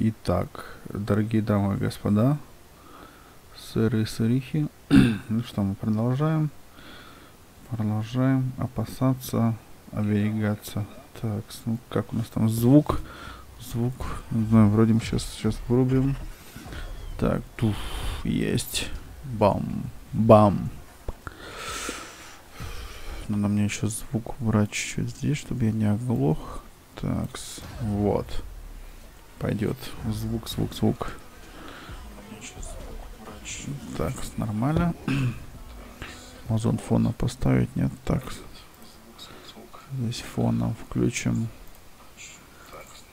Итак, дорогие дамы и господа, сыры и сырихи, ну что, мы продолжаем. Продолжаем опасаться, оберегаться. Так, ну как у нас там звук? Звук, не знаю, вроде мы сейчас, сейчас врубим. Так, туф, есть. Бам, бам. Надо мне еще звук убрать чуть-чуть здесь, чтобы я не оглох. Так, вот. Пойдет. Звук, звук, звук. Так, нормально. Озон фона поставить? Нет, так. Здесь фоном включим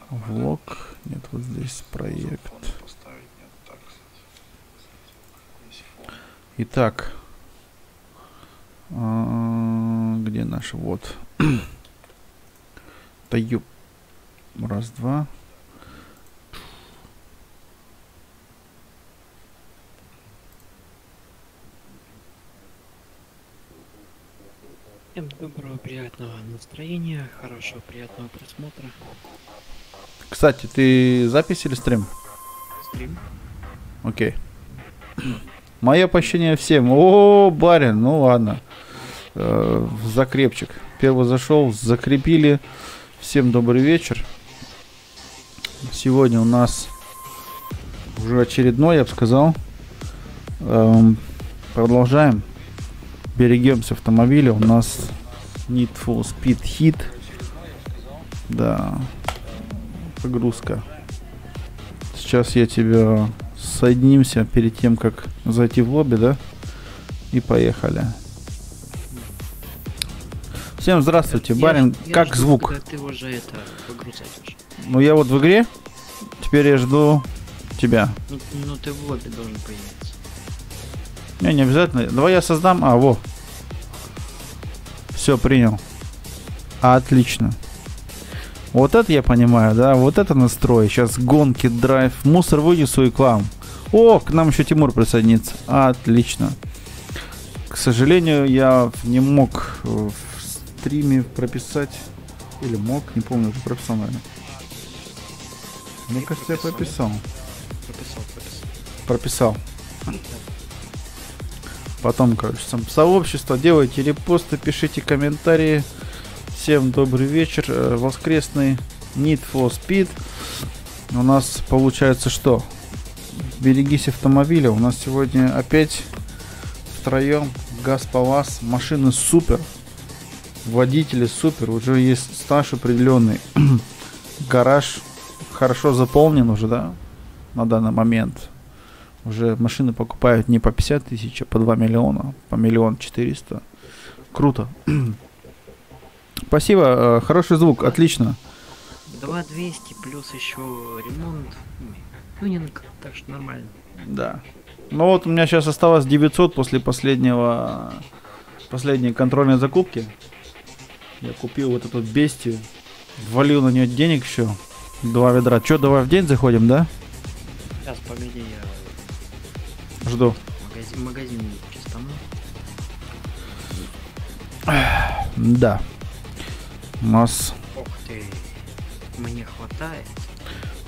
влог. Нет, вот здесь проект. Итак, а, где наш вот? Даю. Раз, два. Всем доброго, приятного настроения, хорошего, приятного просмотра. Кстати, ты запись или стрим? Стрим. Окей. Мое прощение всем. О, барин, ну ладно. Э, закрепчик. Первый зашел, закрепили. Всем добрый вечер. Сегодня у нас уже очередной, я бы сказал. Эм, продолжаем берегемся автомобиля. У нас Need for Speed Hit. Да. Погрузка. Сейчас я тебя соединимся перед тем, как зайти в лобби, да? И поехали. Всем здравствуйте, Я барин. я как жду, звук? Ты уже это. Ну я вот в игре. Теперь я жду тебя. Ну, ну ты в лобби должен появиться. Не, не обязательно. Давай я создам. А, во. Все, принял. Отлично. Вот это я понимаю, да? Вот это настрой. Сейчас гонки, драйв. Мусор вынесу и к вам. О, к нам еще Тимур присоединится. Отлично. К сожалению, я не мог э, в стриме прописать. Или мог, не помню, уже прописал, наверное. Мне кажется, я прописал. Прописал, прописал. Прописал. Потом, короче, сам сообщество, делайте репосты, пишите комментарии. Всем добрый вечер. Э, Воскресный Need for Speed. У нас получается что? Берегись автомобиля. У нас сегодня опять втроем газ по вас. Машины супер. Водители супер. Уже есть стаж определенный. Гараж хорошо заполнен уже, да? На данный момент. Уже машины покупают не по 50 тысяч, а по 2 миллиона, по миллион четыреста. Круто. Спасибо, э, хороший звук, отлично. 2200 плюс еще ремонт, тюнинг, так что нормально. Да. Ну вот у меня сейчас осталось 900 после последнего, последней контрольной закупки. Я купил вот эту бестию, ввалил на нее денег еще, два ведра. Че, давай в день заходим, да? Сейчас, погоди, я Жду. магазин, магазин чистану. Да. У нас ты, мне хватает.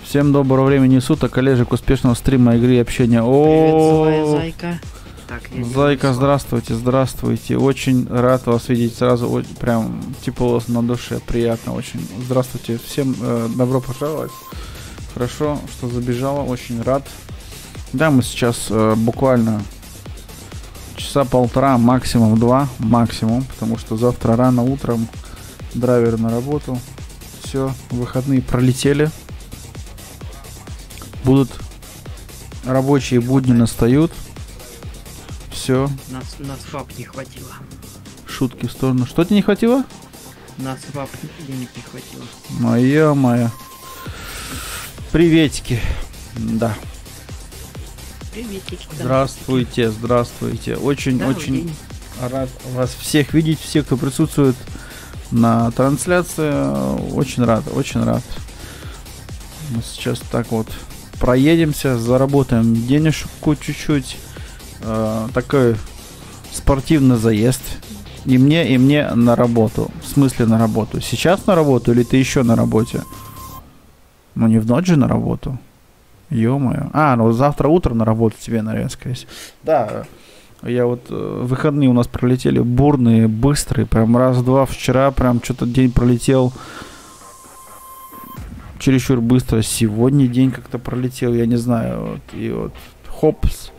всем доброго времени суток, Олежек, успешного стрима, игры и общения. Привет, О, зайка. Так, Зайка, здравствуйте, здравствуйте. Очень рад вас видеть сразу. Прям тепло на душе, приятно очень. Здравствуйте, всем э, добро пожаловать. Хорошо, что забежала, очень рад. Да, мы сейчас э, буквально часа полтора, максимум два, максимум, потому что завтра рано утром драйвер на работу. Все, выходные пролетели. Будут рабочие будни настают. Все, На, на свап не хватило. шутки в сторону. Что тебе не хватило? На свап денег не хватило. Моя моя. Приветики. Да. Приветики. Здравствуйте, здравствуйте. Очень, Добрый очень день. рад вас всех видеть, всех, кто присутствует на трансляции. Очень рад, очень рад. Мы сейчас так вот проедемся, заработаем денежку чуть-чуть. Э, такой спортивный заезд. И мне, и мне на работу. В смысле на работу? Сейчас на работу или ты еще на работе? Ну не в ночь же на работу. Ё-моё. А, ну завтра утром на работу тебе, наверное, скорее всего. Да, я вот э, выходные у нас пролетели бурные, быстрые, прям раз-два. Вчера прям что-то день пролетел чересчур быстро. Сегодня день как-то пролетел, я не знаю. Вот, и вот хопс,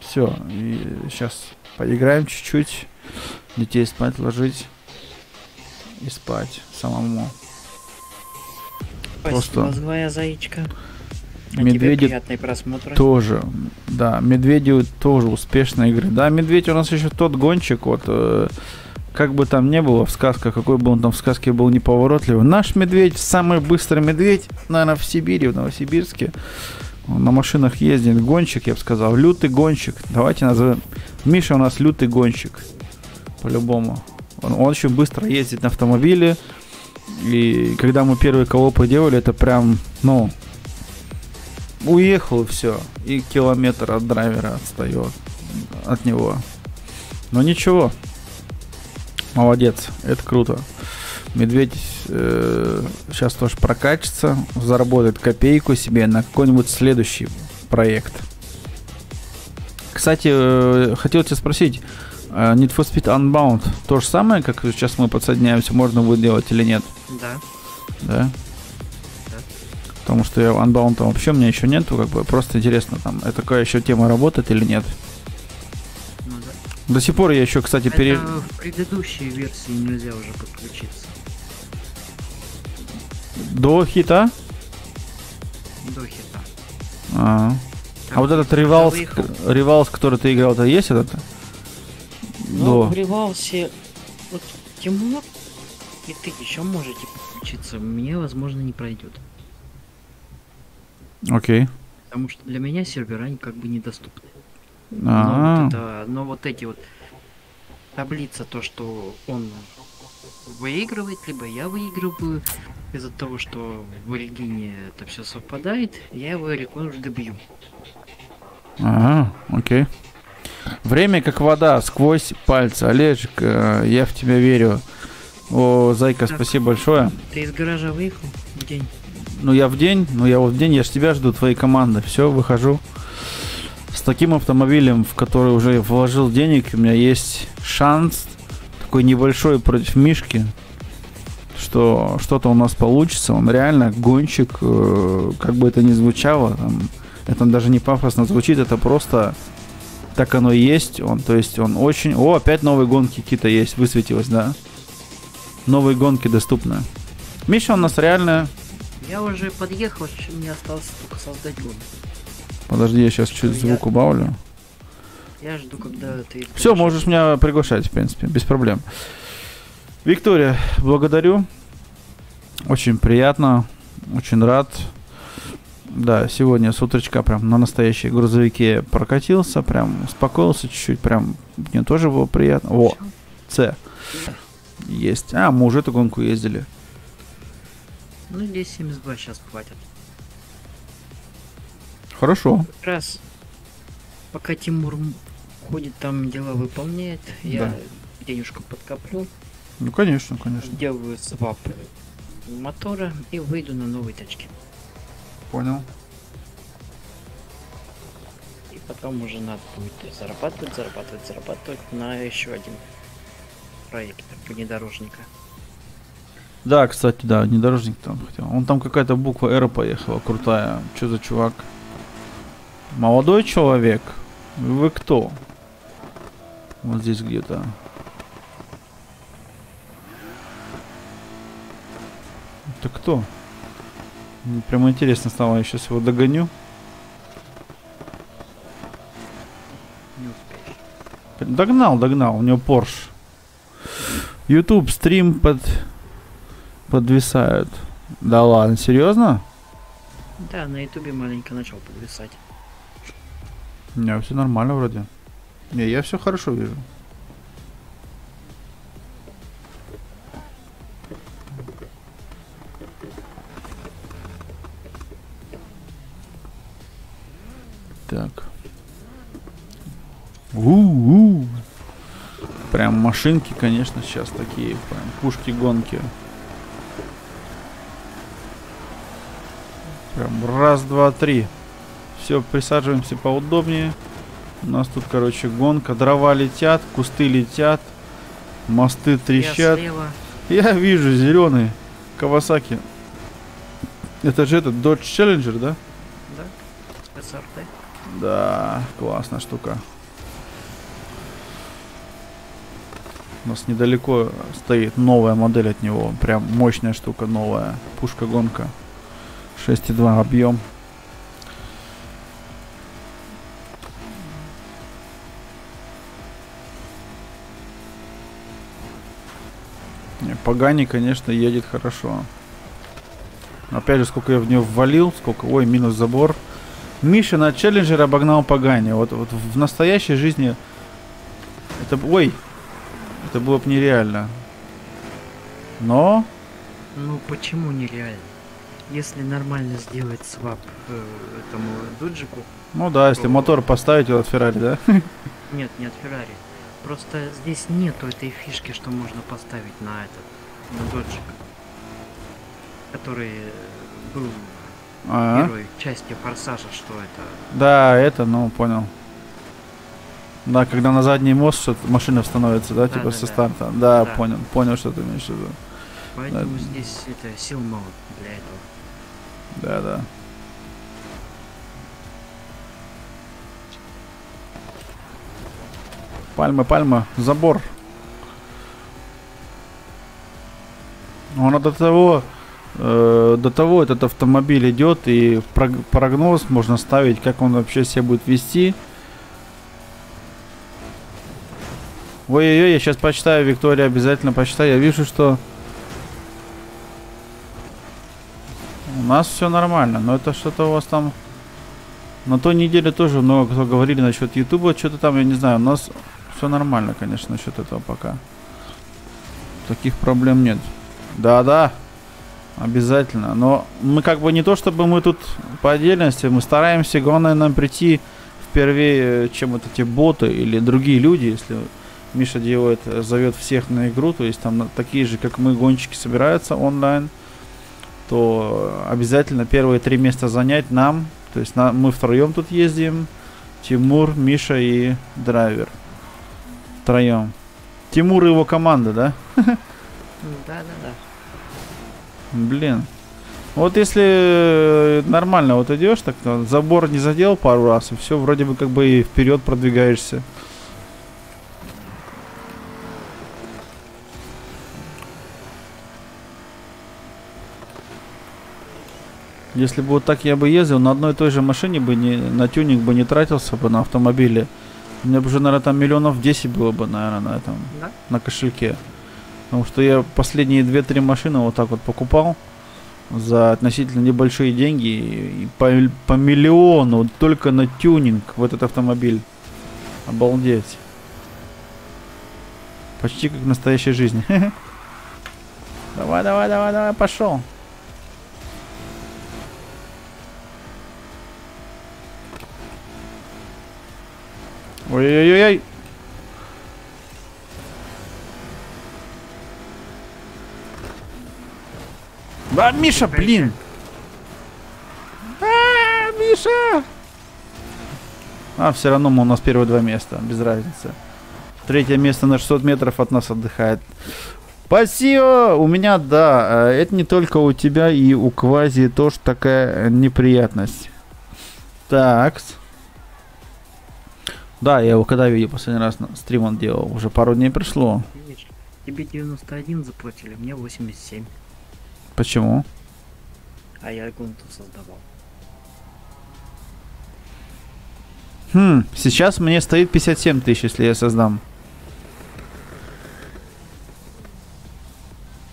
все. И сейчас поиграем чуть-чуть, детей спать ложить и спать самому. Спасибо, Просто... злая заичка. А медведи тоже, да, медведи тоже успешные игры. Да, медведь у нас еще тот гонщик, вот, э, как бы там не было в сказках, какой бы он там в сказке был неповоротливый. Наш медведь, самый быстрый медведь, наверное, в Сибири, в Новосибирске. Он на машинах ездит, гонщик, я бы сказал, лютый гонщик. Давайте назовем. Миша у нас лютый гонщик, по-любому. Он, он очень быстро ездит на автомобиле. И когда мы первые колопы делали, это прям, ну, уехал и все. И километр от драйвера отстает от него. Но ничего. Молодец, это круто. Медведь э, сейчас тоже прокачится, заработает копейку себе на какой-нибудь следующий проект. Кстати, э, хотел тебя спросить, э, Need for Speed Unbound то же самое, как сейчас мы подсоединяемся, можно будет делать или нет? Да. Да? Потому что я Unbound там вообще у меня еще нету, как бы просто интересно, там, это такая еще тема работает или нет. Ну, да. До сих пор я еще, кстати, это пере... в предыдущей версии нельзя уже подключиться. До хита? До хита. А, -а. а вот этот ревалс, ревалс, который ты играл, это есть этот? Ну, До. в ревалсе вот Тимур и ты еще можете подключиться. Мне, возможно, не пройдет. Окей. Потому что для меня сервера они как бы недоступны. А-а-а. Но вот, это, но вот эти вот таблица, то, что он выигрывает, либо я выигрываю, из-за того, что в Оригине это все совпадает, я его рекорд добью. Ага, окей. Время как вода, сквозь пальцы. Олежек, э, я в тебя верю. О, Зайка, так, спасибо большое. Ты из гаража выехал в день? Ну, я в день, ну, я вот в день, я ж тебя жду, твоей команды. Все, выхожу. С таким автомобилем, в который уже вложил денег, у меня есть шанс такой небольшой против Мишки, что что-то у нас получится. Он реально гонщик, э, как бы это ни звучало, там, это даже не пафосно звучит, это просто так оно и есть. Он, то есть он очень... О, опять новые гонки какие-то есть, высветилось, да? Новые гонки доступны. Миша у нас реально я уже подъехал, мне осталось только создать гон. Подожди, я сейчас чуть звук я... убавлю. Я жду, когда ты... Все, можешь меня приглашать, в принципе, без проблем. Виктория, благодарю. Очень приятно, очень рад. Да, сегодня с утречка прям на настоящей грузовике прокатился, прям успокоился чуть-чуть, прям мне тоже было приятно. О, С. Есть. А, мы уже эту гонку ездили. Ну, здесь 72 сейчас хватит. Хорошо. Как раз пока Тимур ходит там дела выполняет, я да. денежку подкоплю. Ну конечно, конечно. Делаю свап мотора и выйду на новые тачки. Понял. И потом уже надо будет зарабатывать, зарабатывать, зарабатывать на еще один проект внедорожника. Да, кстати, да, внедорожник там хотел. Он там какая-то буква R поехала, крутая. Что за чувак? Молодой человек? Вы кто? Вот здесь где-то. Это кто? Мне прямо интересно стало, я сейчас его догоню. Догнал, догнал, у него Porsche. YouTube стрим под подвисают. Да ладно, серьезно? Да, на ютубе маленько начал подвисать. У меня все нормально вроде. Не, я все хорошо вижу. Так. У-у-у. Прям машинки, конечно, сейчас такие, прям пушки-гонки. Прям раз, два, три. Все, присаживаемся поудобнее. У нас тут, короче, гонка. Дрова летят, кусты летят, мосты Я трещат. слева. Я вижу зеленый Кавасаки. Это же этот Dodge Challenger, да? Да? СРТ. Да, классная штука. У нас недалеко стоит новая модель от него. Прям мощная штука, новая. Пушка-гонка. 6,2 объем. Пагани, конечно, едет хорошо. Опять же, сколько я в нее ввалил, сколько... Ой, минус забор. Миша на Челленджер обогнал Пагани. Вот, вот в настоящей жизни... Это... Ой! Это было бы нереально. Но... Ну почему нереально? Если нормально сделать свап э, этому дуджику, Ну да, если мотор поставить от Феррари, да? нет, не от Феррари. Просто здесь нету этой фишки, что можно поставить на этот, на доджик, который э, был в А, первой части форсажа, что это. Да, это, ну, понял. Да, когда на задний мост машина становится, да, Да, типа да, со да. старта. Да, Да. понял, понял, что ты имеешь в виду. Поэтому Да. здесь это сил мало для этого. Да, да. Пальма, пальма, забор. Он до того, э, до того этот автомобиль идет и прог- прогноз можно ставить, как он вообще себя будет вести. Ой-ой-ой, я сейчас почитаю, Виктория, обязательно почитаю. Я вижу, что нас все нормально, но это что-то у вас там... На той неделе тоже много кто говорили насчет Ютуба, что-то там, я не знаю, у нас все нормально, конечно, насчет этого пока. Таких проблем нет. Да-да, обязательно. Но мы как бы не то, чтобы мы тут по отдельности, мы стараемся, главное нам прийти впервые, чем вот эти боты или другие люди, если Миша делает, э, зовет всех на игру, то есть там такие же, как мы, гонщики собираются онлайн, то обязательно первые три места занять нам. То есть на, мы втроем тут ездим. Тимур, Миша и драйвер. Втроем. Тимур и его команда, да? Да, да, да. Блин. Вот если э, нормально вот идешь, так то забор не задел пару раз, и все, вроде бы как бы и вперед продвигаешься. Если бы вот так я бы ездил, на одной и той же машине бы не, на тюнинг бы не тратился бы на автомобиле. У меня бы уже, наверное, там миллионов 10 было бы, наверное, на этом Да? на кошельке. Потому что я последние 2-3 машины вот так вот покупал за относительно небольшие деньги и по, по миллиону только на тюнинг в этот автомобиль. Обалдеть. Почти как в настоящей жизни. Давай, давай, давай, давай, пошел. Ой-ой-ой. А, Миша, блин! А, Миша! А, все равно мы- у нас первые два места, без разницы. Третье место на 600 метров от нас отдыхает. Спасибо! У меня, да, э, это не только у тебя и у Квази тоже такая неприятность. Так. Да, я его когда видел последний раз на стрим он делал, уже пару дней пришло. Видишь, тебе 91 заплатили, мне 87. Почему? А я гонку создавал. Хм, сейчас мне стоит 57 тысяч, если я создам.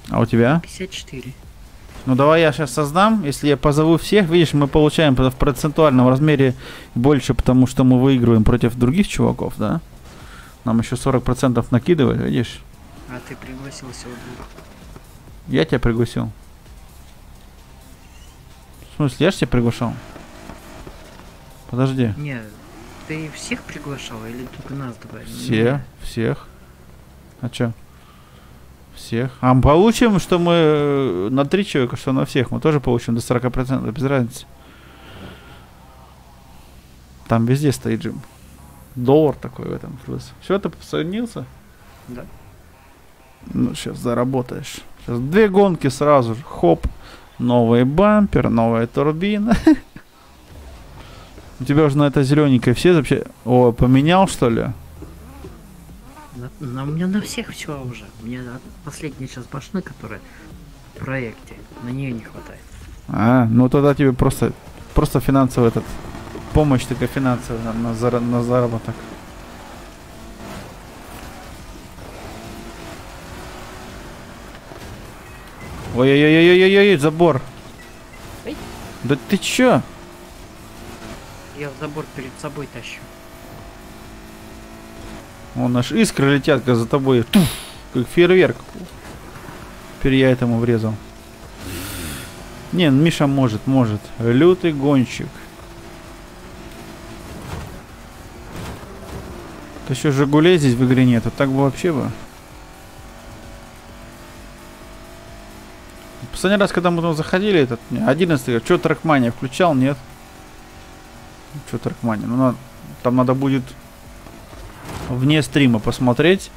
А у тебя? 54. Ну давай я сейчас создам. Если я позову всех, видишь, мы получаем в процентуальном размере больше, потому что мы выигрываем против других чуваков, да? Нам еще 40% накидывают, видишь? А ты пригласил всего двух. Я тебя пригласил. В смысле, я же тебя приглашал? Подожди. Не, ты всех приглашал или только нас два? Все, всех. А чё? Всех. А мы получим, что мы э, на три человека, что на всех. Мы тоже получим до 40%, без разницы. Там везде стоит Джим. Доллар такой в этом плюс. Все, ты подсоединился? Да. Ну, сейчас заработаешь. Сейчас две гонки сразу же. Хоп. Новый бампер, новая турбина. У тебя уже на это зелененькое все вообще... О, поменял что ли? На, на- у меня на всех все уже. У меня последняя сейчас башня, которая в проекте. На нее не хватает. А, ну тогда тебе просто... Просто финансовый этот... Помощь такая финансовая на, на зара- на заработок. Ой-ой-ой-ой-ой-ой, забор. Эй. Да ты чё? Я забор перед собой тащу. Вон аж искры летят, за тобой. Как фейерверк. Теперь я этому врезал. Не, ну Миша может, может. Лютый гонщик. Да еще Жигулей здесь в игре нету. Так бы вообще бы. Последний раз, когда мы там заходили, этот, 11 что Тракмания включал, нет? Что Тракмания? Ну, на- там надо будет вне стрима посмотреть,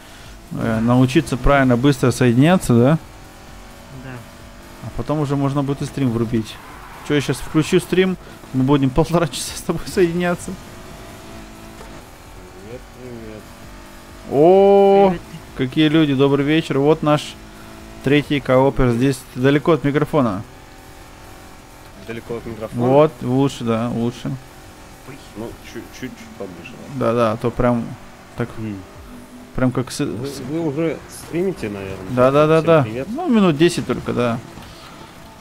э, научиться правильно быстро соединяться, да? Да. А потом уже можно будет и стрим врубить. Что, я сейчас включу стрим, мы будем полтора часа с тобой соединяться. Привет, привет. О, Привет. какие люди, добрый вечер. Вот наш третий коопер. Здесь далеко от микрофона. Далеко от микрофона? Вот, лучше, да, лучше. Ну, чуть- чуть-чуть поближе. Да-да, а то прям так, М. прям как... с- Вы, вы уже стримите, наверное? Да-да-да-да. Ну, минут 10 только, да.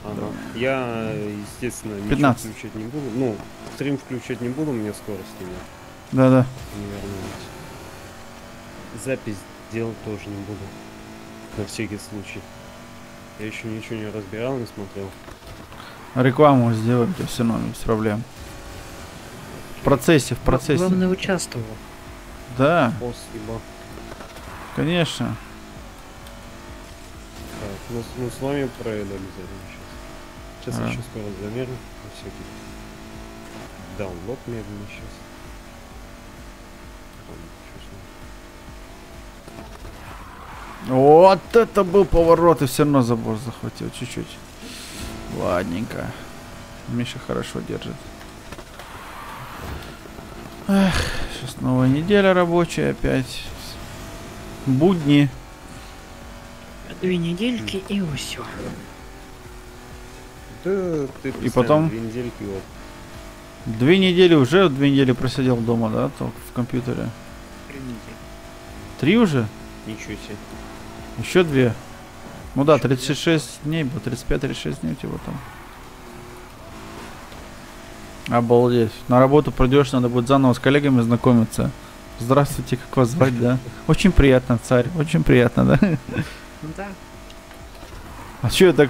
Ага. Я, естественно, ничего 15. включать не буду. Ну, стрим включать не буду, мне скорости нет. Да-да. Не. Запись делать тоже не буду. На всякий случай. Я еще ничего не разбирал, не смотрел. Рекламу сделайте, все равно без проблем. В процессе, в процессе. Главное участвовал. Да, Спасибо. конечно. Так, ну, с- ну с вами проедали сейчас. Сейчас А. еще скоро замерю. На всякий. Даунлод медленно сейчас. Вот это был поворот, и все равно забор захватил чуть-чуть. Ладненько. Миша хорошо держит. Эх, сейчас новая неделя рабочая опять. Будни. Две недельки и все. Да, ты представь, потом? Две недельки вот. Две недели уже, две недели просидел дома, да, только в компьютере. Три недели. Три уже? Ничего себе. Еще две. Ну да, Ещё две. 36 дней было, 35-36 дней у тебя там. Обалдеть. На работу придешь, надо будет заново с коллегами знакомиться. Здравствуйте, как вас звать, да? Очень приятно, царь, очень приятно, да? Да. А что я так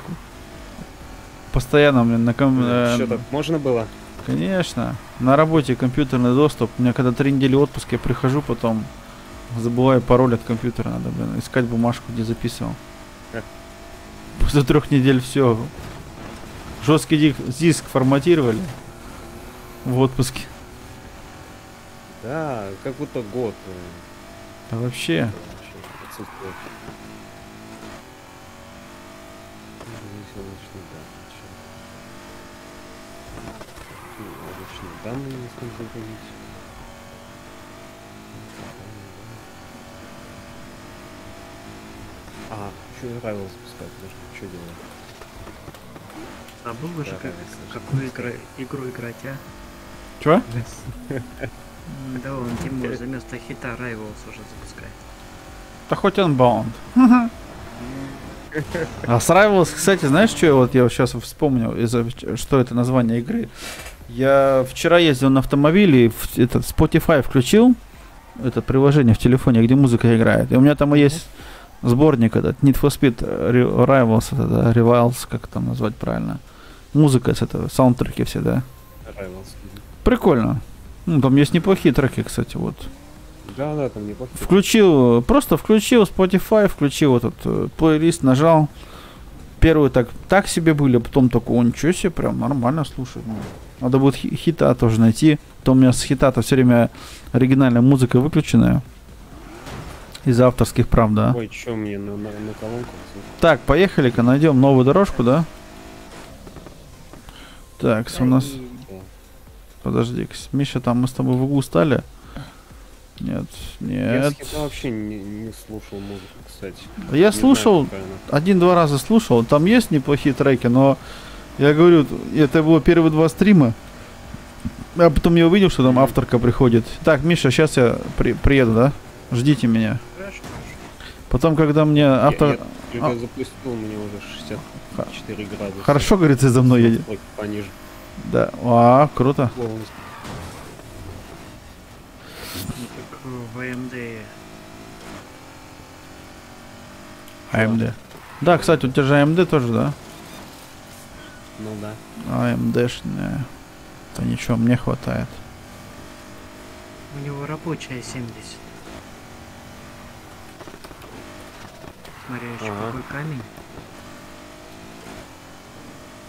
постоянно у меня на ком... э, Что так можно было? Конечно. На работе компьютерный доступ. У меня когда три недели отпуска, я прихожу потом, забываю пароль от компьютера, надо, блин, искать бумажку, где записывал. После трех недель все. Жесткий диск форматировали в отпуске. Да, как будто год. э, Да вообще. отсутствует. Данные не смог загрузить. А, что Rivals запускать нужно? Что делать? Забыл уже, как, какую игра- игру играть, а? М, Да он Тимур вместо хита Rivals уже запускает. Да хоть он баунд. А с Rivals, кстати, знаешь, что вот я сейчас вспомнил, из-за ч- что это название игры? Я вчера ездил на автомобиле, и в- это Spotify включил, это приложение в телефоне, где музыка играет. И у меня там и есть сборник этот, Need for Speed э, Ri- Rivals, это, Rivals, как там назвать правильно. Музыка с этого, саундтреки все, да. Rivals. Прикольно. Ну, там есть неплохие треки, кстати, вот. Да, да, там неплохо. Включил, просто включил Spotify, включил этот э, плейлист, нажал. первые так, так себе были, а потом такой, о, ничего себе, прям нормально слушай. Ну, Надо будет хи- хита тоже найти. То у меня с хита-то все время оригинальная музыка выключенная. Из авторских прав, да. Ой, что мне на, на, на колонку? Так, поехали-ка, найдем новую дорожку, да? Так, у нас... Да. Подожди, Миша, там мы с тобой в углу стали? Нет, Я нет. хита вообще не, не слушал музыку, кстати. А Я Не слушал, один-два раза слушал, там есть неплохие треки, но я говорю, это было первые два стрима, а потом я увидел, что там авторка приходит. Так, Миша, сейчас я при- приеду, да? Ждите меня. Хорошо, Потом, когда мне автор... Я, я только а- запустил, мне уже 64 градуса. Хорошо, говорит, ты за мной едет. Пониже. Да. А, круто. В AMD AMD. Да, кстати, у тебя же AMD тоже, да? Ну да. AMD-шная. Да ничего, мне хватает. у него рабочая 70. Смотря еще Ага. какой камень.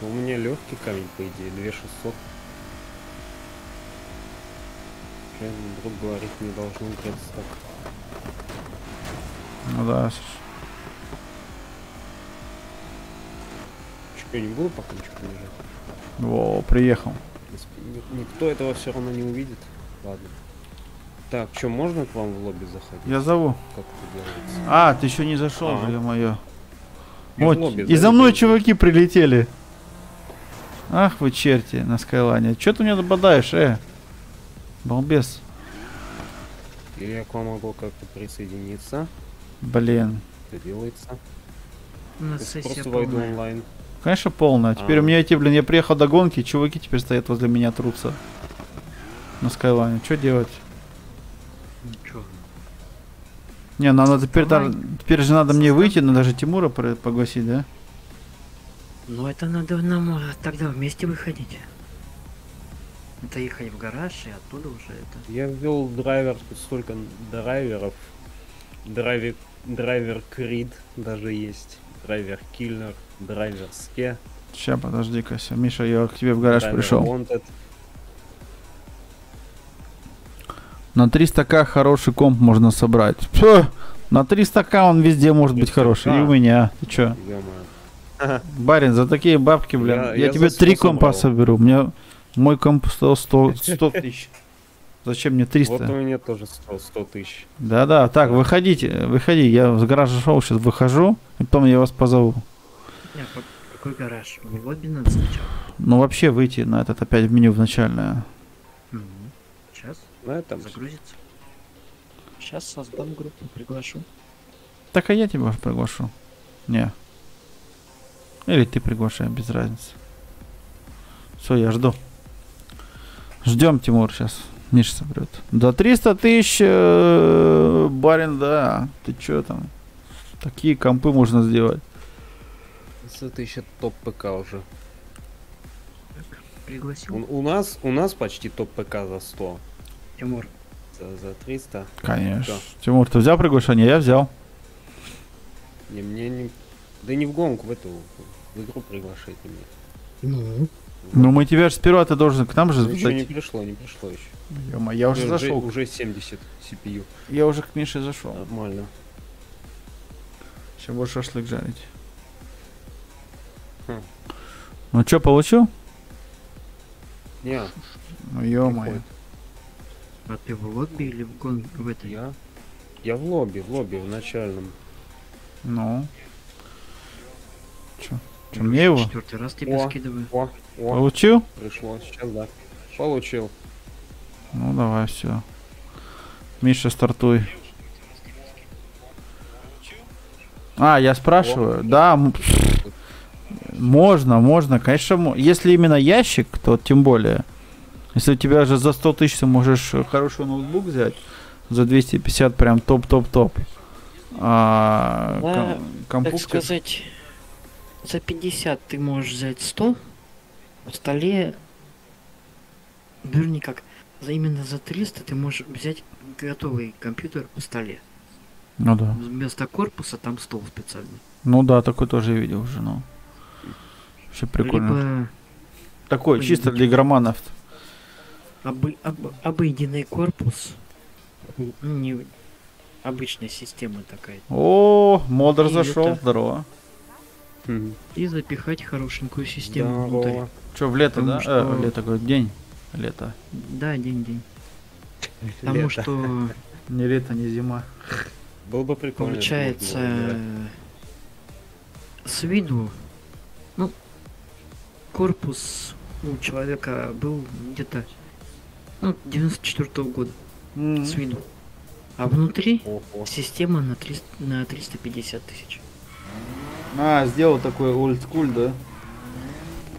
У меня легкий камень, по идее, 2600. Прям друг говорит, не должно греться так. Ну да. Что, не буду пока ничего понижать? Во, приехал. Никто этого все равно не увидит. Ладно. Так, что, можно к вам в лобби заходить? Я зову. Как это делается? А, ты еще не зашел, ё мое. Я в Вот, и за мной чуваки прилетели. Ах вы черти на Скайлане. Че ты мне нападаешь, э? Балбес. Или я к вам могу как-то присоединиться. Блин. Это делается. Просто войду онлайн. Конечно, полная. Теперь А. у меня эти, блин, я приехал до гонки, чуваки теперь стоят возле меня, трутся. На Скайлане. Что делать? Ничего. Не, надо теперь, Давай. да- теперь же надо мне выйти, надо даже Тимура пригласить, да? Ну это надо нам э, тогда вместе выходить. Это ехать в гараж и оттуда уже это. Я ввел драйвер, тут столько драйверов. Драйвер, драйвер Крид даже есть. Драйвер Киллер, драйвер Ске, Сейчас, подожди-ка. Миша, я к тебе в гараж драйвер пришел. Wanted. На 300к хороший комп можно собрать. Фу, на 300к он везде может быть 300К? хороший. И у меня. Ты чё? Барин, за такие бабки, блин, я, Я- я тебе три сто компа собрал. соберу. У меня мой комп стоил 100, 100 тысяч. Зачем мне 300? Вот у меня тоже 100, 100 тысяч. Да-да, так, выходите, выходи. Я с гаража шел, сейчас выхожу, и потом я вас позову. Не, по- какой гараж? В лобби надо сначала. Ну, вообще выйти на этот опять в меню в начальное. Сейчас На этом загрузится. Сейчас создам группу, приглашу. Так, а я тебя приглашу. Не. Или ты приглашай, без разницы. Все, я жду. Ждем, Тимур, сейчас. Миша соберет. До 300 тысяч, э, барин, да. Ты чё там? Такие компы можно сделать. это еще топ ПК уже. Пригласил. У, у нас у нас почти топ ПК за 100. Тимур, За, за 300. Конечно. Да. Тимур, ты взял приглашение? Я взял. Не, мне не... Да не в гонку, в эту, в игру приглашайте меня. ну, Ну, мы тебя же сперва ты должен к нам же Ну, Ничего не зайти. пришло, не пришло еще. Ё-моё, я уже уже, зашел. уже 70 CPU. Я уже к Мише зашел. Нормально. Сейчас будешь шашлык жарить. Хм. Ну что, получил? Не, Ну ё-моё. а ты в лобби или в гон в этой? Я? Я в лобби, в лобби, в начальном. Ну. Чё? Чё, мне его? Четвертый раз тебе О. скидываю. О, о, Получил? пришло, сейчас да. Получил. Ну давай, все. Миша, стартуй. А, я спрашиваю. Да, м- можно, можно, конечно, мо- если именно ящик, то тем более. Если у тебя же за 100 тысяч ты можешь хороший ноутбук взять, за 250 прям топ-топ-топ. А, Да, ком- Так компьютер- сказать, за 50 ты можешь взять 100, в столе, вернее как, за именно за 300 ты можешь взять готовый компьютер в столе. Ну да. Вместо корпуса там стол специальный. Ну да, такой тоже я видел уже, ну. Вообще прикольно. Либо Такой, чисто для игроманов. обы- об- обыденный корпус. Ну, Не обычная система такая. О, модер И зашел, это- здорово. Мгм. И запихать хорошенькую систему внутрь. Здорово. Че, в лето, Потому да? что- Э, лето, говорю, день. Лето. Да, день-день. Потому Лето. что Не лето, не зима. Было бы прикольно. получается было, с виду, ну, корпус у человека был где-то ну, 94 года М. с виду. А внутри да. Ого. система на, 300, на 350 тысяч. А, сделал такой олдскуль, да?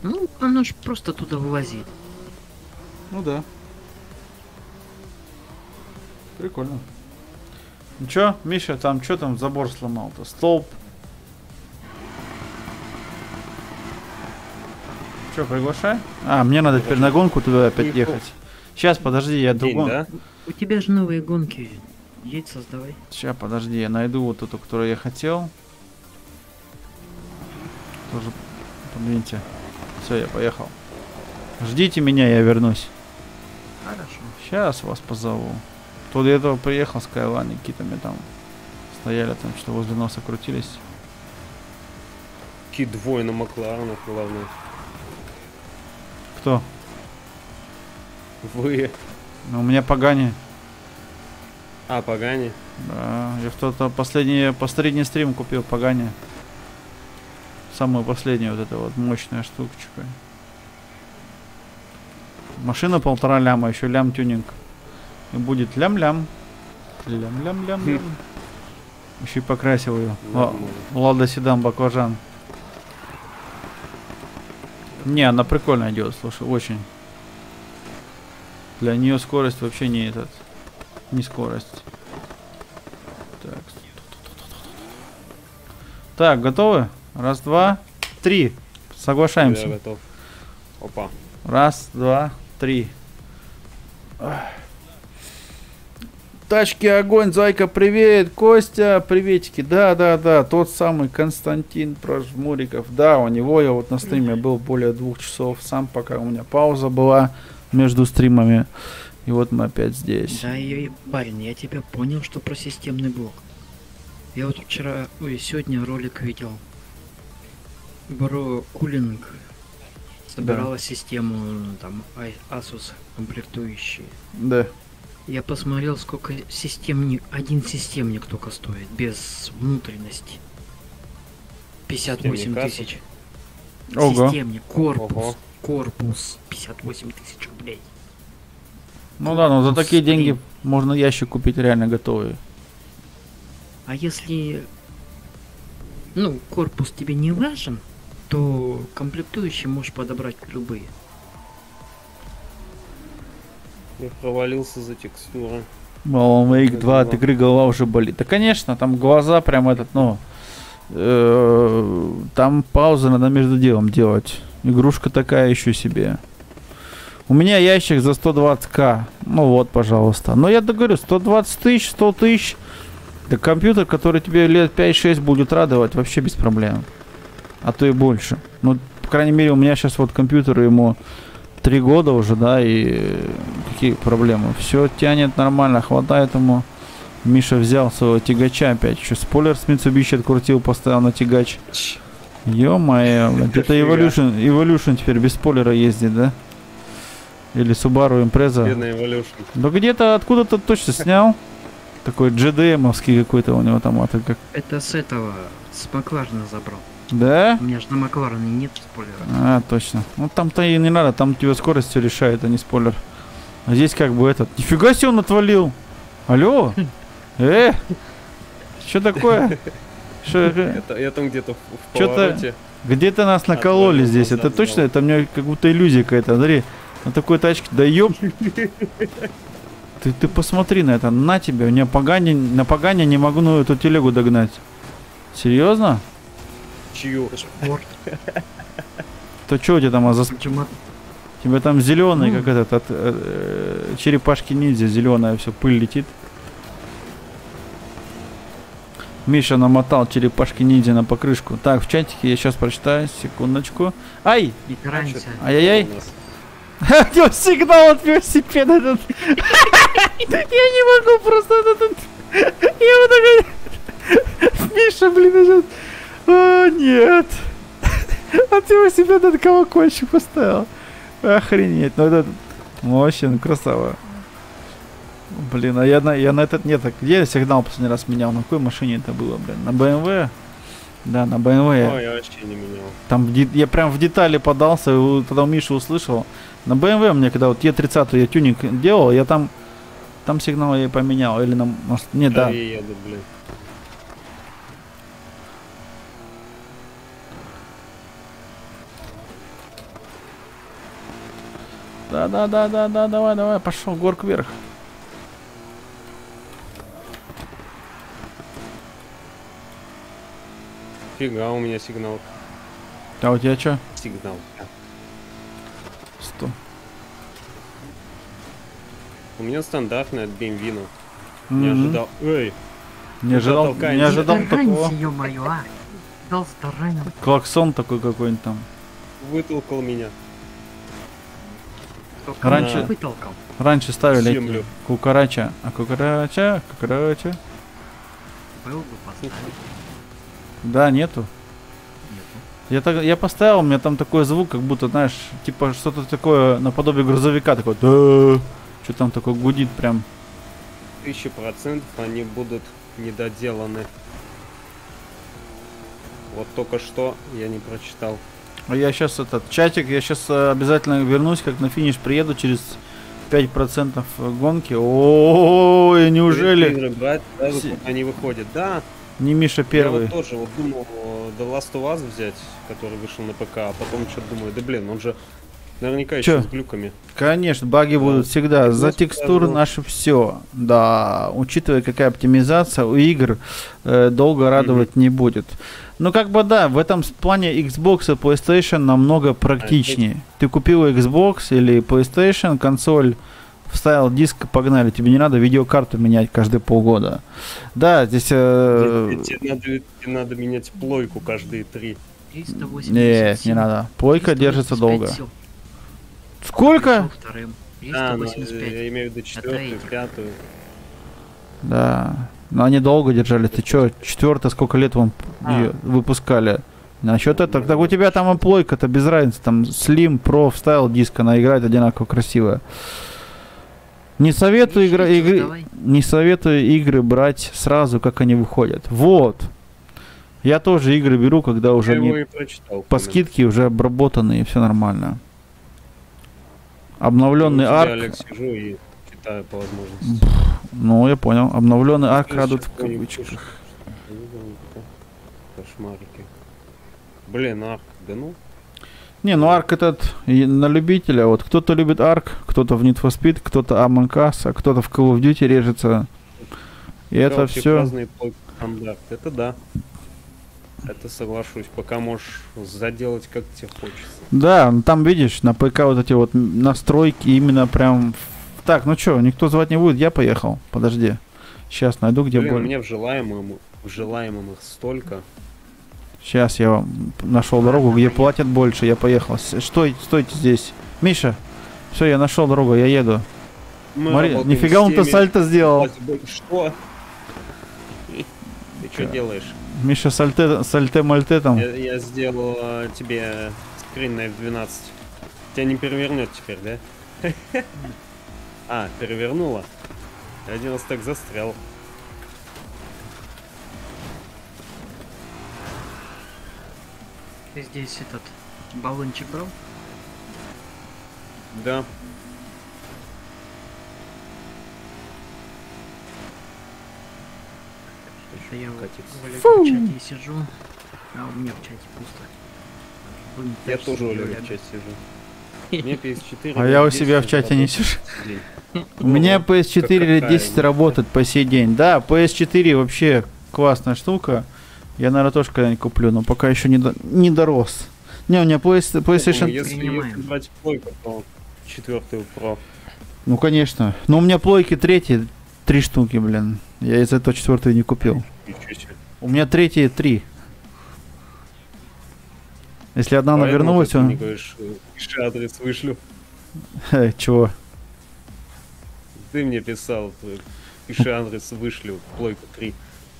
Ну, оно ж просто туда влазит. Ну да. Прикольно. Ну чё, Миша, там чё там забор сломал-то? Столб. Чё, приглашай? А, мне надо теперь на гонку туда опять ехать. Сейчас, подожди, я другом. да? У тебя же новые гонки. Едь создавай. Сейчас, подожди, я найду вот эту, которую я хотел. Тоже, подвиньте. Все, я поехал. Ждите меня, я вернусь. Хорошо. Сейчас вас позову. Тут я этого приехал с Кайлани, какие-то там стояли, там что возле носа крутились. Какие двое на Макларенах, главное. Кто? Вы. Ну, у меня погани. А, Погани. Да, я кто-то последний, последний стрим купил погани. Самую последнюю вот эта вот мощная штучка. Машина полтора ляма, еще лям тюнинг. И будет лям-лям. Лям-лям-лям-лям. Еще и покрасил ее. Лада Седан Баклажан. Не, она прикольно идет, слушай, очень. Для нее скорость вообще не этот. Не скорость. Так. Так, готовы? Раз, два, три. Я Соглашаемся. готов. Опа. Раз, два, три. Тачки огонь, зайка, привет, Костя, приветики, да, да, да, тот самый Константин Прожмуриков, да, у него я вот на стриме был более двух часов, сам пока у меня пауза была между стримами, и вот мы опять здесь. Да, и, барин, я тебя понял, что про системный блок. Я вот вчера, ой, сегодня ролик видел. Бро Кулинг собирала систему, ну, там, Ай- Asus комплектующие. Да. Я посмотрел, сколько системник, один системник только стоит, без внутренности. 58 Системник Asus? тысяч. Ого. Системник, корпус, Ого. корпус, 58 тысяч рублей. Ну да, но за такие Смотри. деньги можно ящик купить реально готовый. А если, ну, корпус тебе не важен, то комплектующие можешь подобрать любые. Я провалился за текстуры. Alan Wake Как 2 от игры голова уже болит. Да, конечно, там глаза прям этот, ну... э, там паузы надо между делом делать. Игрушка такая еще себе. У меня ящик за 120к. Ну вот, пожалуйста. Но я говорю, 120 тысяч, 100 тысяч. Да компьютер, который тебе лет 5-6 будет радовать, вообще без проблем. А то и больше. Ну, по крайней мере, у меня сейчас вот компьютер ему три года уже, да, и какие проблемы. Все тянет нормально, хватает ему. Миша взял своего тягача опять. Еще спойлер с Mitsubishi открутил, поставил на тягач. Ё-моё, блядь, это. Evolution, Evolution теперь без спойлера ездит, да? Или Subaru Impreza. Бедный Evolution. Да где-то откуда-то точно снял. Такой GDM-овский какой-то у него там, а как... Это с этого, с Макларена забрал. Да? У меня же на Макларене нет спойлера. А, точно. Ну там-то и не надо, там тебе скорость все решает, а не спойлер. А здесь как бы этот. Нифига себе он отвалил! Алло! Э! Что такое? Что, э, Это я там где-то в, повороте. где-то нас накололи здесь. Это точно? Это мне как будто иллюзия какая-то. Смотри, на такой тачке. Да ёп! Ты, ты посмотри на это. На тебе. У меня погане, на погане не могу ну, эту телегу догнать. Серьезно? Чью? Спорт, То что у тебя там? А за. Тебе там зеленый, Ну. как этот, от э, черепашки ниндзя, зеленая все, пыль летит. Миша намотал черепашки ниндзя на покрышку. Так, в чатике я сейчас прочитаю. Секундочку. Ай! Не таранься. Ай-яй-яй. У нас У него сигнал от велосипеда этот. Я не могу просто этот... Я вот такой... Миша, блин, сейчас... О, нет. От велосипеда этот колокольчик поставил. Охренеть. Ну это... Вообще, красава. Блин, а я на, я на этот нет. Где я сигнал последний раз менял? На какой машине это было, блин? На BMW? Да, на BMW. я- Ой, я вообще не менял. там я прям в детали подался, у- тогда у Миши услышал. На BMW мне, когда вот Е30 я тюнинг делал, я там там сигнал я и поменял. Или на... Может, не, да. Я еду, блин. Да, да, да, да, да, давай, давай, пошел, горк вверх. Фига, у меня сигнал. А у тебя что? Сигнал. Сто. У меня стандартный от Бенвина. Не Мгм. ожидал. Эй, Не ожидал, не ожидал Не такого. ё-моё, а. Дал. Клаксон такой какой-нибудь там. вытолкал меня. Только Раньше- он вытолкал. Раньше ставили эти Землю. кукарача. А кукарача, кукарача. Был бы поставить. Да, нету. Нету. Я, так, я поставил, у меня там такой звук, как будто, знаешь, типа что-то такое наподобие грузовика, такой, да, что там такое гудит прям. Тысяча процентов они будут недоделаны. Вот только что я не прочитал. Я сейчас этот чатик, я сейчас обязательно вернусь, как на финиш приеду через 5% гонки. Ой, неужели они выходят. Да, не Миша я первый? вот тоже вот думал э, The Last of Us взять, который вышел на ПК, а потом что-то думаю, да блин, он же наверняка Чё? еще с глюками. Конечно, баги будут всегда. За текстуры наше все. Да, учитывая, какая оптимизация у игр, э, долго радовать не будет. Ну, как бы да, в этом плане Xbox и PlayStation намного практичнее. Ты купил Xbox или PlayStation, консоль, вставил диск, погнали. Тебе не надо видеокарту менять каждые полгода. Да, здесь... э, Тебе, тебе надо, тебе надо менять плойку каждые три. 387 Нет, не надо. Плойка 385 держится долго. сил. Сколько? Вторым. А, ну, 385. я имею в виду четвертую, пятую. Да. Но они долго держали. Ты чё, четвертое сколько лет вам А. выпускали? Насчет этого, так у тебя там и плойка-то без разницы. Там Slim Pro вставил диск, она играет одинаково красиво. Не советую, игра, игры, давай. не советую игры брать сразу, как они выходят. Вот. Я тоже игры беру, когда уже я прочитал. по скидке уже обработаны и все нормально. Я Обновленный арк. Читаю по возможности. Ну, я понял. Обновленный арк радует в кавычках. Кошмарики. Блин, арк, да ну. Не, ну арк этот на любителя. Вот кто-то любит арк, кто-то в Need for Speed, кто-то Among Us, а кто-то в Call of Duty режется. И это все. стандарт. Это да. Это соглашусь. Пока можешь заделать как тебе хочется. Да, ну там видишь, на ПК вот эти вот настройки именно прям. в- Так, ну что, никто звать не будет, я поехал. Подожди. Сейчас найду, где Блин, боль. меня в желаемом, в желаемом их столько. Сейчас я нашел дорогу, где платят больше. Я поехал. Стой, стойте здесь. Миша, все, я нашел дорогу, я еду. Мы работаем нифига он-то сальто сделал. Что? Ты что делаешь? Миша сальте, сальте мальте там. Я, я сделал э, тебе скрин на F12. Тебя не перевернет теперь, да? А, перевернула. Один раз так застрял. Ты здесь этот баллончик брал? Да. Это я Катится. в Олега Фу. в чате сижу, а у меня в чате пусто. Я тоже в чате сижу. Мне PS4. А я у себя в 10 чате не сижу. У меня Ого, PS4 лет какая 10 именно. работает по сей день. Да, PS4 вообще классная штука. Я, наверное, тоже когда-нибудь куплю, но пока еще не, до- не дорос. Не, у меня PS, PlayStation... если, брать плойку, то четвертую Pro. Ну, конечно. Но у меня плойки третьи, три штуки, блин. Я из этого четвертую не купил. У меня третьи три. Если одна Поэтому навернулась, ты мне он... говоришь, э, адрес, вышлю. Чего? Ты мне писал, э, пиши адрес, вышлю, плойку 3.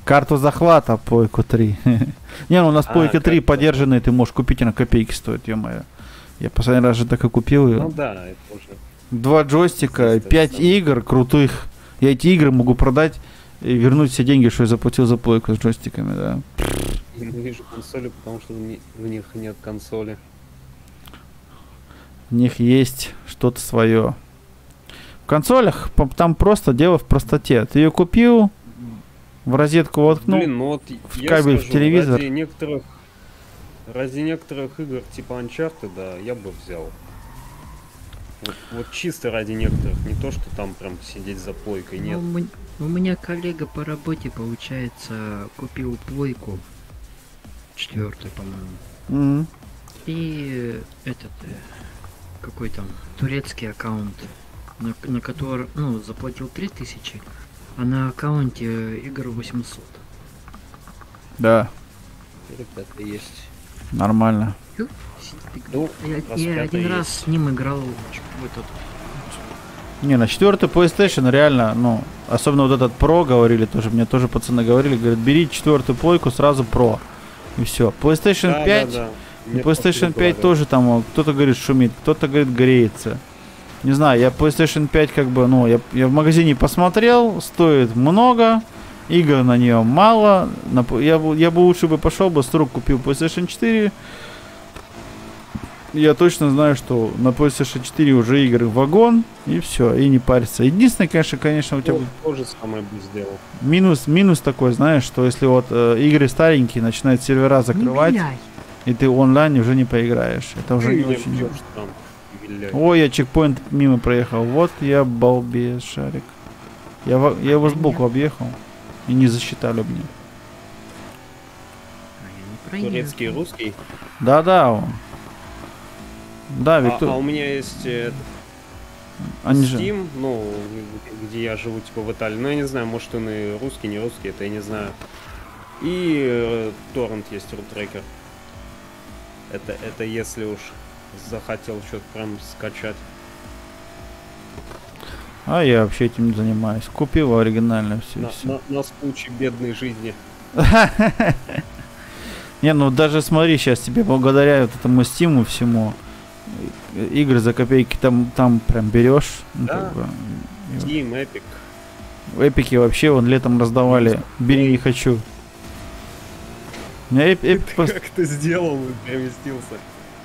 Карту захвата Пойку 3. Не, ну у нас А, Пойка 3 карту подержанные, ты можешь купить, она копейки стоит, ё-моё. Я последний раз же так и купил ее. Ну да, это уже. Два джойстика, Естественно. пять игр крутых. Я эти игры могу продать и вернуть все деньги, что я заплатил за плойку с джойстиками, да. Ненавижу консоли, потому что в, ни- в них нет консоли. В них есть что-то свое. В консолях там просто дело в простоте. Ты ее купил, в розетку воткнул. Блин, ну вот в кабель в скажу, телевизор. Ради некоторых, ради некоторых игр типа Uncharted, да, я бы взял. Вот, вот чисто ради некоторых, не то, что там прям сидеть за плойкой, Ну, нет. у ме- у меня коллега по работе, получается, купил плойку. Четвертую, по-моему. Мгм. И этот, э, какой там, турецкий аккаунт, на, на который, ну, заплатил 3000, а на аккаунте э, игр 800. Да, Ребята, есть. нормально. Ну, я, раз я пятый один раз есть. с ним играл в этот, Не, на четвертый PlayStation реально, ну, особенно вот этот Pro говорили тоже, мне тоже пацаны говорили, говорят, бери четвертую плойку, сразу Pro. И все. PlayStation да, 5, да, да. PlayStation просто 5 говорят. тоже там, о, кто-то говорит шумит, кто-то говорит греется. Не знаю, я PlayStation 5 как бы, ну, я, я в магазине посмотрел, стоит много, игр на нее мало. на я, бы, я бы лучше бы пошел бы с рук купил PlayStation 4. Я точно знаю, что на PlayStation 4 уже игры вагон, и все, и не париться. Единственное, конечно, конечно, у тебя Ну, будет то же самое бы сделал. минус, минус такой, знаешь, что если вот э, игры старенькие начинают сервера закрывать, и ты онлайн уже не поиграешь. Это уже Ты не очень. бьёшь там. Ой, я чекпоинт мимо проехал. Вот я балбес, шарик. Я, во- я его сбоку объехал. И не засчитали мне. А. Турецкий, русский. Да-да, он. Да, А, Виктор. а у меня есть э, Они же. Steam, ну, где я живу, типа в Италии. Ну, я не знаю, может он и русский, не русский, это я не знаю. И э, торрент есть, рутрекер. Это, это если уж захотел что-то прям скачать. А я вообще этим не занимаюсь. Купил оригинальное все. На, на, на случай бедной жизни. Не, ну даже смотри, сейчас тебе благодаря вот этому стиму всему игры за копейки там, там прям берешь. ну, Да. как бы. Steam, Epic. В эпике вообще вон летом раздавали. Бери не хочу. Меня эп- эпик пос- Как ты сделал, переместился?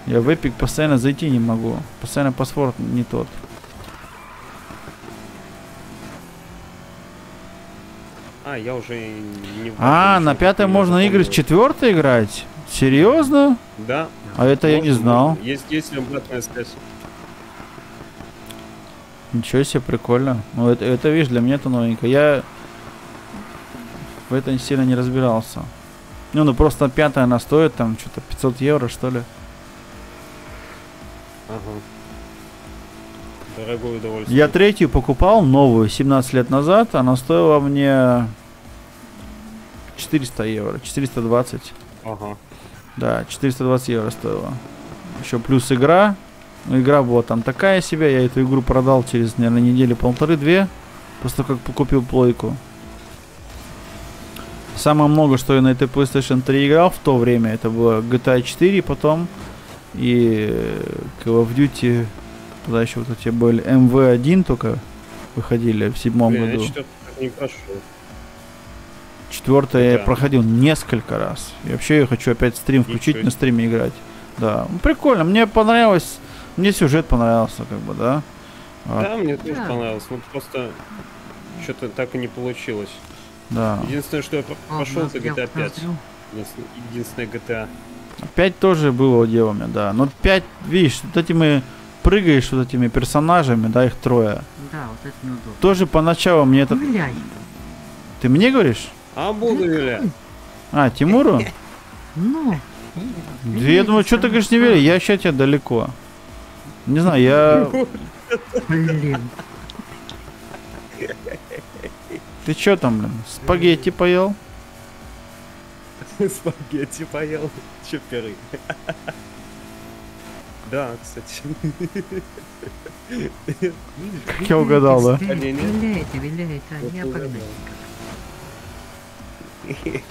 Я в эпик постоянно зайти не могу. Постоянно паспорт не тот. А, я уже не... А, на пятой можно игры с четвертой играть? Серьезно? Да. А это я не можно, знал. можно. Есть, есть обратная связь. Ничего себе, прикольно. Ну, это, это, видишь, для меня это новенько. Я в этом сильно не разбирался. Ну, ну просто пятая она стоит там что-то 500 евро, что ли. Ага. Дорогое удовольствие. Я третью покупал, новую, 17 лет назад. Она стоила мне 400 евро, 420. Ага. Да, 420 евро стоила. Еще плюс игра. Ну, игра была там такая себе. Я эту игру продал через, наверное, недели полторы-две. Просто как купил плойку. Самое много, что я на этой PlayStation 3 играл в то время, это было GTA 4 потом. И э, Call of Duty. Тогда еще вот эти были MV1 только выходили в седьмом Блин, я году. четвертый так не прошел. Четвертое я Да. проходил несколько раз. И вообще я хочу опять стрим включить, Ничего на стриме играть. Да, ну, прикольно. Мне понравилось. Мне сюжет понравился, как бы, да. А, Да, мне тоже Да. понравилось, но просто что-то так и не получилось. да. Единственное, что я О, прошел, это GTA 5. ноздрю. Единственное- GTA. 5 тоже было меня, да. Но 5, видишь, вот этими прыгаешь вот этими персонажами, да, их трое. Да, вот это неудобно. Тоже поначалу мне это... Ты мне говоришь? А буду ли? А, Тимуру? Ну, я думаю, что ты говоришь, не верю, я еще тебя далеко. Не знаю, я... блин. Ты что там, блин, спагетти поел? Спагетти поел. Че пиры? Да, кстати. Как я угадал, да? Виляйте, виляйте, а я погнал.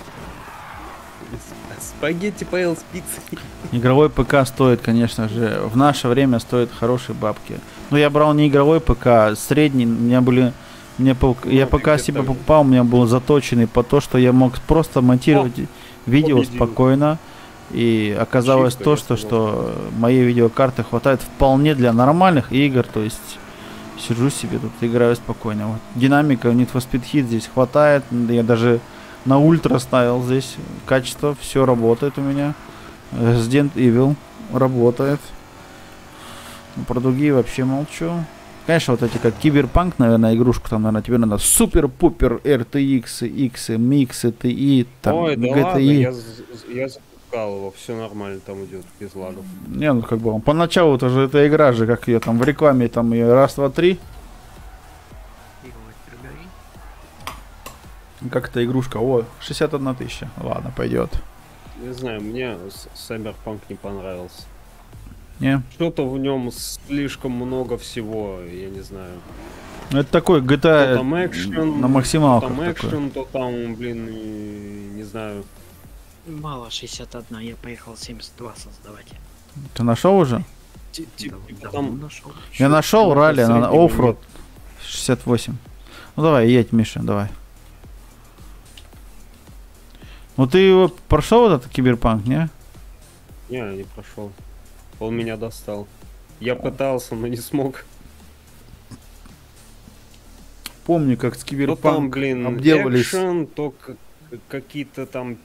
Спагетти поел с пиццей. Игровой ПК стоит, конечно же, в наше время стоит хорошие бабки. Но я брал не игровой ПК, а средний. У меня были... Мне я Ну, ПК ты себе покупал, у меня был заточенный по то, что я мог просто монтировать видео победил. спокойно. И оказалось Чисто, то, я что, что моей видеокарты хватает вполне для нормальных игр. То есть сижу себе тут, играю спокойно. Вот. Динамика Need for Speed Hit здесь хватает. Я даже на ультра ставил здесь. Качество, все работает у меня. Resident Evil работает. Про другие вообще молчу. Конечно, вот эти как Киберпанк, наверное, игрушку, там, наверное, тебе надо супер-пупер RTX, X, Mix, TI, там, Ой, да GTI. ладно, я, я запускал его, все нормально там идет, без лагов. Не, ну как бы, поначалу это же эта игра же, как ее там в рекламе, там ее раз, два, три. Как эта игрушка, о, 61 тысяча. Ладно, пойдет. Не знаю, мне Cyberpunk не понравился. Не? Что-то в нем слишком много всего, я не знаю. Ну, Это такой То GTA там экшен, на то максималках там такой. экшен, то там, блин, и не знаю. Мало 61, я поехал 72 создавать. Ты нашел уже? Там нашел. Я нашел ралли на оффроуд 68. Ну давай, едь, Миша, давай. Ну ты его прошел этот киберпанк, не? Не, не прошел. Он меня достал. Я пытался, но не смог. Помню, как с То там, киберпанк блин, обделывались. экшен, то какие-то там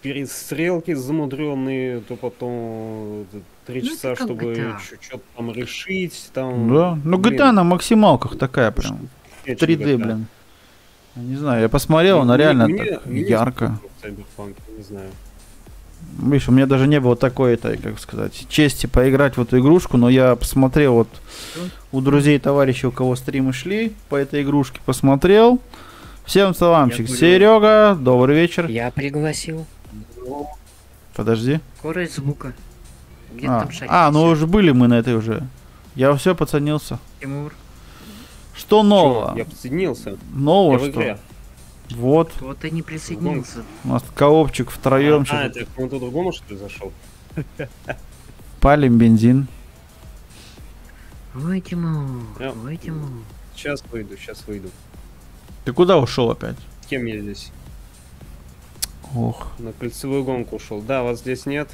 перестрелки замудренные, то потом три Ну, часа, как чтобы что-то там решить. Там, Да, ну блин, GTA на максималках такая прям. фетчем 3D, GTA. блин. Не знаю, я посмотрел, Ну, она мне- реально мне- так мне ярко. Cyberpunk, не знаю. Видишь, у меня даже не было такой, этой, как сказать, чести поиграть в эту игрушку, но я посмотрел вот у друзей, товарищей, у кого стримы шли по этой игрушке, посмотрел. Всем саламчик. Серега, добрый вечер. Я пригласил. Подожди. Скорость звука. Где А, там шарик? а, ну уже были мы на этой уже. Я все подсоединился. Тимур, Что Чё, нового? Я подсоединился. Нового я что? игре. Вот, кто-то не присоединился. у нас коопчик втроем, а, что-то это кому-то другому, что ли, зашел? палим бензин. Тимур, Я- Тимур. Сейчас выйду, сейчас выйду. Ты куда ушел опять? Кем я здесь? Ох. На кольцевую гонку ушел. Да, вас здесь нет.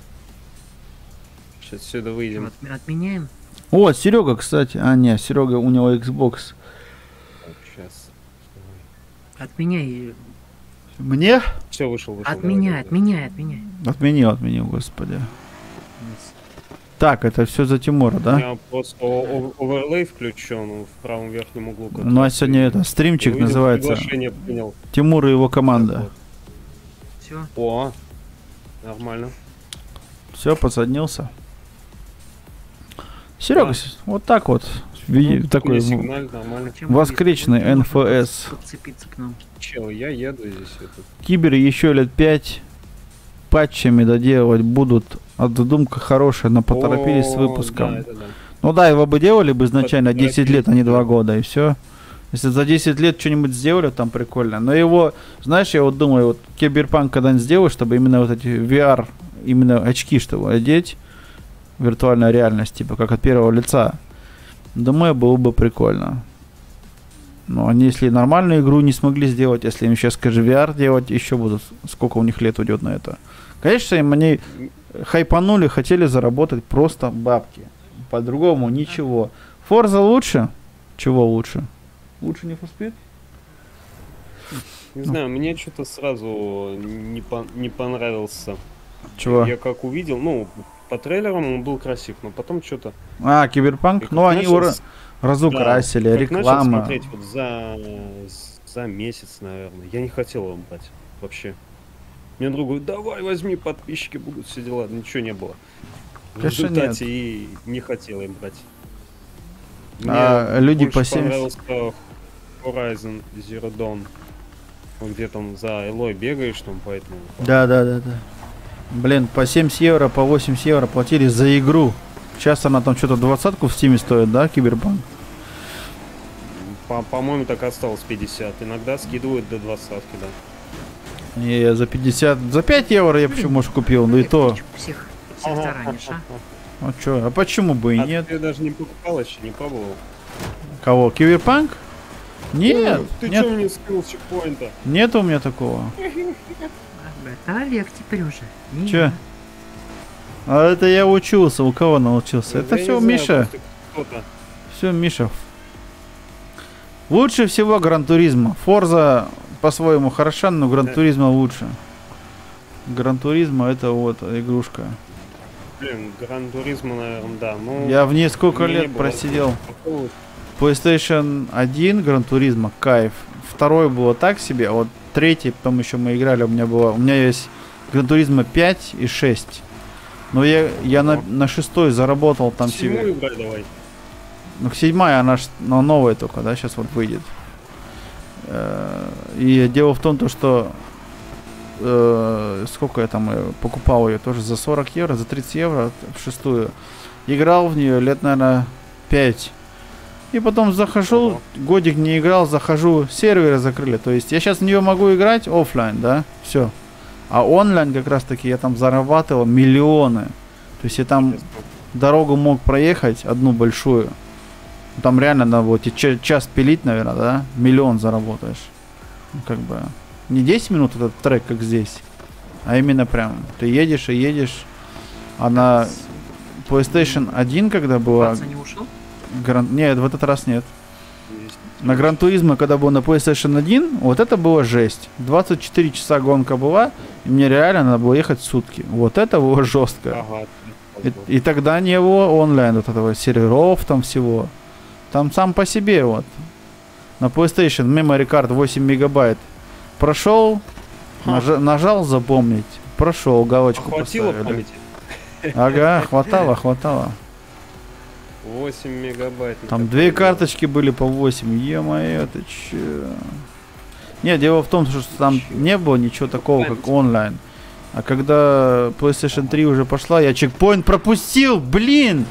Сейчас сюда выйдем. От- отменяем? О, Серега, кстати. А, не, Серега, у него Xbox. Отменяй. Мне? Все, вышел, вышел. Отменяй, отменяй, отменяй. Отменил, отменил, господи. Так, это все за Тимура, У да? меня просто оверлей включен в правом верхнем углу. Ну а сегодня это стримчик Увидел называется. Тимур и его команда. Все. О, нормально. Все, подсоединился. Серега, Да. вот так вот. Ну, такой мне ну, сигналь, нормально. Воскречный НФС. Подцепиться к нам. Чел, я еду здесь. Это. Кибер еще лет пять патчами доделывать будут. А додумка хорошая, но поторопились с О, выпуском. да, это да. Ну да, его бы делали бы изначально 10 лет, а не 2 Поторопились, года, и все. Если за 10 лет что-нибудь сделали, там прикольно. Но его, знаешь, я вот думаю, вот Киберпанк когда-нибудь сделаю, чтобы именно вот эти VR, именно очки, чтобы одеть, виртуальная реальность, типа как от первого лица. Думаю, было бы прикольно. Но они, если нормальную игру не смогли сделать, если им сейчас, скажи, VR делать, еще будут, сколько у них лет уйдет на это. Конечно, им они хайпанули, хотели заработать просто бабки. По-другому ничего. Форза лучше? Чего лучше? Лучше не Speed? Не знаю, мне что-то сразу не, пон- не понравился. Чего? Я как увидел, ну, по трейлерам он был красив, но потом что-то... А, Киберпанк? Ну, они его ра- разукрасили, начал реклама. смотреть вот за, за месяц, наверное. Я не хотел его брать вообще. Мне друг говорит, давай возьми, подписчики будут, все дела. Ничего не было. В Конечно, результате и не хотел им брать. Мне А люди по 70 понравился Horizon Zero Dawn. Где там за Элой бегаешь, там поэтому. Да, да, да, да. Блин, по 70 евро, по 80 евро платили за игру. Сейчас она там что-то двадцатку в стиме стоит, да, Киберпанк? По- По-моему, так осталось 50. Иногда скидывают до двадцатки, да. Не, я за 50, за 5 евро я почему, может, купил, ну и то. Всех, всех таранишь, а? Ну чё, а почему бы и А нет? ты даже не покупал еще, не пробовал? Кого, Киберпанк? Нет, Ты нет, что мне скинул с чекпоинта? нет у меня такого. Это Олег теперь уже. Не я. А это я учился, у кого научился? Это я все не Миша, все Миша. Лучше всего Гран Туризма. Форза по-своему хороша, но Гран Да. Туризма лучше. Гран Туризма это вот игрушка. Блин, Гран Туризма, наверное, да. Ну, Я в ней сколько мне не лет было просидел. такого. PlayStation 1 Гран Туризма, кайф. Второй было так себе, а вот третий, потом еще мы играли, у меня было, у меня есть Гран Туризма 5 и 6. Но я, я на, Ого. на шестой заработал там себе. Седьмую играй давай. Ну, седьмая, она но новая только, да, сейчас вот выйдет. Э, И дело в том, то, что э, сколько я там э, покупал ее, тоже за 40 евро, за 30 евро в шестую. Играл в нее лет, наверное, 5. И потом захожу, Ого. годик не играл, захожу, серверы закрыли. То есть я сейчас в нее могу играть оффлайн, да, все. А онлайн как раз таки я там зарабатывал миллионы. То есть я там дорогу мог проехать, одну большую. Там реально надо вот ч- час пилить, наверное, да? Миллион заработаешь. Ну, как бы. Не 10 минут этот трек, как здесь. А именно прям. Ты едешь и едешь. А на PlayStation 1, когда была... Паца не ушел? Гран... Нет, в этот раз нет. На Гран когда был на PlayStation 1, вот это было жесть. 24 часа гонка была, и мне реально надо было ехать сутки. Вот это было жестко. Ага. И, и тогда не было онлайн вот этого серверов там всего. Там сам по себе вот. На PlayStation memory card 8 мегабайт. Прошел, Ха. нажа- нажал запомнить. Прошел, галочку Хватило поставили. памяти? Ага, хватало, хватало. 8 мегабайт. Там две карточки были по 8. Е-мое, ты че? Нет, дело в том, что там Чё? не было ничего такого, как онлайн. А когда PlayStation 3 уже пошла, я чекпоинт пропустил, блин!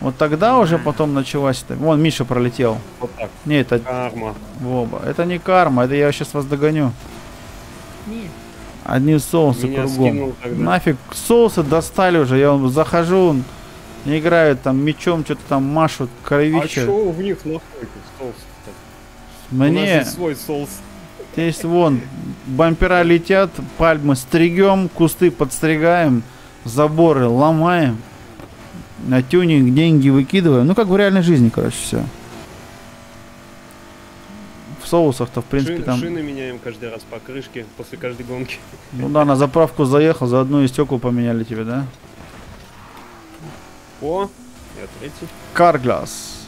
Вот тогда уже потом началась это. Вон, Миша пролетел. Вот так. Не, это Карма. Воба. Это не карма, это я сейчас вас догоню. Не. Одни соусы Меня кругом. скинул тогда. Нафиг, соусы достали уже. Я захожу, он играют там мечом, что-то там машут, А кровище. что в них находится соус-то? У нас Мне есть свой соус. здесь вон бампера летят, пальмы стригем, кусты подстригаем, заборы ломаем, на тюнинг деньги выкидываем. Ну как в реальной жизни, короче, все. В соусах-то, в принципе, Ши- там... Шины меняем каждый раз по крышке после каждой гонки. Ну да, на заправку заехал, заодно и стекла поменяли тебе, да? О, я третий. Карглас.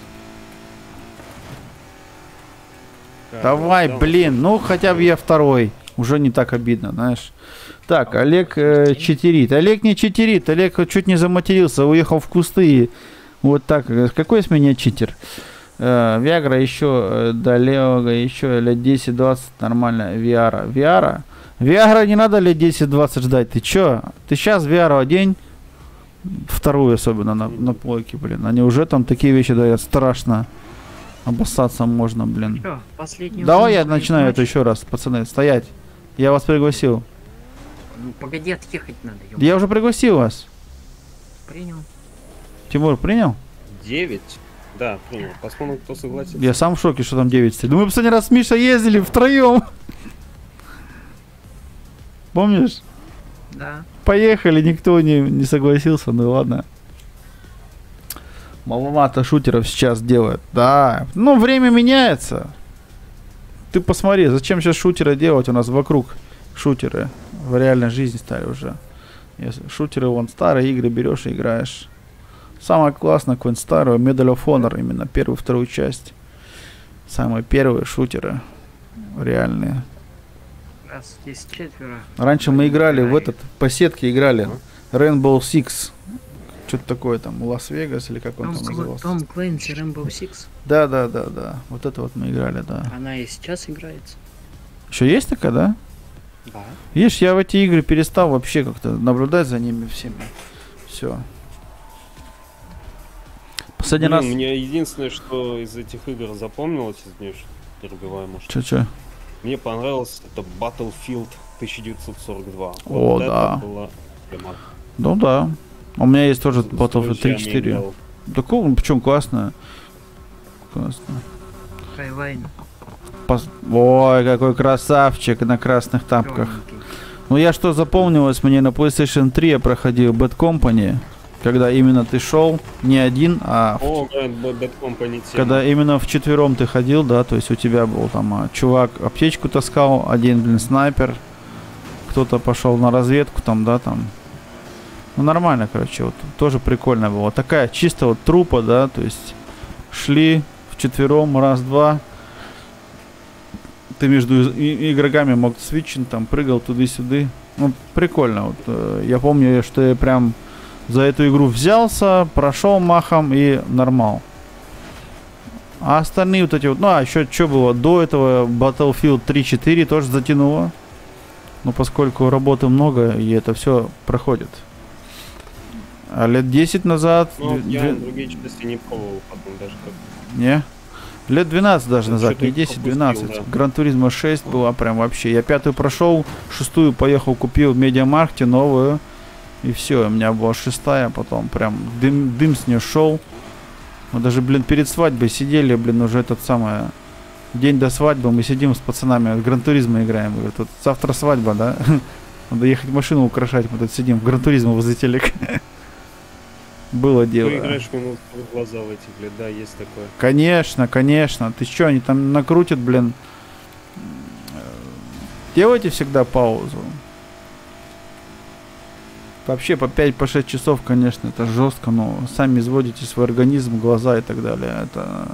Давай, вот, блин, ну хотя бы я второй. Уже не так обидно, знаешь. Так, Олег э, читерит. Олег не читерит. Олег чуть не заматерился, уехал в кусты. Вот так. Э, Какой с меня читер? Э, Виагра еще э, до Леога еще лет 10-20 нормально. Виара. Виара? Виагра не надо лет 10-20 ждать. Ты чё? Ты сейчас Виару одень. Вторую особенно на, на плойке, блин. Они уже там такие вещи дают. Страшно. Обоссаться можно, блин. Чё, последний Давай я начинаю матч? это еще раз, пацаны. Стоять. Я вас пригласил. Ну, погоди, отъехать надо. Я уже пригласил вас. Принял. Тимур, принял? 9. Да, принял. Посмотрим, кто согласится. Я сам в шоке, что там 9 стоит. Ну мы последний раз с Мишей ездили втроем. Помнишь? Да. Поехали, никто не, не согласился, ну ладно. Маловато шутеров сейчас делают. Да, ну время меняется. Ты посмотри, зачем сейчас шутеры делать? У нас вокруг шутеры в реальной жизни стали уже. Если шутеры, вон, старые игры берешь и играешь. Самое классное, какой-нибудь старый Medal of Honor, именно первую, вторую часть. Самые первые шутеры реальные. Раз здесь четверо. Раньше мы играли в этот, по сетке играли. Rainbow Six. Что-то такое там, Лас-Вегас или как он Том, там назывался. Том Клэнси Rainbow Six. Да, да, да, да. Вот это вот мы играли, да. Она и сейчас играется. Еще есть такая, да? Да. Видишь, я в эти игры перестал вообще как-то наблюдать за ними всеми. Все. Последний Блин, раз... Мне единственное, что из этих игр запомнилось, извини, что перебиваю, может. Че-че? Мне понравилось это Battlefield 1942. О, это да. было Ну да. У меня есть тоже Battlefield друзьями 3-4. играл. Да ну, почему классно? Классно. Skyline. Пос- Ой, какой красавчик на красных тапках. Кровненький. Ну я что запомнилось мне на PlayStation 3 я проходил Bad Company, когда именно ты шел не один, а О, когда именно в четвером ты ходил, да, то есть у тебя был там а, чувак аптечку таскал, один, блин, снайпер, кто-то пошел на разведку там, да, там. Ну нормально, короче, вот тоже прикольно было. Такая чисто вот трупа, да, то есть шли в четвером, раз-два. Ты между игроками мог свитчить, там прыгал туды-сюды. Ну, прикольно. Вот, э, я помню, что я прям за эту игру взялся, прошел махом и нормал. А остальные вот эти вот, ну а еще что было до этого Battlefield 3-4 тоже затянуло. Но поскольку работы много, и это все проходит. А лет 10 назад, Ну, две- я другие части не пробовал потом даже как. не? Лет 12 даже Да назад, не их 10, пропустил, 12. да. Гран Туризма 6 была прям вообще. Я пятую прошел, шестую поехал, купил в Медиамаркте новую. И все, у меня была шестая, потом прям дым, дым с нее шел. Мы даже, блин, перед свадьбой сидели, блин, уже этот самый день до свадьбы, мы сидим с пацанами, в Гран Туризма играем. Говорю, тут завтра свадьба, да? Надо ехать машину украшать, мы тут сидим в Гран Туризма возле телека. Было дело. Ты играешь минут в глаза в этих лет, да, есть такое. Конечно, конечно. Ты что, они там накрутят, блин. Делайте всегда паузу. Вообще по 5-6 часов, конечно, это жестко, но сами изводите свой организм, глаза и так далее. Это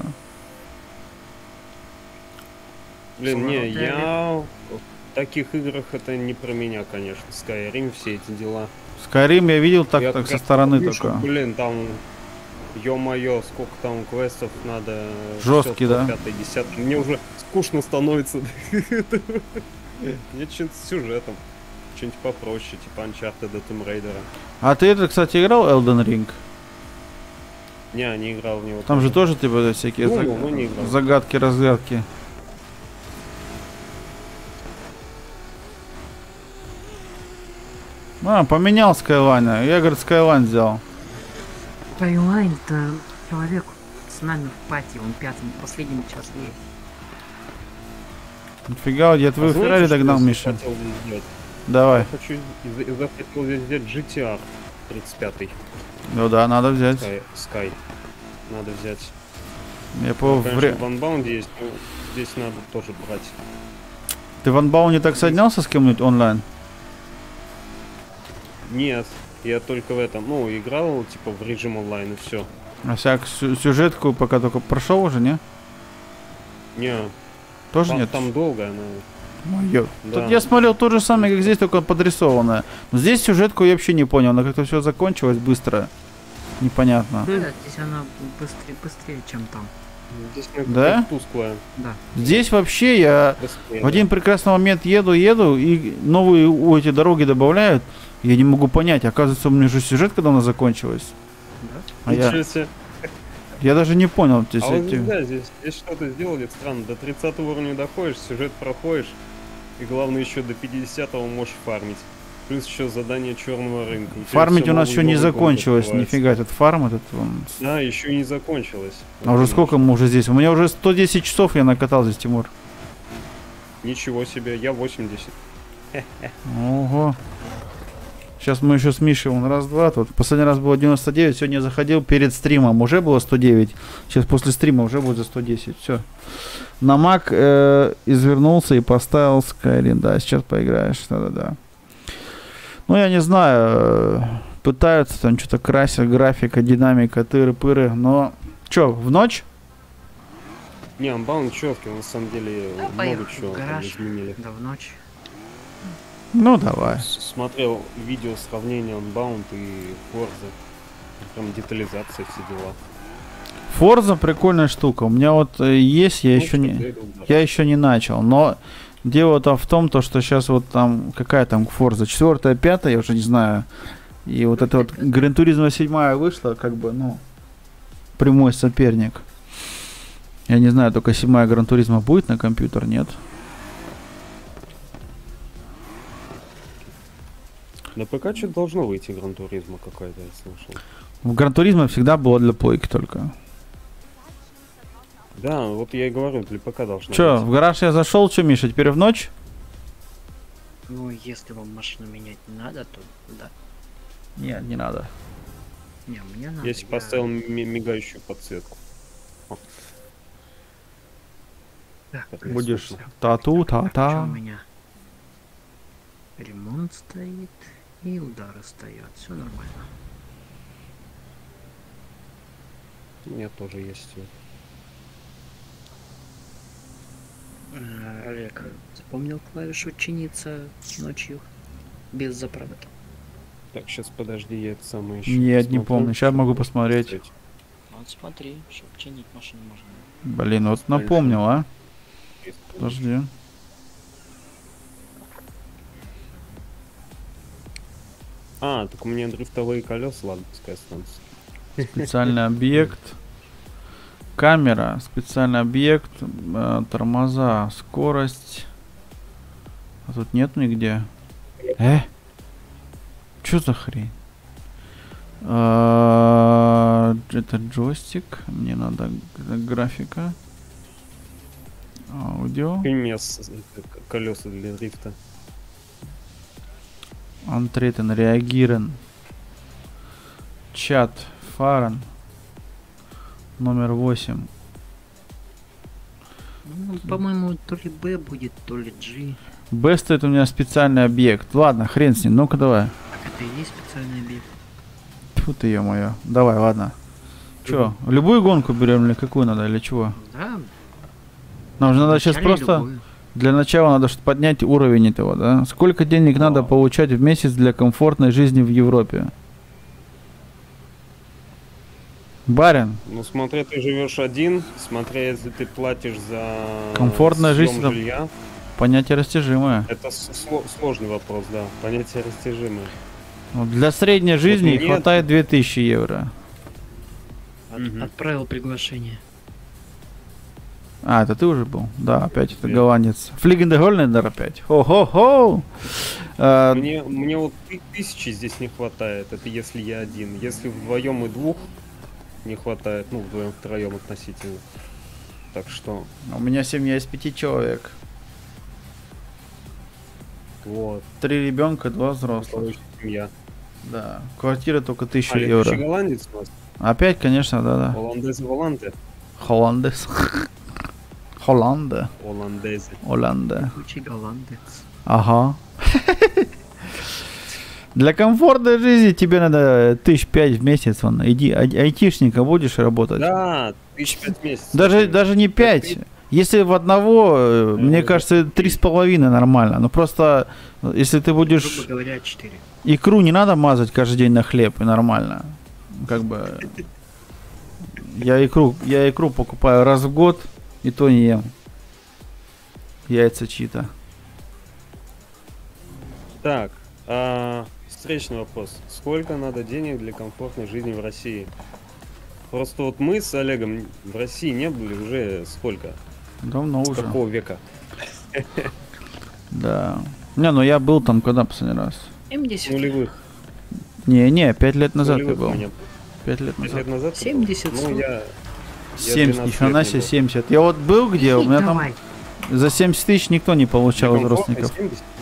Блин, не, я в таких играх это не про меня, конечно. Skyrim, все эти дела. Skyrim я видел так, Я так со стороны вижу, только. Блин, там, ё-моё, сколько там квестов надо. Жёсткий, всё, да? пятое, десятое. Мне уже скучно становится. Я что-нибудь с сюжетом. Что-нибудь попроще, типа Uncharted и Tomb Raider. А ты это, кстати, играл Elden Ring? Не, не играл в него. Там же тоже типа всякие Ну, заг- ну, не играл. загадки, разгадки. А, поменял Skyline. Я, говорит, Skyline взял. Skyline это человек с нами в пати, он пятым, последним час едет. Нифига, я твою А Феррари догнал, Миша. сделать? Давай. Я хочу, из- из- захотел здесь взять GTR 35 Ну да, надо взять. Sky, Sky. Надо взять. Я по Конечно, вре- в есть, но здесь надо тоже брать. Ты в Анбауне так соединялся с кем-нибудь онлайн? Нет, я только в этом, ну, играл, типа, в режим онлайн и все. А всяк сю- сюжетку пока только прошел уже, не? Не, Тоже там, нет? там долго она. Моё. Да. Тут я смотрел то же самое, как здесь, только подрисованное. Но здесь сюжетку я вообще не понял. Она как-то все закончилось быстро. Непонятно. Да, здесь она быстрее, быстрее, чем там. Здесь Да? тусклая. Да. Здесь вообще я быстрее, в один прекрасный момент еду, еду, и новые у эти дороги добавляют. Я не могу понять, оказывается, у меня же сюжет, когда она закончилась. Да? А да. я, Ничего себе. я даже не понял. здесь А вот эти- здесь, да, здесь, здесь что-то сделали странно. До 30 уровня доходишь, сюжет проходишь, и главное еще до 50 можешь фармить. Плюс еще задание черного рынка. У Фармить у нас еще не закончилось. Нифига, этот фарм этот. он Да, еще и не закончилось. А уже сколько мы уже здесь? У меня уже 110 часов я накатал здесь, Тимур. Ничего себе, я 80. Ого. Сейчас мы еще с Мишей, он раз-два, тут последний раз было 99, сегодня я заходил перед стримом, уже было 109, сейчас после стрима уже будет за 110, все. На Mac э, извернулся и поставил Skyrim, да, сейчас поиграешь, да-да-да. Ну, я не знаю, э, пытаются там что-то красить, графика, динамика, тыры-пыры, но... Че, в ночь? Не, Unbound четкий, на самом деле Да, много чего там гараж. изменили. Да в ночь. Ну, давай. С- Смотрел видео сравнения Unbound и Forza. Прям детализация, все дела. Forza прикольная штука. У меня вот э, есть, я Ну, еще не... я еще не начал, но Дело-то в том, то, что сейчас вот там, какая там Forza, четвертая, пятая, я уже не знаю. И вот это вот Gran Turismo седьмая вышла, как бы, ну, прямой соперник. Я не знаю, только седьмая Gran Turismo будет на компьютер, нет? На ПК что-то должно выйти Gran Turismo какая-то, я слышал. В Гран Туризма всегда было для плойки только. Да, вот я и говорю, для ПК должно Че, быть. в гараж я зашел, что, Миша, теперь в ночь? Ну, если вам машину менять не надо, то да. Нет, не надо. Не, мне надо. Я себе поставил ми- мигающую подсветку. Так, Как Будешь тату, Что та-та. у меня? Ремонт стоит и удары стоят. Все нормально. У меня тоже есть. всё. Э, Олег, вспомнил клавишу чиниться ночью без заправки. Так, сейчас подожди, я это самое еще. Нет, не помню. Сейчас могу посмотреть. Вот смотри, чтобы чинить машину можно. Блин, вот напомнил, а? Подожди. А, так у меня дрифтовые колеса, ладно, пускай останутся. Специальный объект. Камера, специальный объект, э, тормоза, скорость. А тут нет нигде. Э? Чё за хрень? А, Это джойстик. Мне надо графика. Аудио. Какие у меня с- с- к- колеса для дрифта? Антрeten, реагирен. Чат, фарен. Номер 8. Ну, по-моему, то ли Б будет, то ли G. Б стоит у меня специальный объект. Ладно, хрен с ним. Ну-ка давай. Так это и есть специальный объект. Тьфу ты, ё-моё. Давай, ладно. Чё, любую гонку берем или какую надо, или чего? Да. Нам же надо сейчас просто... любую. Для начала надо что поднять уровень этого, да? Сколько денег надо Да. получать в месяц для комфортной жизни в Европе? Барин, Ну, смотря, ты живешь один, смотря, если ты платишь за Комфортная жизнь жилья, понятие растяжимое. это сложный вопрос, да, понятие растяжимое. Для средней жизни мне- хватает 2000 евро. От-. Отправил приглашение. А, это ты уже был? Да, опять это Нет. голландец. Флигенде Гольнендер опять. Хо-хо-хо! А, Мне, мне вот ты- тысячи здесь не хватает, это если я один. Если вдвоем и двух не хватает, ну, вдвоем втроем относительно. Так что, у меня семья из пяти человек. вот, Три ребенка, два взрослых. семья. Да. Квартира только 1000 А, евро. голландец у нас? Опять, конечно, да-да. Холландезы, голланды? Холландес. Холланда. Лучший голландец. Ага. Для комфортной жизни тебе надо тысяч пять в месяц. Вон. Иди, ай- айтишника будешь работать. Да, тысяч пять месяцев. Даже, даже не пять. Если в одного, э, мне да. кажется, три с половиной нормально. Ну просто, э, если ты будешь... Грубо говоря, 4. Икру не надо мазать каждый день на хлеб, и нормально. Как бы... Я икру, я икру покупаю раз в год, и то не ем. Яйца чьи-то. Так, а, встречный вопрос. Сколько надо денег для комфортной жизни в России? Просто вот мы с Олегом в России не были уже сколько? Давно С уже. какого века? Да. Не, ну я был там когда последний раз? 70. Нулевых. Не, не, пять лет назад я был. меня. Пять лет назад. лет назад? ты был? 70, Ну, я... 70, 12 ни хрена лет не себе был. 70. Я вот был где, у меня там за 70 тысяч никто не получал родственников. 70, ничего себе.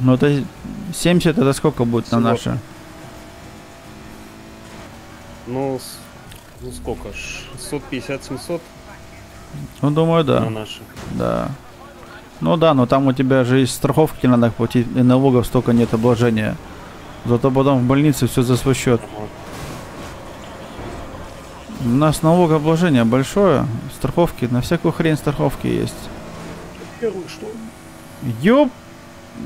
Ну это 70 это сколько будет на Всего. наши? Ну, ну сколько? 650-700 Ну думаю, да. на наши. Да. Ну да, но там у тебя же из страховки надо платить, и налогов столько нет обложения. Зато потом в больнице все за свой счет. У нас налогообложение большое, страховки, на всякую хрень страховки есть. Первый что? Ёп!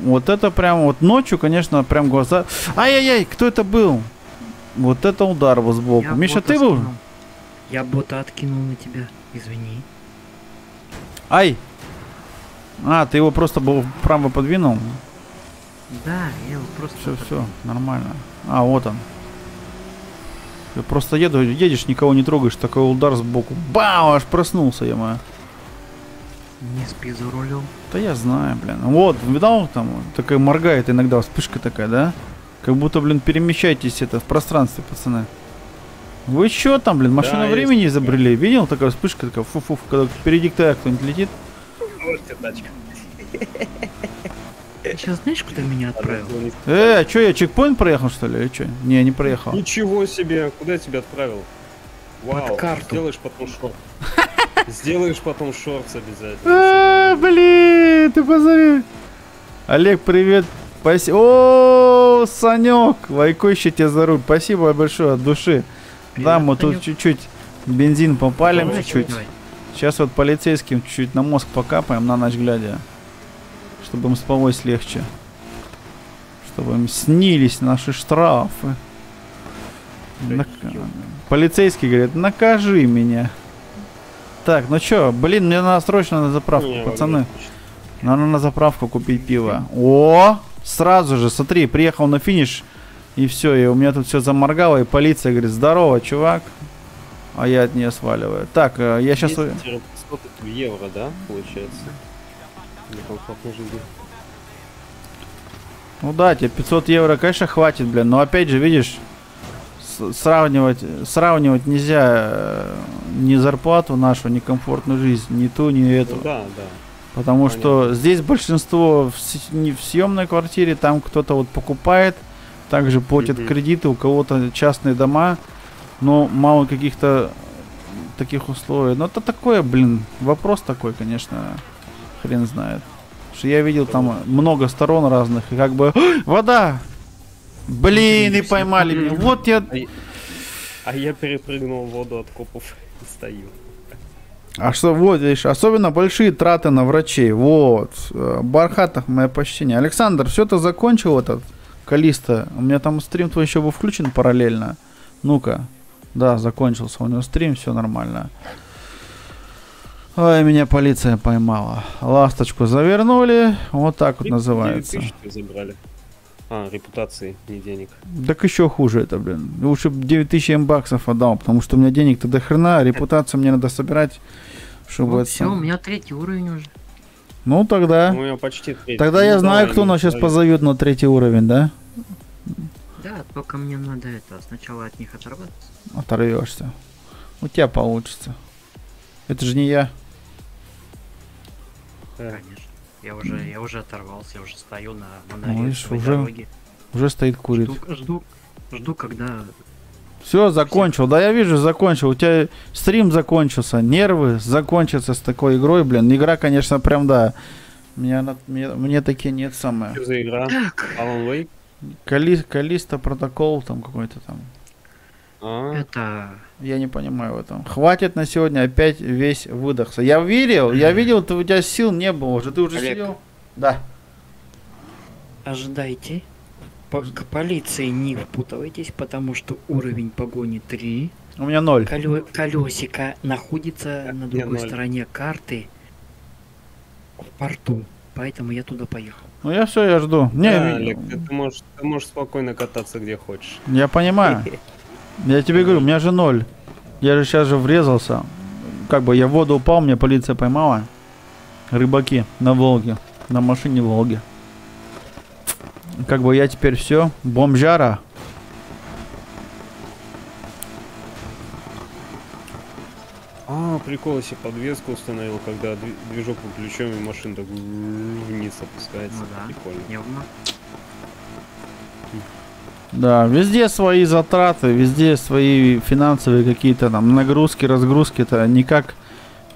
Вот это прям вот ночью, конечно, прям глаза... Ай-яй-яй, кто это был? Вот это удар вот сбоку. Я Миша, ты был? скинул. Я бота откинул на тебя. Извини. Ай! А, ты его просто был вправо подвинул? Да, я его просто... Все, все, нормально. А, вот он. Я просто еду, едешь, никого не трогаешь, такой удар сбоку. Бау, аж проснулся я, моя. Не спи за рулем. Да я знаю, блин. Вот, видал там, такая моргает иногда, вспышка такая, да? Как будто, блин, перемещаетесь это в пространстве, пацаны. Вы чё там, блин, машину Да, есть времени такое. изобрели? Видел такая вспышка, такая фу-фу, когда впереди тебя кто-нибудь летит? Вот тебе тачка. Ты сейчас знаешь, куда меня отправил? Э, а чё, я чекпоинт проехал, что ли, или чё? Не, не проехал. Ничего себе, куда я тебя отправил? Вау, карту. сделаешь шорт. Сделаешь потом шортс обязательно. А, блин, ты посмотри. Олег, привет. Спасибо. О, Санек, лайкующий тебе за руль. Спасибо большое от души. Да, мы тут чуть-чуть бензин попалим, чуть-чуть. Сейчас вот полицейским чуть-чуть на мозг покапаем на ночь глядя. Чтобы им спалось легче. Чтобы им снились наши штрафы. Нак- Полицейский говорит, накажи меня. Так, ну чё, блин, мне надо срочно на заправку, Не, пацаны. Надо на заправку купить пиво. О, сразу же, смотри, приехал на финиш, и все, и у меня тут все заморгало, и полиция говорит, здорово, чувак. А я от нее сваливаю. Так, э, я сейчас... 200-500 евро, да, получается? Ну да, тебе 500 евро, конечно, хватит, блин. Но опять же, видишь, сравнивать, сравнивать нельзя э, ни зарплату нашу, ни комфортную жизнь, ни ту, ни эту. Ну да, да. Потому понятно. что здесь большинство в, не в съемной квартире, там кто-то вот покупает, также платит Мгм. кредиты, у кого-то частные дома, но мало каких-то таких условий. Но это такое, блин, вопрос такой, конечно, хрен знает. Потому что я видел там много сторон разных, и как бы «Ой, вода! Блин, и поймали меня. Вот я. А я- А я перепрыгнул в воду от копов и стою. А что, вот, видишь, особенно большие траты на врачей. Вот. Э, Бархатах мое почтение. Александр, все ты закончил этот Калиста? У меня там стрим твой еще был включен параллельно. Ну-ка. Да, закончился у него стрим, все нормально. Ой, меня полиция поймала. Ласточку завернули. Вот так вот называется. 9 тысяч забрали. А, репутации, не денег. Так еще хуже это, блин. Лучше бы 9000 М баксов отдал, потому что у меня денег-то до хрена, а репутацию мне надо собирать, чтобы это... все, у меня третий уровень уже. Ну тогда... У меня почти треть. Тогда я Ну, знаю, давай, кто не нас сейчас позовет на третий уровень, да? Да, только мне надо это сначала от них оторваться. Оторвешься. У тебя получится. Это же не я. Э, Конечно. Я уже, я уже оторвался, я уже стою на, на Ну, уже дороге. Уже стоит курит. Жду, жду, жду, когда Все, закончил. Да я вижу, закончил. У тебя стрим закончился. Нервы закончатся с такой игрой, блин. Игра, конечно, прям да. Меня, мне, мне такие нет самое. Что за игра? Так, Alan Wake? Кали, Калиста протокол там какой-то там. А, это... Я не понимаю в этом. Хватит на сегодня опять весь выдохся. Я видел, я видел, ты, у тебя сил не было уже. Ты уже Олег. сидел? Да. Ожидайте. По- к полиции не впутывайтесь, потому что уровень погони 3. У меня ноль. Колё- колесико находится на другой ноль. стороне карты в порту. Поэтому я туда поехал. Ну я все, я жду. Не, да, Олег, ты можешь, ты можешь спокойно кататься где хочешь. я понимаю. Я тебе говорю, у меня же ноль. Я же сейчас же врезался. Как бы я в воду упал, меня полиция поймала. Рыбаки на Волге. На машине Волге. Как бы я теперь все. Бомжара. А, прикол, если подвеску установил, когда дви- движок выключен и машина так вниз опускается. Ну да. Прикольно. Явно. Да, везде свои затраты, везде свои финансовые какие-то там нагрузки, разгрузки. Это никак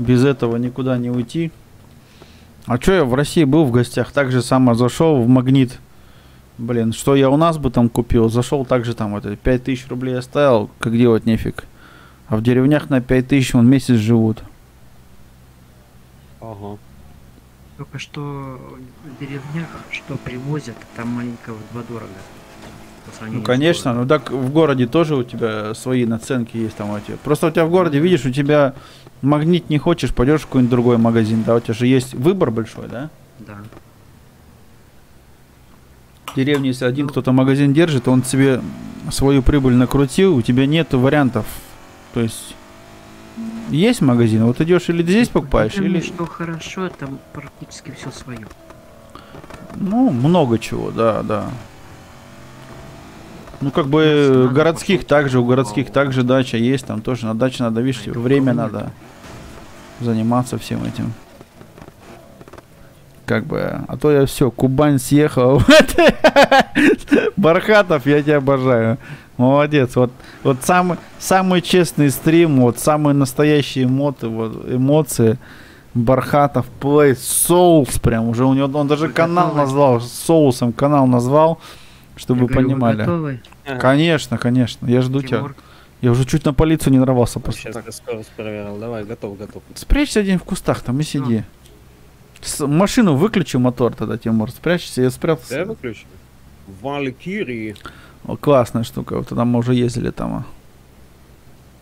без этого никуда не уйти. А что я в России был в гостях, так же само зашел в магнит. Блин, что я у нас бы там купил? Зашел также там вот 5000 рублей оставил, как делать нефиг. А в деревнях на 5000 он месяц живут. Ага. Только что в деревнях, что привозят, там маленького два дорого. По сравнению Ну, конечно, ну так в городе тоже у тебя свои наценки есть там эти. Просто у тебя в городе, видишь, у тебя магнит не хочешь, пойдешь в какой-нибудь другой магазин, да, у тебя же есть выбор большой, да? Да. В деревне, если один кто-то магазин держит, он себе свою прибыль накрутил, у тебя нет вариантов. То есть есть магазин, вот идешь или здесь покупаешь, Потому или что хорошо, там практически все свое. ну много чего, да, да. Ну как бы городских также, у городских также дача есть, там тоже на даче надо, видишь, время надо заниматься всем этим. Как бы, а то я все, Кубань съехал. Бархатов, я тебя обожаю. Молодец. Вот, вот самый, самый честный стрим, вот самые настоящие эмоты, вот, эмоции. Бархатов Play Souls прям уже у него, он даже канал назвал, соусом канал назвал, чтобы Я вы говорю, вы понимали. готовы? Конечно, конечно, я жду тебя. Тимур? Я уже чуть на полицию не нарвался просто Сейчас так. я скорость проверил. Давай, готов, готов. Спрячься один в кустах там и сиди. С- машину выключи мотор тогда, Тимур. Спрячься, я спрятался. Да, выключи. Валькирии. О, классная штука. Вот тогда мы уже ездили там. а.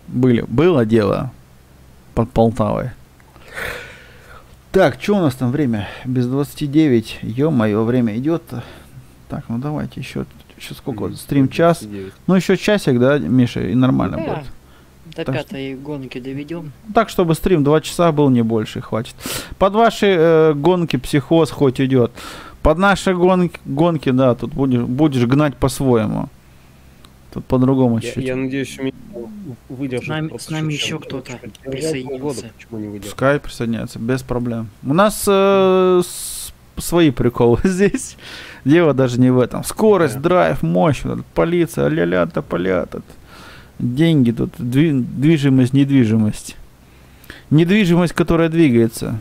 Были. Было дело под Полтавой. Так, что у нас там время? Без 29. Ё-моё, время идет. Так, ну давайте еще. Еще сколько? вот, Стрим час. 29. Ну еще часик, да, Миша, и нормально Да, будет. До Так пятой гонки доведем. Так, чтобы стрим 2 часа был, не больше, хватит. Под ваши э, гонки психоз хоть идет. Под наши гонки, гонки, да, тут будешь, будешь гнать по-своему. Тут по-другому Я, чуть-чуть. я надеюсь, у меня выдержит. С нами- с нами еще кто-то присоединился. выдержал? Пускай присоединяется, без проблем. У нас э, с- свои приколы здесь. Дело даже не в этом. Скорость, драйв, мощь, вот полиция, ля-ля, тополя, тут. деньги, тут дви- движимость, недвижимость. Недвижимость, которая двигается.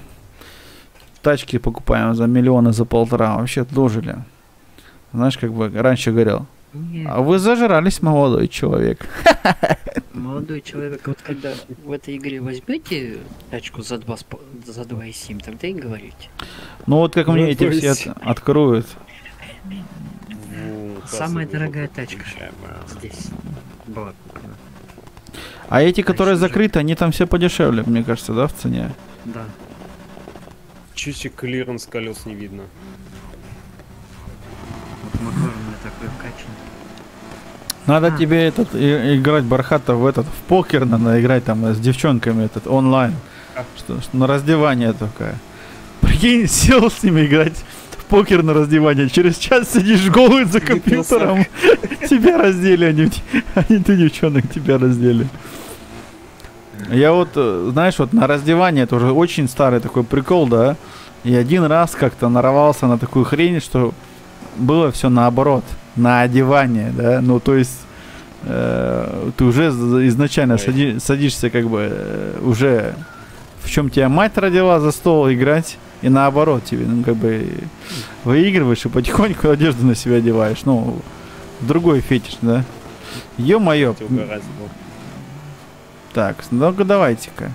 Тачки покупаем за миллионы, за полтора. Вообще дожили. Знаешь, как бы раньше говорил. Не, А вы зажрались, молодой человек. молодой человек, вот когда в этой игре возьмете тачку за 2, за 2,7, тогда и говорите. Ну вот как Ну, мне эти все от- откроют. Самая дорогая тачка. включаемая. Здесь была куплена. А эти, которые закрыты, они там все подешевле, мне кажется, да, в цене? Да. Чуть-чуть клиренс колес не видно. Вот мотор у меня такой вкачан. Надо А. тебе этот и- играть Бархата в этот в покер надо играть там с девчонками этот онлайн. А. Что, что на раздевание такая. Прикинь, сел с ними играть покер на раздевание. Через час сидишь голый за компьютером. Тебя раздели, они, они ты девчонок тебя раздели. Я вот, э, знаешь, вот на раздевание это уже очень старый такой прикол, да. И один раз как-то нарвался на такую хрень, что было все наоборот, на одевание, да. Ну, то есть э, ты уже изначально сади- садишься как бы э, уже в чем тебя мать родила за стол играть, и наоборот тебе, ну, как бы выигрываешь и потихоньку одежду на себя одеваешь. Ну, другой фетиш, да. Ё-моё. Так, ну-ка давайте-ка.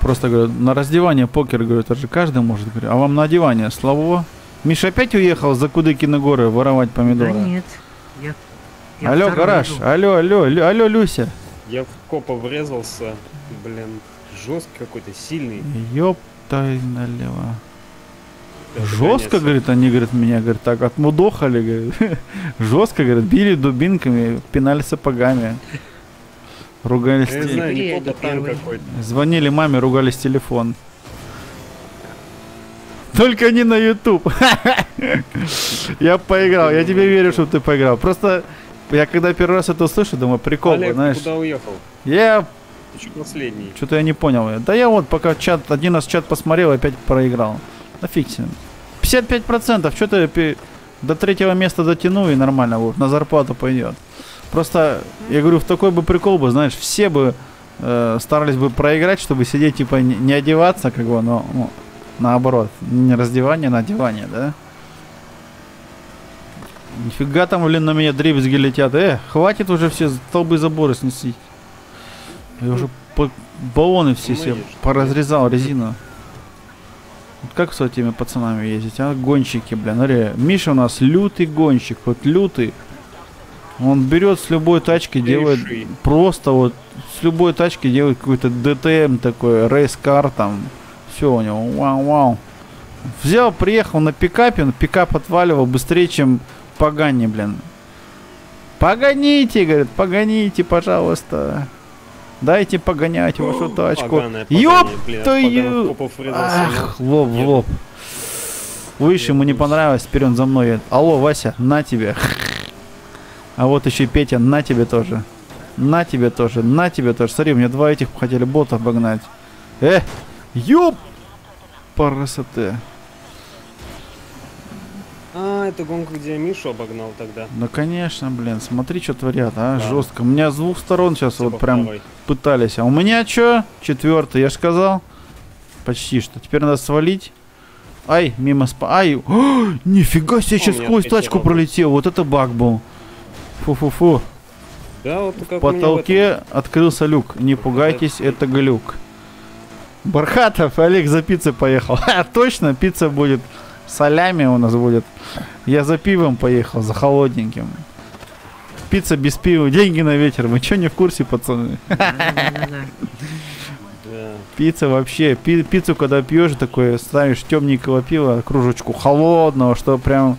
Просто говорю, на раздевание покер, говорю, это же каждый может, говорю. А вам на одевание слабо? Миша опять уехал за Кудыки на горы воровать помидоры? Да нет. Я, я алло, гараж, иду. алло, алло, алло, алло, Люся. Я в копа врезался. Блин, жесткий какой-то, сильный. Ёптай налево. Это Жестко, говорит, они, говорит, меня, говорит, так отмудохали, говорит. Жестко, говорит, били дубинками, пинали сапогами. Ругались, Я не знаю, не какой-то. звонили маме, ругались телефон. Только не на YouTube. Я поиграл, я тебе верю, что ты поиграл. Просто я когда первый раз это услышу, думаю, прикол, Олег, знаешь. куда уехал? Я Что последний? что-то я не понял. Да я вот пока чат, один раз чат посмотрел, опять проиграл. Да фиг с ним. 55%, что ты пи- до третьего места дотяну и нормально будет, на зарплату пойдет. Просто, я говорю, в такой бы прикол бы, знаешь, все бы э, старались бы проиграть, чтобы сидеть, типа, не, не одеваться, как бы, но ну, наоборот, не раздевание, на одевание, да? Нифига там, блин, на меня дребезги летят. Э, хватит уже все столбы заборы сносить. Я уже по- баллоны все себе поразрезал резину. Вот как с этими пацанами ездить, а? Гонщики, блин. Смотри, Миша у нас лютый гонщик, вот лютый. Он берет с любой тачки, делает Леший. просто вот с любой тачки делает какой-то ДТМ такой, рейс-кар там. Все у него, вау-вау. Взял, приехал на пикапе, он пикап отваливал быстрее, чем Погани, блин. Погоните, говорит, погоните, пожалуйста. Дайте погонять вашу тачку. Ёп твою- Ах, лоб в лоб. Выше ему не понравилось, теперь он за мной. Алло, Вася, на тебе. А вот еще и Петя, на тебе тоже. На тебе тоже, на тебе тоже. Смотри, мне два этих хотели бота обогнать. Э, ёп! Парасоте. А, это гонка, где я Мишу обогнал тогда. Ну конечно, блин, смотри, что творят, а, Да. жестко. У меня с двух сторон сейчас Типа вот прям второй. пытались. А у меня что? Четвертый, я же сказал. Почти что. Теперь надо свалить. Ай, мимо спа. Ай, о, нифига себе, сейчас сквозь тачку робот. пролетел. Вот это баг был. Фу-фу-фу. Да, вот как В в этом. потолке открылся люк. Не пугайтесь, это глюк. Бархатов, Олег за пиццей поехал. Ха, точно, пицца будет. Солями у нас будет. Я за пивом поехал, за холодненьким. Пицца без пива, деньги на ветер. Вы что, не в курсе, пацаны? Пицца вообще, пи- пиццу когда пьешь, такое ставишь темненького пива, кружечку холодного, что прям,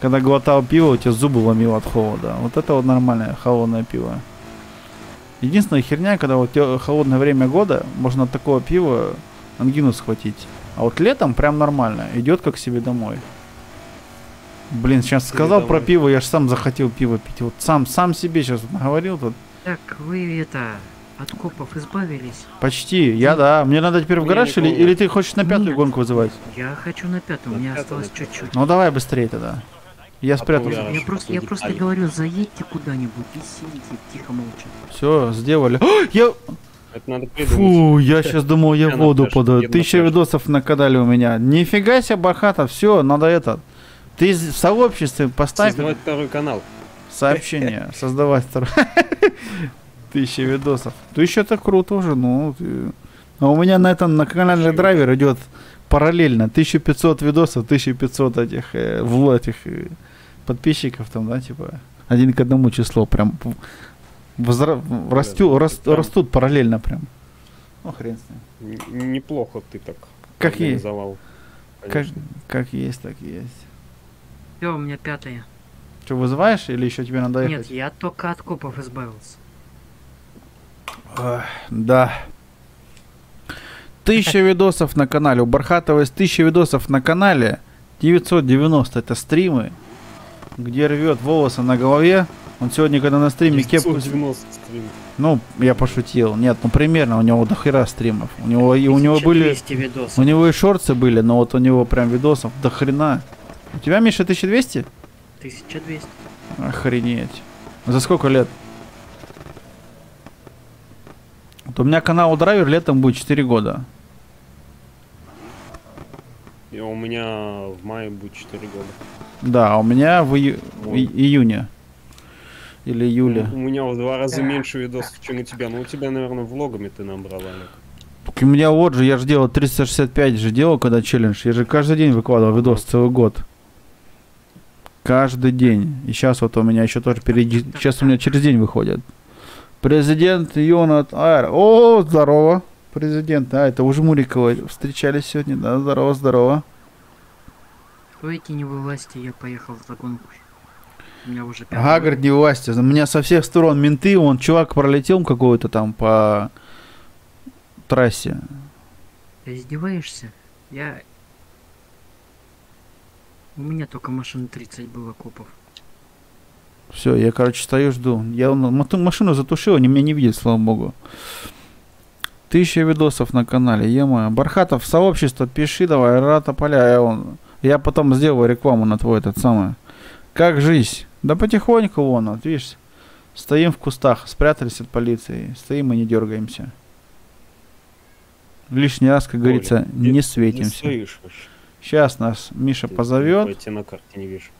когда глотал пиво, у тебя зубы ломило от холода. Вот это вот нормальное холодное пиво. Единственная херня, когда вот холодное время года, можно от такого пива ангину схватить. А вот летом прям нормально, идет как себе домой. Блин, сейчас Себе сказал про домой. пиво, я же сам захотел пиво пить. Вот сам, сам себе сейчас говорил тут. Так, вы это, от копов избавились? Почти, я да. Мне надо теперь в гараж или, или ты хочешь на пятую Нет. гонку вызывать? Я хочу на На мне пятом, осталось чуть-чуть. Ну давай быстрее тогда. Я А спрятался. Я я- просто, я просто говорю, заедьте куда-нибудь и сидите тихо молча. Все, сделали. О, я... Это надо придумать. Фу, я сейчас думал, я воду подаю. Тысяча видосов на канале у меня. Нифига себе, Бархата, все, надо это. Ты в сообществе поставь Создавать второй канал. сообщение, создавать второй. Тысяча видосов. Тысяча это круто уже, ну. А у меня на этом, на канале драйвер идет параллельно. 1500 видосов, 1500 этих, э, в этих э, подписчиков там, да, типа. Один к одному число прям возра- растю, рас- прям- растут параллельно прям. Ну, хрен с ним. Н- Неплохо ты так Как есть. Как, как есть, так и есть. Все, у меня пятое. Что, вызываешь или еще тебе надо Нет, ехать? я только от копов избавился. Ах, Да. Тысяча видосов на канале. У Бархатова есть тысяча видосов на канале. 990 это стримы, где рвет волосы на голове. Он сегодня, когда на стриме кепку... 990 стрим. Ну, я пошутил. Нет, ну примерно, у него до хера стримов. У него, и у него были... 1200 видосов. У него и шорты были, но вот у него прям видосов до хрена. У тебя, Миша, 1200? 1200. Охренеть. За сколько лет? Вот у меня канал Драйвер летом будет 4 года. И у меня в мае будет 4 года. Да, а у меня в ию- и- июне. Или июле. У меня в два раза меньше видосов, чем у тебя. Ну, у тебя, наверное, влогами ты набрал, Олег. Так У меня вот же, я же делал 365 же делал, когда челлендж. Я же каждый день выкладывал видос целый год. Каждый день. И сейчас вот у меня еще тоже впереди. Сейчас у меня через день выходит. Президент Йонат Айр. О, здорово. Президент. А, это уже Мурикова встречались сегодня. Да, здорово, здорово. Стойте, не вылазьте, я поехал в загонку. У меня уже пятый. Гагард не власти. У меня со всех сторон менты. Вон чувак пролетел какой-то там по трассе. Ты издеваешься? Я... У меня только машин 30 было копов. Все, я, короче, стою, жду. Я машину затушил, они меня не видят, слава богу. Тысяча видосов на канале, ема. Бархатов, сообщество, пиши давай, рата поля. Я, вон, я потом сделаю рекламу на твой этот самый. Как жизнь? Да потихоньку вон, вот, видишь. Стоим в кустах, спрятались от полиции. Стоим и не дергаемся. Лишний раз, как Коля, говорится, не Не светимся. стоишь вообще. Сейчас нас Миша Ты- позовет. Пойти на карте не вижу.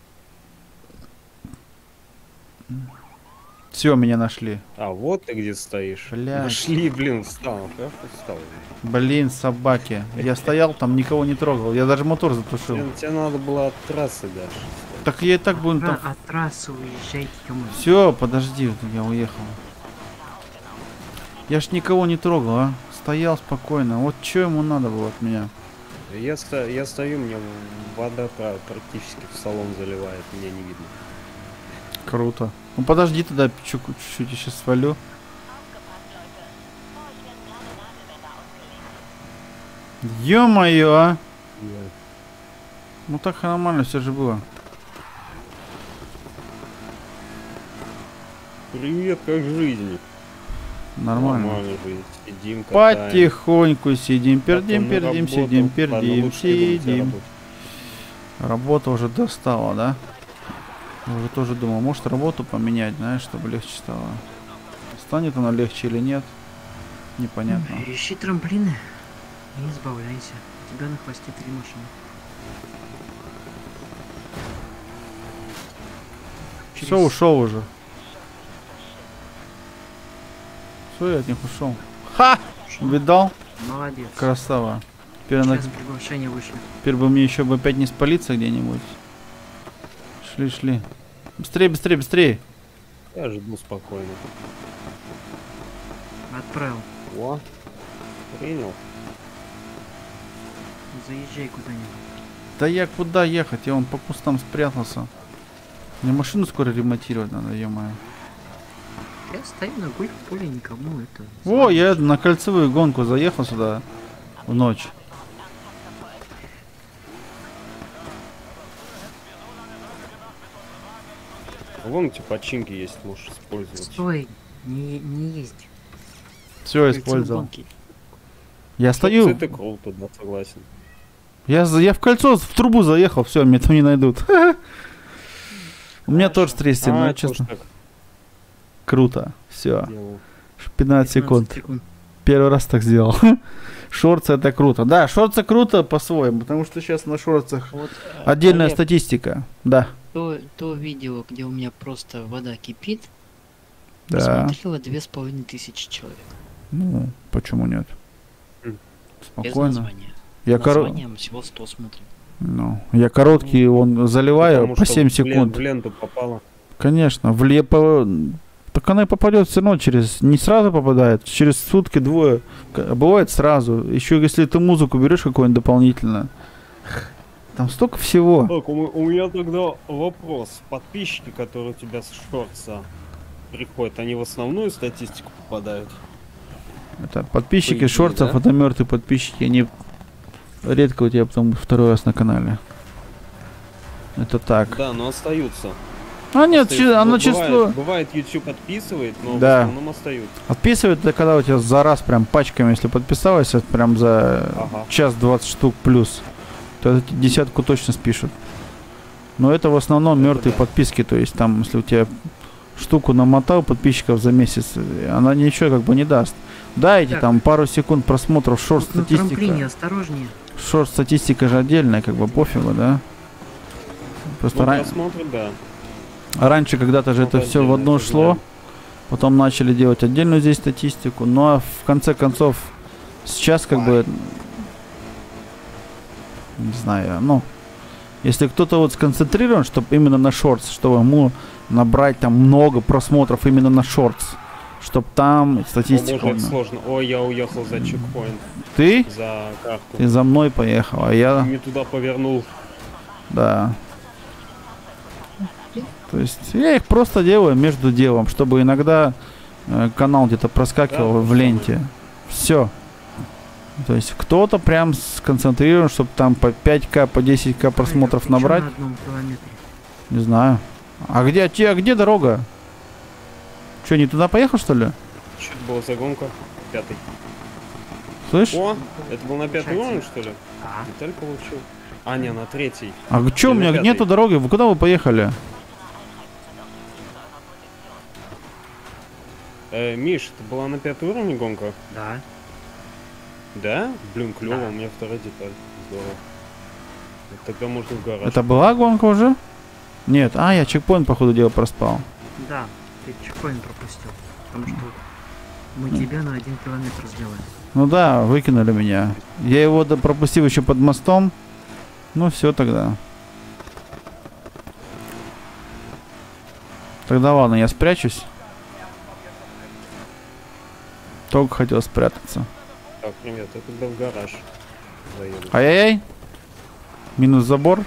Все, меня нашли. А, вот ты где стоишь. Блядь. Нашли, блин, встал. Встал. Блин, собаки. Я стоял там, никого не трогал. Я даже мотор затушил. Тебе, тебе надо было от трассы даже. Так я и так буду Да, там. от трассы уезжайте, ё Все, подожди, я уехал. Я ж никого не трогал, а. Стоял спокойно. Вот что ему надо было от меня? Я, ста- я стою, мне вода пра- практически в салон заливает, меня не видно. Круто. Ну подожди тогда чуть- чуть-чуть, я сейчас свалю. Ё-моё, а! Ну так нормально все же было. Привет, как жизнь? Нормально. жизнь. Сидим, катаем. Потихоньку сидим, пердим, пердим, работу. сидим, пердим, не сидим. Работа уже достала, да? Уже тоже думал, может работу поменять, знаешь, чтобы легче стало. Станет она легче или нет, непонятно. Ищи трамплины и избавляйся. У тебя на хвосте три машины. Все, Через- ушел уже. Все, я от них ушел. Ха! Видал? Молодец. Красава. Теперь, она- Сейчас приглашение вышло. теперь бы мне еще бы опять не спалиться где-нибудь. Шли, шли. Быстрее, быстрее, быстрее. Я жду спокойно. Отправил. О, принял. Заезжай куда-нибудь. Да я куда ехать? Я он по кустам спрятался. Мне машину скоро ремонтировать надо, ё-моё. Я стою на гольф-поле, никому это... О, я на кольцевую гонку заехал сюда в ночь. Вон эти починки есть, можешь использовать. Стой, не, не есть. Все использовал. Я стою. Это круто, да, согласен. Я, за- я в кольцо, в трубу заехал, все, меня там не найдут. У меня тоже стрессе, А, но я тоже честно, так Круто. Все. делал. 15 секунд. Первый раз так сделал. Шорцы это круто. Да, шорцы круто по-своему, потому что сейчас на шорцах Вот, э, отдельная Олег, статистика. Да. то, то видео, где у меня просто вода кипит, Да. посмотрело две с половиной тысячи человек. Ну, почему нет? М. Без Спокойно. названия. Я. Названием всего 100 смотрим. ну, я короткий, он заливаю Потому по что 7 в лен- секунд. В ленту попало. Конечно, в лепо... Так она и попадет все равно через... Не сразу попадает, через сутки двое. К- Бывает сразу. Еще если ты музыку берешь какую-нибудь дополнительно. Там столько всего. Так, у, у меня тогда вопрос. Подписчики, которые у тебя с шорца приходят, они в основную статистику попадают? Это подписчики идее, шортов, да? это мертвые подписчики. Они редко у тебя потом второй раз на канале. Это так. Да, но остаются. А нет, Остаются. оно Бывает- число... Бывает, YouTube отписывает, но Да. в основном остаются. Отписывают, это когда у тебя за раз прям пачками, если подписалась, это прям за Ага. час 20 штук плюс, то эти десятку точно спишут. Но это в основном Это мертвые да. подписки, то есть там, если у тебя штуку намотал подписчиков за месяц, она ничего как бы не даст. Да, эти Так. там пару секунд просмотров, шорт Вот на статистика. осторожнее. Шорт статистика же отдельная, как бы пофигу, да? Просто Ну, ран- просмотры, да. Раньше когда-то же это все в одно шло. Потом начали делать отдельную здесь статистику. Ну а в конце концов, сейчас как бы... Не знаю, ну... Если кто-то вот сконцентрирован, чтобы именно на шортс, чтобы ему набрать там много просмотров именно на шортс, чтобы там О, статистика... боже, это ну, сложно. Ой, я уехал за чекпоинт, Ты? за карту. Ты за мной поехал, а я... Не туда повернул. Да. То есть я их просто делаю между делом, чтобы иногда э, канал где-то проскакивал Да, в ленте. Все. То есть кто-то прям сконцентрирован, чтобы там по 5к, по 10к просмотров Олег, ты чё набрать. на? Не знаю. А где, а те- а где дорога? Че, не туда поехал, что ли? Что это была за гонка? Пятый. Слышь? О, это был на пятый уровень, что ли? Да. Деталь получил. А, не, на третий. А че, у меня пятый? нету дороги? Вы куда вы поехали? Э, Миш, это была на пятый уровень гонка? Да. Да? Блин, клево, Да. у меня вторая деталь. Здорово. Тогда можно в гараж. Это была гонка уже? Нет. А, я чекпоинт, походу, дела проспал. Да. ты чекпоинт пропустил. Потому что мы тебя на один километр сделали. Ну да, выкинули меня. Я его пропустил еще под мостом. Ну все тогда. Тогда ладно, я спрячусь. Только хотел спрятаться. Так, привет, я тогда в гараж. Ай-яй-яй. Минус забор.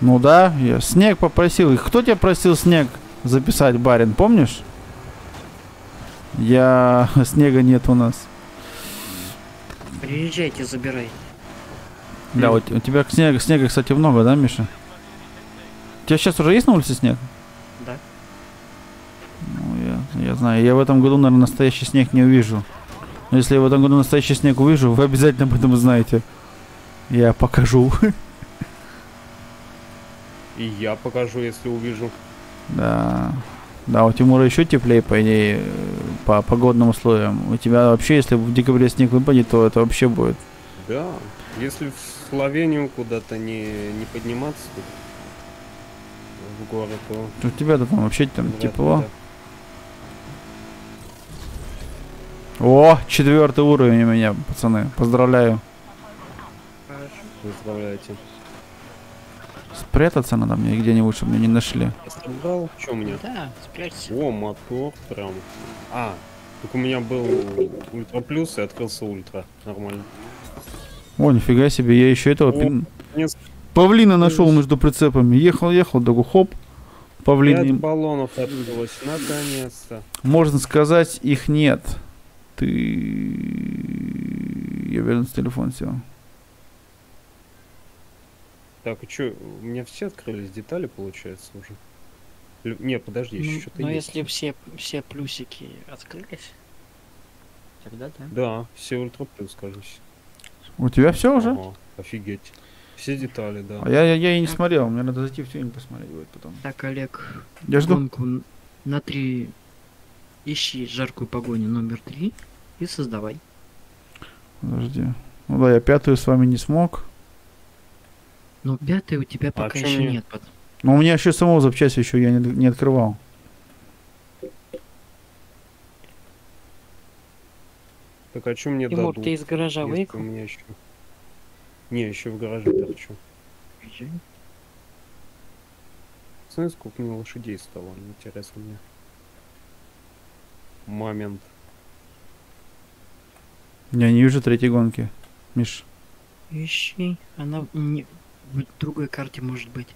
Ну да, я снег попросил. И кто тебя просил снег записать, барин, помнишь? Я... Снега нет у нас. Приезжайте, забирай. Да, у, у тебя снега, снега, кстати, много, да, Миша? У тебя сейчас уже есть на улице снег? Да. Ну, я, я знаю. Я в этом году, наверное, настоящий снег не увижу. Но если я в этом году настоящий снег увижу, вы обязательно об этом узнаете. Я покажу. И я покажу, если увижу. Да. Да, у Тимура еще теплее, по идее, по погодным условиям. У тебя вообще, если в декабре снег выпадет, то это вообще будет. Да, если в Словению куда-то не, не подниматься в горы, то... У тебя-то там вообще там вряд ли, тепло. О, четвертый уровень у меня, пацаны. Поздравляю. Хорошо. да. Поздравляйте. Спрятаться надо мне где-нибудь, чтобы меня не нашли. Я собрал, что у меня? Да, спрячься. О, мотор прям. А, так у меня был ультра плюс и открылся ультра. Нормально. О, нифига себе, я еще этого О, пин- Нет, павлина нашел между прицепами. Ехал, ехал, такой хоп. Павлин. пять баллонов открылось. Наконец-то. Можно сказать, их нет. Ты... Я верну телефон сел. Так, и что, у меня все открылись детали, получается, уже? Не, подожди, еще Ну, что-то но есть. если все, все плюсики открылись, тогда да. Да, все ультра плюс, кажется. У тебя все уже? Ага, офигеть. Все детали, да. А я, я, я и не смотрел, мне надо зайти в фильм посмотреть будет потом. Так, Олег, Я жду. гонку на три ищи жаркую погоню номер три и создавай. Подожди. Ну да, я пятую с вами не смог. Но пятый у тебя А пока еще нет. пот- Но у меня еще самого запчасти еще я не, не открывал. Так а что мне Тимур, дадут? ты из гаража выехал? у меня еще... Не, еще в гараже торчу. Знаешь, сколько у меня лошадей стало? Интересно мне. Момент. Я не вижу третьей гонки. Миш, Ищи. Она не... в другой карте может быть.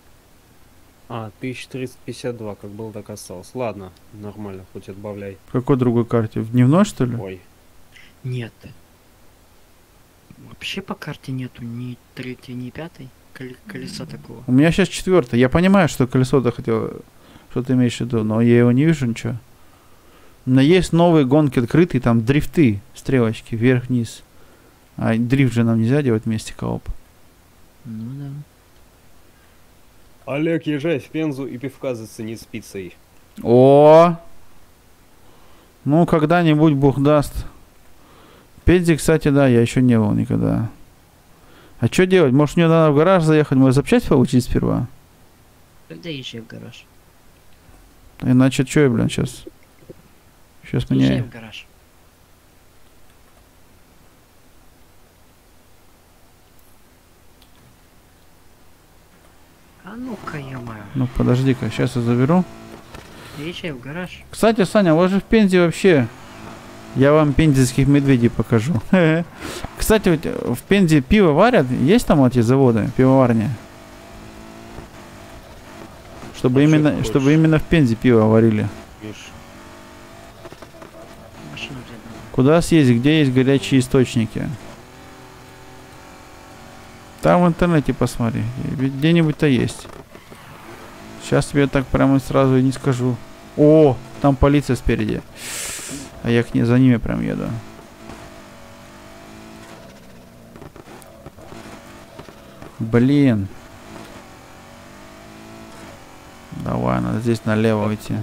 А, 1352, как был, так осталось. Ладно, нормально, хоть отбавляй. в какой другой карте? В дневной, что ли? Ой, Нет. Вообще по карте нету ни третьей, ни пятой коле- колеса такого. У меня сейчас четвертое. Я понимаю, что колесо ты хотел, что ты имеешь в виду, но я его не вижу ничего. Меня есть новые гонки открытые, там дрифты, стрелочки, вверх-вниз. А дрифт же нам нельзя делать вместе кооп. Ну да. Олег, езжай в Пензу и пивка зацени с пиццей. О! Ну, когда-нибудь Бог даст. Пензе, кстати, да, я еще не был никогда. А что делать? Может, мне надо в гараж заехать, мою запчасть получить сперва? Тогда езжай в гараж. Иначе что я, блин, сейчас? Сейчас Езжай меня... в гараж. А ну-ка, ё-моё. Ну, подожди-ка, сейчас я заберу. Езжай в гараж. Кстати, Саня, у вас же в Пензе вообще... Я вам пензенских медведей покажу. Кстати, вот, э, в Пензе пиво варят? Есть там эти заводы, пивоварни? Чтобы А именно, чтобы именно в Пензе пиво варили. Куда съездить, где есть горячие источники? Там в интернете посмотри. Где-нибудь-то есть. Сейчас тебе так прямо сразу и не скажу. О, там полиция спереди. А я к ней за ними прям еду. Блин. Давай, надо здесь налево уйти.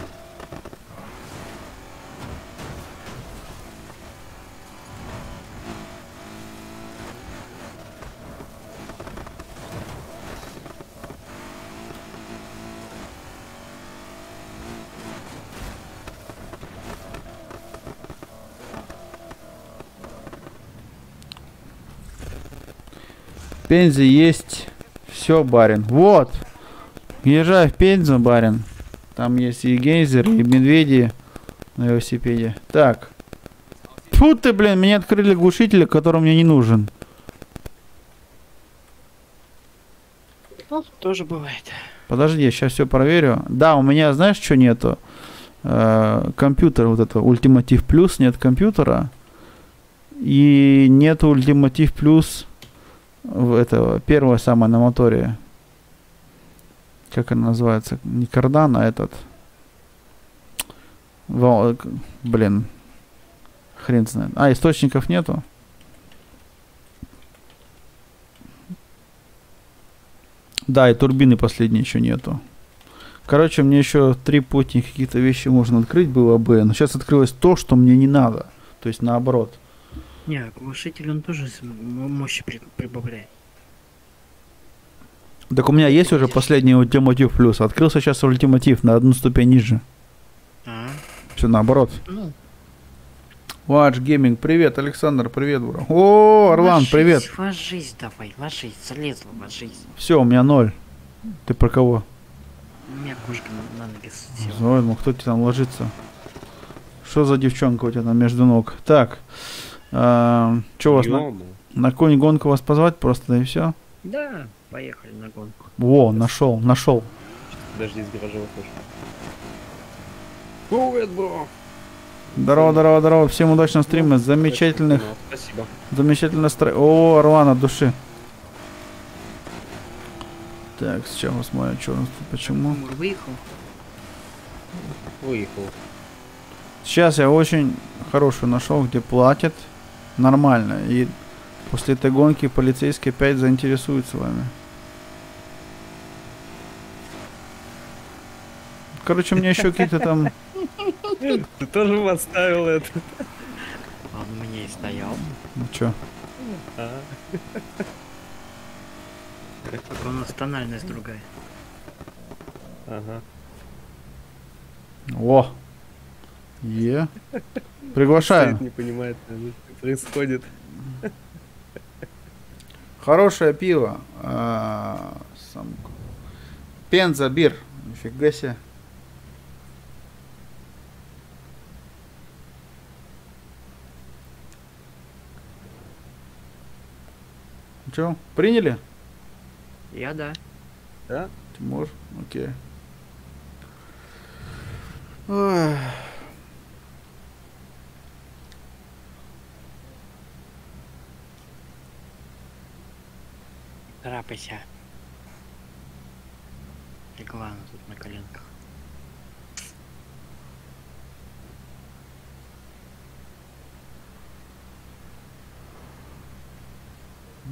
Пензе есть все, барин. Вот. Езжай в Пензу, барин. Там есть и гейзер, и медведи на велосипеде. Так. Фу ты, блин, мне открыли глушитель, который мне не нужен. Ну, тоже бывает. Подожди, я сейчас все проверю. Да, у меня, знаешь, что нету? Э, компьютер вот это, Ультиматив Плюс, нет компьютера. И нет Ультиматив Плюс этого, первое самое на моторе. Как она называется? Не кардан, а этот. Вал, к- блин. Хрен знает. А, источников нету? Да, и турбины последней еще нету. Короче, мне еще три пути какие-то вещи можно открыть было бы, но сейчас открылось то, что мне не надо. То есть наоборот. Не, глушитель он тоже мощи при- прибавляет. Так у меня есть уже последний ультиматив плюс. Открылся сейчас ультиматив на одну ступень ниже. А, Все наоборот. ну, Watch Gaming, привет, Александр, привет, бро. О, Орлан, ложись, привет. Ложись давай, ложись, залезла, ложись. Все, у меня ноль. Ты про кого? У меня кошка на, на ноги села. Ой, ну кто тебе там ложится? Что за девчонка у тебя там между ног? Так, что у вас на, на конь гонку вас позвать просто, да и все? Да, поехали на гонку. Во, нашел, нашел. Подожди, из гаража выхожу. Привет, бро. Здорово, здорово, здорово. Всем удачного стрима. Замечательных, Ну, Спасибо. замечательно стро... О, Орлан от души. Так, сейчас посмотрим, что у нас тут, почему. Выехал. Выехал. Сейчас я очень хорошую нашел, где платят нормально. И после этой гонки полицейский опять заинтересуется вами. Короче, мне еще какие-то там... Ты тоже поставил это? Он у меня и стоял. Ну чё? А, Только у нас тональность другая. Ага. О! Е. Приглашаю. Не понимает, происходит. Хорошее пиво. А, сам... Пенза бир. Нифига себе. Че, приняли? Я да. Да? Тимур? Окей. Ой. Рапайся. И главное тут на коленках.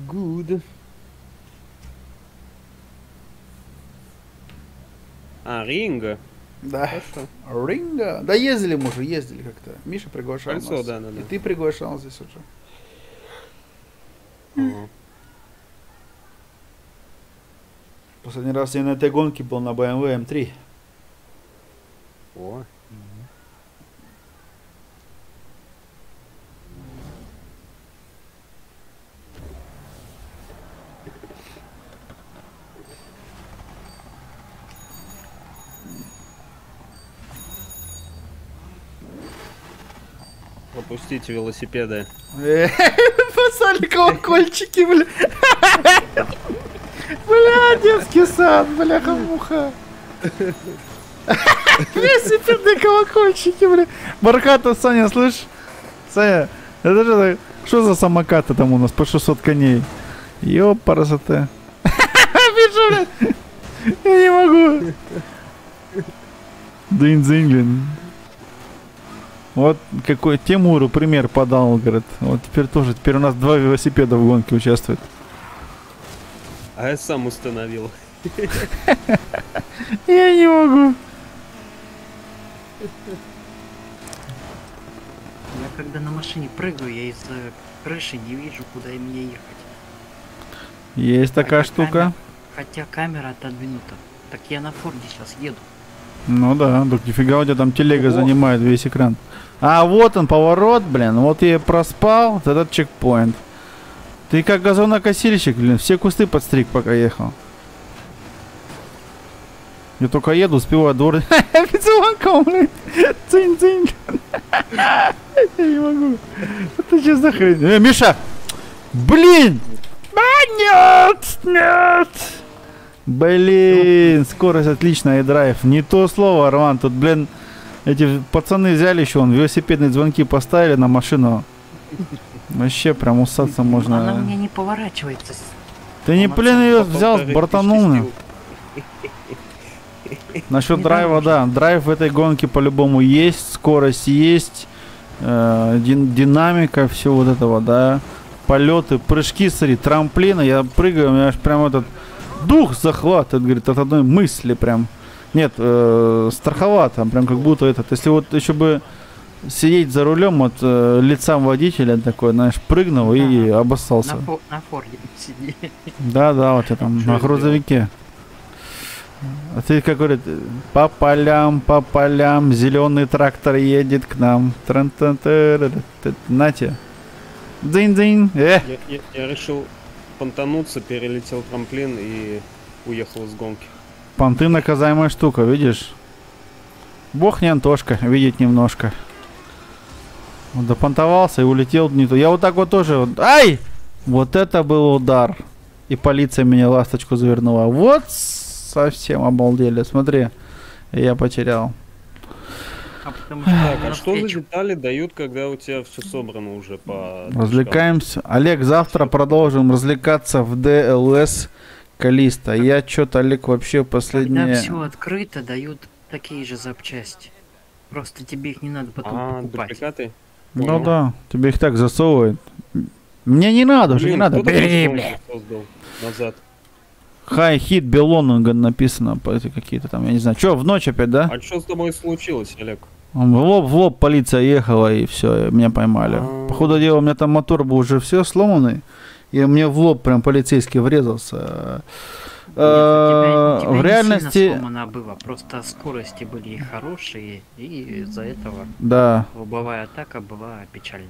Good. А, Ринга. Да. Хорошо. Ринга. Да ездили мы уже, ездили как-то. Миша приглашал Кольцо, нас. да, да, И да. ты приглашал здесь уже. Ага. Последний раз я на этой гонке был на BMW M3. О. Пропустите велосипеды. Посали колокольчики, бля. Бля, детский сад, бляха-муха. Велосипедные колокольчики, бля. Бархата, Саня, слышь? Саня, это же что за самокаты там у нас по 600 коней? Ёпарасоте. Вижу, бля. Я не могу. Дынь-дзынь. Вот какой Тимуру пример подал, говорит. Вот теперь тоже, теперь у нас два велосипеда в гонке участвуют. А я сам установил. Я не могу. Я когда на машине прыгаю, я из-за крыши не вижу, куда мне ехать. Есть такая Хотя штука. камера- Хотя камера отодвинута. Так я на форде сейчас еду. Ну да, так нифига у тебя там телега Ого. занимает весь экран. А вот он, поворот, блин. Вот я и проспал вот этот чекпоинт. Ты как газонокосильщик, блин, все кусты подстриг, пока ехал. Я только еду, успеваю двор. Официантка, блин. Цинь, цинь. Я не могу. Это что за хрень? Э, Миша! Блин! А, нет! Нет! Блин, скорость отличная и драйв. Не то слово, Арман. Тут, блин, эти пацаны взяли еще, он велосипедные звонки поставили на машину. Вообще прям усаться Она у можно. меня не поворачивается. Ты не, блин, ее взял, бортанул мне. Насчет драйва, да. Драйв в этой гонке по-любому есть, скорость есть, э, дин- динамика, все вот этого, да. Полеты, прыжки, смотри, трамплины, я прыгаю, у меня аж прям этот дух захватывает, говорит, от одной мысли прям. Нет, э, страховато, прям как будто этот. Если вот еще бы сидеть за рулем от э, лица водителя такой, знаешь, прыгнул и Ага. обоссался. На, фо- на форде сиди. Да, да, вот я там Что на грузовике. А ты как говорит, по полям, по полям, зеленый трактор едет к нам. тран тан Нате. Дынь-дынь. Э, Я, я- я решил понтануться, перелетел трамплин и уехал с гонки. понты наказаемая штука, видишь? Бог не Антошка, видеть немножко. Вот допонтовался и улетел не то. Я вот так вот тоже. вот- Ай! Вот это был удар. И полиция меня ласточку завернула. Вот совсем обалдели. Смотри, я потерял. А потому что Так, а что за детали дают, когда у тебя все собрано уже по... Развлекаемся. Олег, завтра продолжим развлекаться в ДЛС Калиста. Я что-то, Олег, вообще Когда последнее... все открыто, дают такие же запчасти. Просто тебе их не надо потом А, покупать. дубликаты? Ну Понял. да, тебе их так засовывают. Мне не надо уже, не надо. Бери, назад? Хай, хит, Белонган написано, какие-то там, я не знаю. Что, в ночь опять, да? А что с тобой случилось, Олег? В лоб, в лоб полиция ехала, и все, меня поймали. А. По ходу дела, у меня там мотор был уже все сломанный, и мне в лоб прям полицейский врезался. Нет, у тебя- Э, В реальности, сломано было, просто скорости были хорошие, и из-за этого да, лобовая атака была печальной.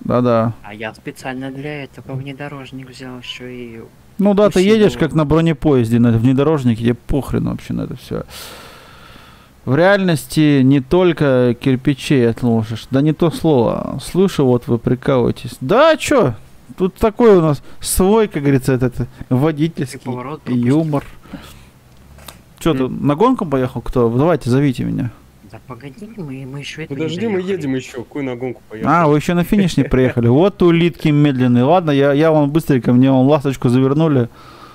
да-да. А я специально для этого внедорожник взял еще и... Ну да, ты едешь как на бронепоезде, на внедорожнике, тебе похрен вообще на это все. В реальности не только кирпичей отложишь, да не то слово. Слышу, вот вы прикалываетесь. Да, чё? Тут такой у нас свой, как говорится, этот водительский поворот юмор. Чё, ты на гонку поехал? Кто? Давайте, зовите меня. Да погоди, мы, мы еще это Подожди, мы едем еще, какую на гонку поехали? А, вы еще на финиш не приехали. Вот улитки медленные. Ладно, я, я вам быстренько, мне вон ласточку завернули.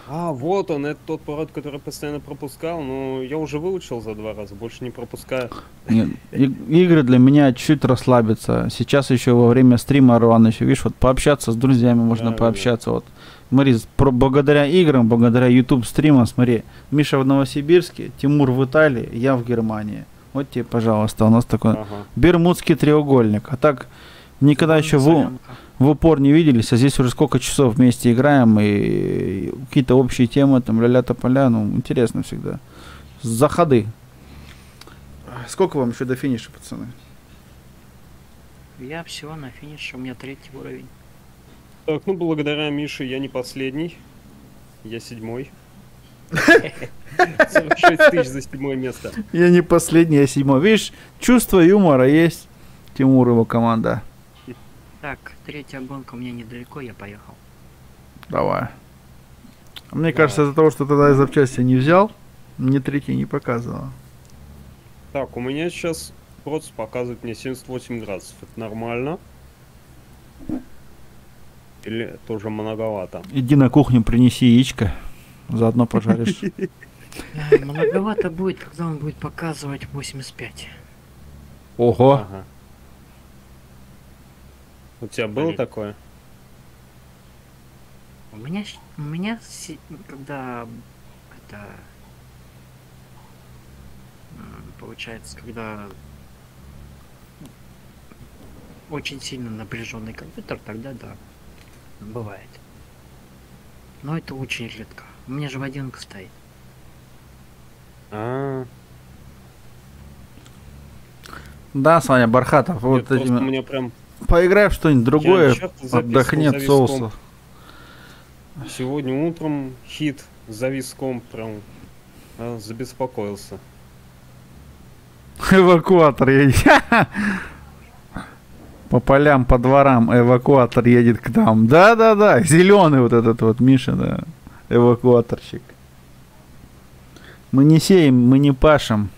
А, вот он, это тот поворот, который постоянно пропускал, но я уже выучил за два раза, больше не пропускаю. Нет, и- игры для меня чуть расслабиться. Сейчас еще во время стрима рвано еще, видишь, вот пообщаться с друзьями можно Да-да-да. пообщаться. Вот. Смотри, про- благодаря играм, благодаря YouTube стримам, смотри, Миша в Новосибирске, Тимур в Италии, я в Германии. Вот тебе, пожалуйста, у нас такой Ага. бермудский треугольник. А так никогда еще в. В упор не виделись, а здесь уже сколько часов вместе играем, и какие-то общие темы, там, ля-ля тополя, ну, интересно всегда. Заходы. Сколько вам еще до финиша, пацаны? Я все на финише, у меня третий уровень. Так, ну благодаря Мише я не последний, я седьмой. 46 тысяч за седьмое место. Я не последний, я седьмой. Видишь, чувство юмора есть. Тимур его команда. Так, третья гонка у меня недалеко, я поехал. Давай. Мне кажется, из-за того, что тогда я запчасти не взял, мне третий не показывало. Так, у меня сейчас проц показывает мне 78 градусов. Это нормально? Или тоже многовато? Иди на кухню, принеси яичко. Заодно пожаришь. Ай, Многовато будет, когда он будет показывать 85. Ого. Ага. У тебя было Блин. такое? У меня, у меня, си- когда это получается, когда очень сильно напряженный компьютер, тогда да, бывает. Но это очень редко. У меня же водянка стоит. А, Да, Саня Бархатов, вот нет, просто у меня прям Поиграй в что-нибудь другое, отдохни от соусов. Сегодня утром хит за виском прям а, забеспокоился. Эвакуатор едет. По полям, по дворам эвакуатор едет к нам. Да-да-да, зеленый вот этот вот Миша, да. Эвакуаторщик. Мы не сеем, мы не пашем.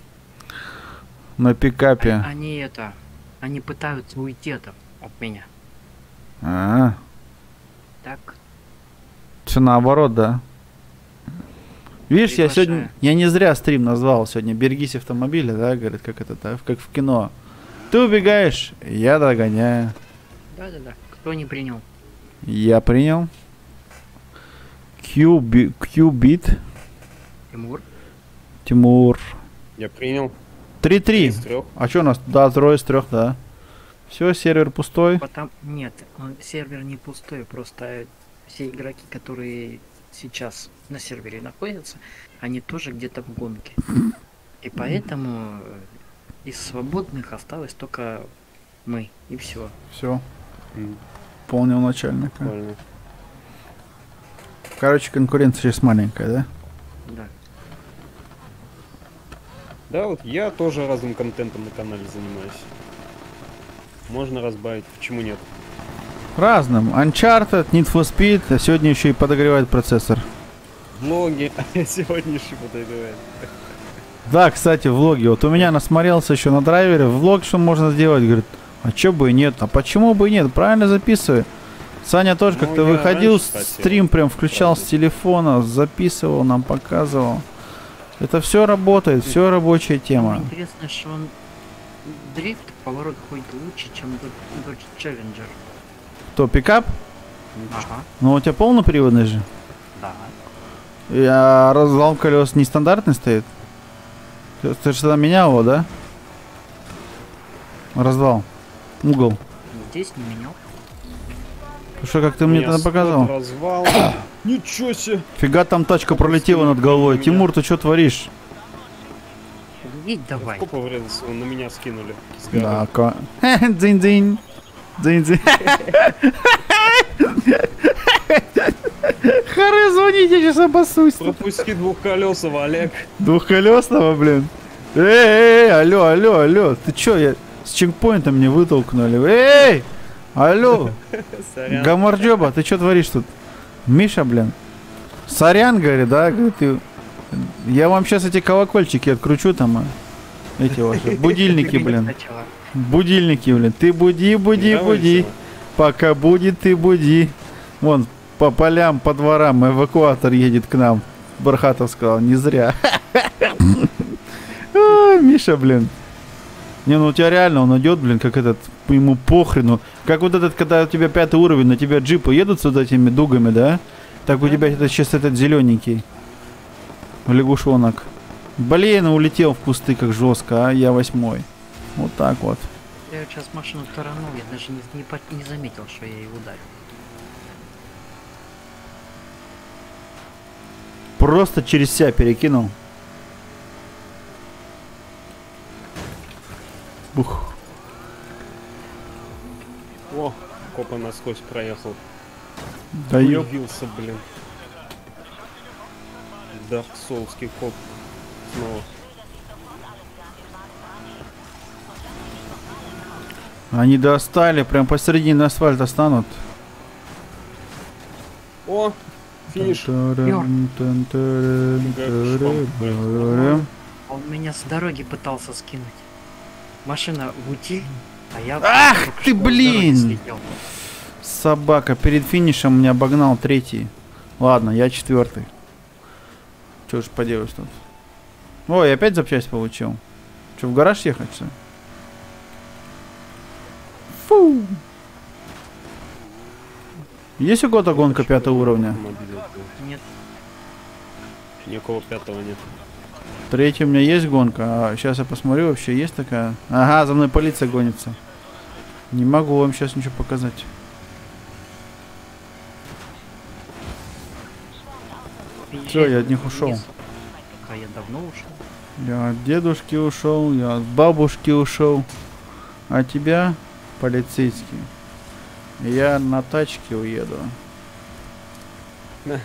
На пикапе. Они это, они пытаются уйти это от меня. А, Так, все наоборот, да. Видишь, я сегодня, я не зря стрим назвал сегодня «Берегись автомобиля», да, говорит, как это, да, как в кино. Ты убегаешь, я догоняю. да-да-да, кто не принял? Я принял. Q-би- Q-бит. Тимур? Тимур. Я принял. 3-3. Из трех. А что у нас? Да, трое из трех, да. Все, сервер пустой. Потом, нет, он- сервер не пустой, просто все игроки, которые сейчас на сервере находятся, они тоже где-то в гонке. И поэтому э, из свободных осталось только мы, и все. Все, понял начальника. Короче, конкуренция сейчас маленькая, да? Да. Да, вот я тоже разным контентом на канале занимаюсь. Можно разбавить, почему нет? Разным. Uncharted, Need for Speed, а сегодня еще и подогревает процессор. Влоги, а сегодняшний подогревает. Да, кстати, влоги. Вот у меня насмотрелся еще на драйвере. Влог что можно сделать? Говорит, а чё бы и нет? А почему бы и нет? Правильно записывай. Саня тоже Ну, как-то выходил, раньше с- хотел. стрим прям включал с телефона, записывал, нам показывал. Это все работает, все рабочая тема. Самое интересное, что он дрифт, поворот ходит лучше, чем Dodge Challenger. То пикап? Ага, Ну у тебя полноприводный же. да. А разлом колес нестандартный стоит? Ты, ты же тогда менял его, да? Раздвал. Угол. Здесь не менял. Что как ты мне тогда показал. Развал. Ничего себе. Фига там тачка пролетела над головой. Тимур, ты что творишь? Едь давай. Сколько врезался, он на меня скинули. Да, горы. ка- дзынь-дзынь. Дзынь-дзынь. Харе, звоните, сейчас обоссусь. Пропусти двухколесого, Олег. Двухколесного, блин. Эй, эй, алло, алло, алло. Ты чё, я с чекпоинтом мне вытолкнули. Эй, алло. Гамарджоба, ты что творишь тут? Миша, блин. Сорян, говорит, да? Говорит, ты... Я вам сейчас эти колокольчики откручу там. а. Эти ваши будильники, блин. Будильники, блин. Ты буди, буди, буди. Пока будет, ты буди. Вон, по полям, по дворам эвакуатор едет к нам. Бархатов сказал, не зря. Миша, блин. Не, ну у тебя реально он идет, блин, как этот, ему похрену. Как вот этот, когда у тебя пятый уровень, на тебя джипы едут с вот этими дугами, да? Так у тебя сейчас этот зелененький. Лягушонок. Блин, улетел в кусты как жестко, а я восьмой. Вот так вот. Я сейчас машину таранул, я даже не, не, не заметил, что я ее ударил. Просто через себя перекинул. Бух. О, копа насквозь проехал. Да. Появился, блин. Дарк Соулский коп. Снова. Они достали, прям посередине асфальта станут. О, финиш. Он меня с дороги пытался скинуть. Машина в утиль, а я... Ах ты, блин! Собака перед финишем меня обогнал третий. Ладно, я четвертый. Че ж поделаешь тут? Ой, опять запчасть получил. Че, в гараж ехать, что? Фу. Есть у кого-то гонка пятого уровня? Нет, Никакого пятого нет. Третий у меня есть гонка, а сейчас я посмотрю, вообще есть такая. Ага, за мной полиция гонится. Не могу вам сейчас ничего показать. Всё, я от них ушел. А я давно ушел. Я от дедушки ушел, я от бабушки ушел. А тебя, полицейский, я на тачке уеду. На.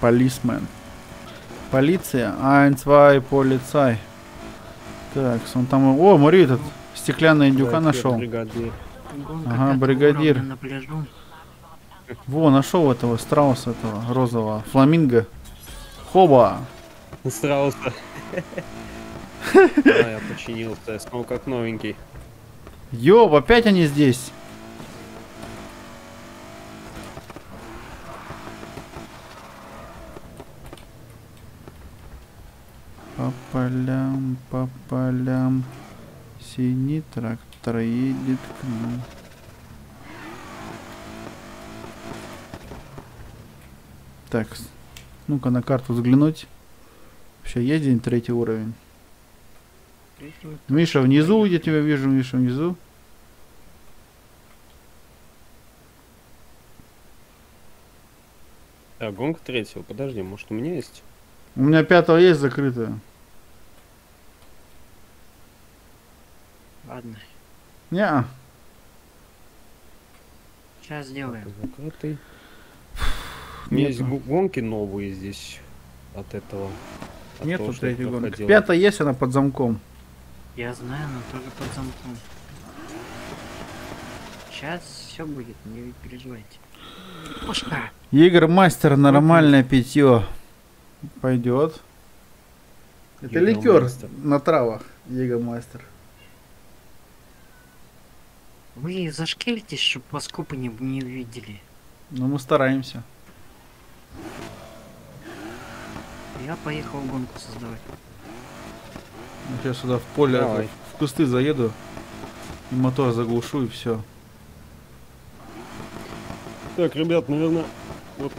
Полисмен. Полиция. Ein, zwei, полицай. Так, он там... О, смотри, этот стеклянный индюка Да, нашел. бригадир. Ага, бригадир. Во, нашел этого страуса, этого розового. Фламинго. Хоба. Страуса. Да, я починил, я снова как новенький. Ёб, опять они здесь. По полям, по полям. Синий трактор едет к нам. Так, ну-ка на карту взглянуть. Вообще есть день третий уровень. Миша, внизу, я тебя вижу, Миша, внизу. Так, гонка третьего, подожди, может у меня есть? У меня пятого есть закрытая. Ладно, Не, сейчас сделаем. Закрытый. У меня есть гонки новые здесь от этого. от нету того, третьей гонки. Пятая есть, она под замком. Я знаю, но тоже под замком. Сейчас все будет, не переживайте. Пушка! Игорь Мастер, нормальное питье. Пойдет. Это ликер на травах. Игорь Мастер. Вы зашкелитесь, чтобы вас копы не, не увидели. Но мы стараемся. Я поехал гонку создавать. Сейчас сюда в поле, Давай. в кусты заеду. И мотор заглушу и все. Так, ребят, наверное, вот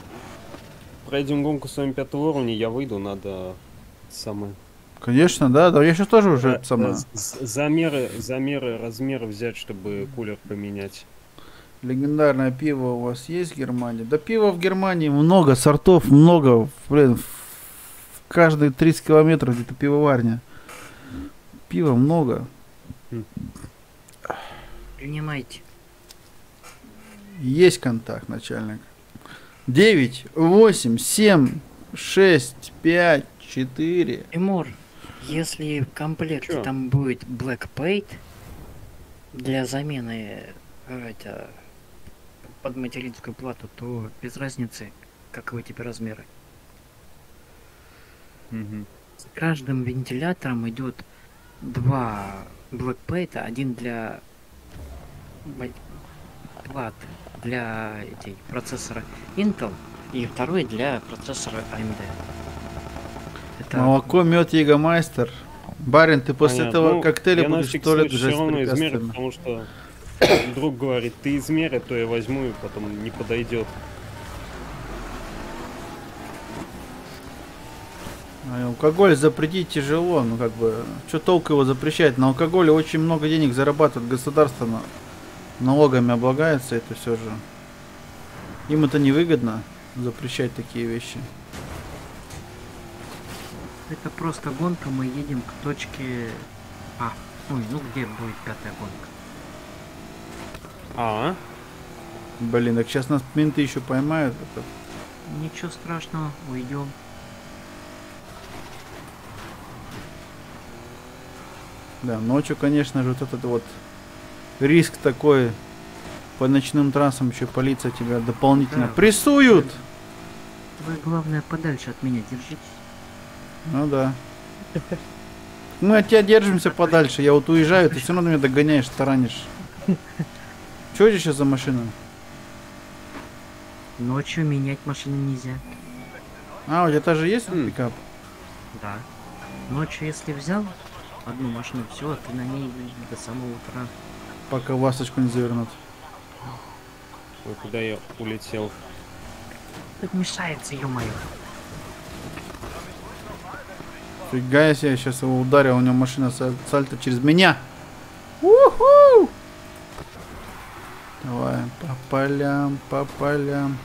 пройдем гонку с вами пятого уровня, я выйду, надо самое. Конечно, да, да. Я сейчас тоже уже Да, это самое. да, з- замеры, замеры, размеры взять, чтобы кулер поменять. Легендарное пиво у вас есть в Германии? Да пива в Германии много, сортов много. Блин, в в каждые 30 километров где-то пивоварня. Пива много. Принимайте. Есть контакт, начальник. 9, 8, 7, 6, 5, 4. Тимур, если в комплекте Чё? там будет Black Paint для замены это, под материнскую плату, то без разницы, каковы тебе размеры. С каждым вентилятором идет два Black Paint, один для плат для этих процессора Intel и второй для процессора AMD. Это Молоко, мед, Егомайстер. Барин, ты после Понятно. этого Ну, коктейля будешь в всякий туалет случай бежать всё равно измерю, беспрепятственно. потому что друг говорит, ты измерь, то я возьму и потом не подойдет. А Алкоголь запретить тяжело, ну как бы, что толку его запрещать? На алкоголе очень много денег зарабатывает государство, на- налогами облагается это все же. Им это невыгодно запрещать такие вещи. Это просто гонка, мы едем к точке А. Ой, ну где будет пятая гонка? А, Блин, так сейчас нас менты еще поймают. это- Ничего страшного, уйдем. Да, ночью, конечно же, вот этот вот риск такой. По ночным трассам еще полиция тебя дополнительно Да. прессуют. Вы главное подальше от меня держитесь. Ну да. Мы от тебя держимся подальше. Я вот уезжаю, ты все равно меня догоняешь, таранишь. Что это сейчас за машина? Ночью менять машину нельзя. А, у тебя тоже есть М. пикап? Да. Ночью если взял одну машину, все, ты на ней до самого утра. Пока васочку не завернут. ой, куда я улетел? Тут мешается, ё-моё. Фига себе, я сейчас его ударил, у него машина саль- сальто через меня. Уху! Давай, по полям, по полям.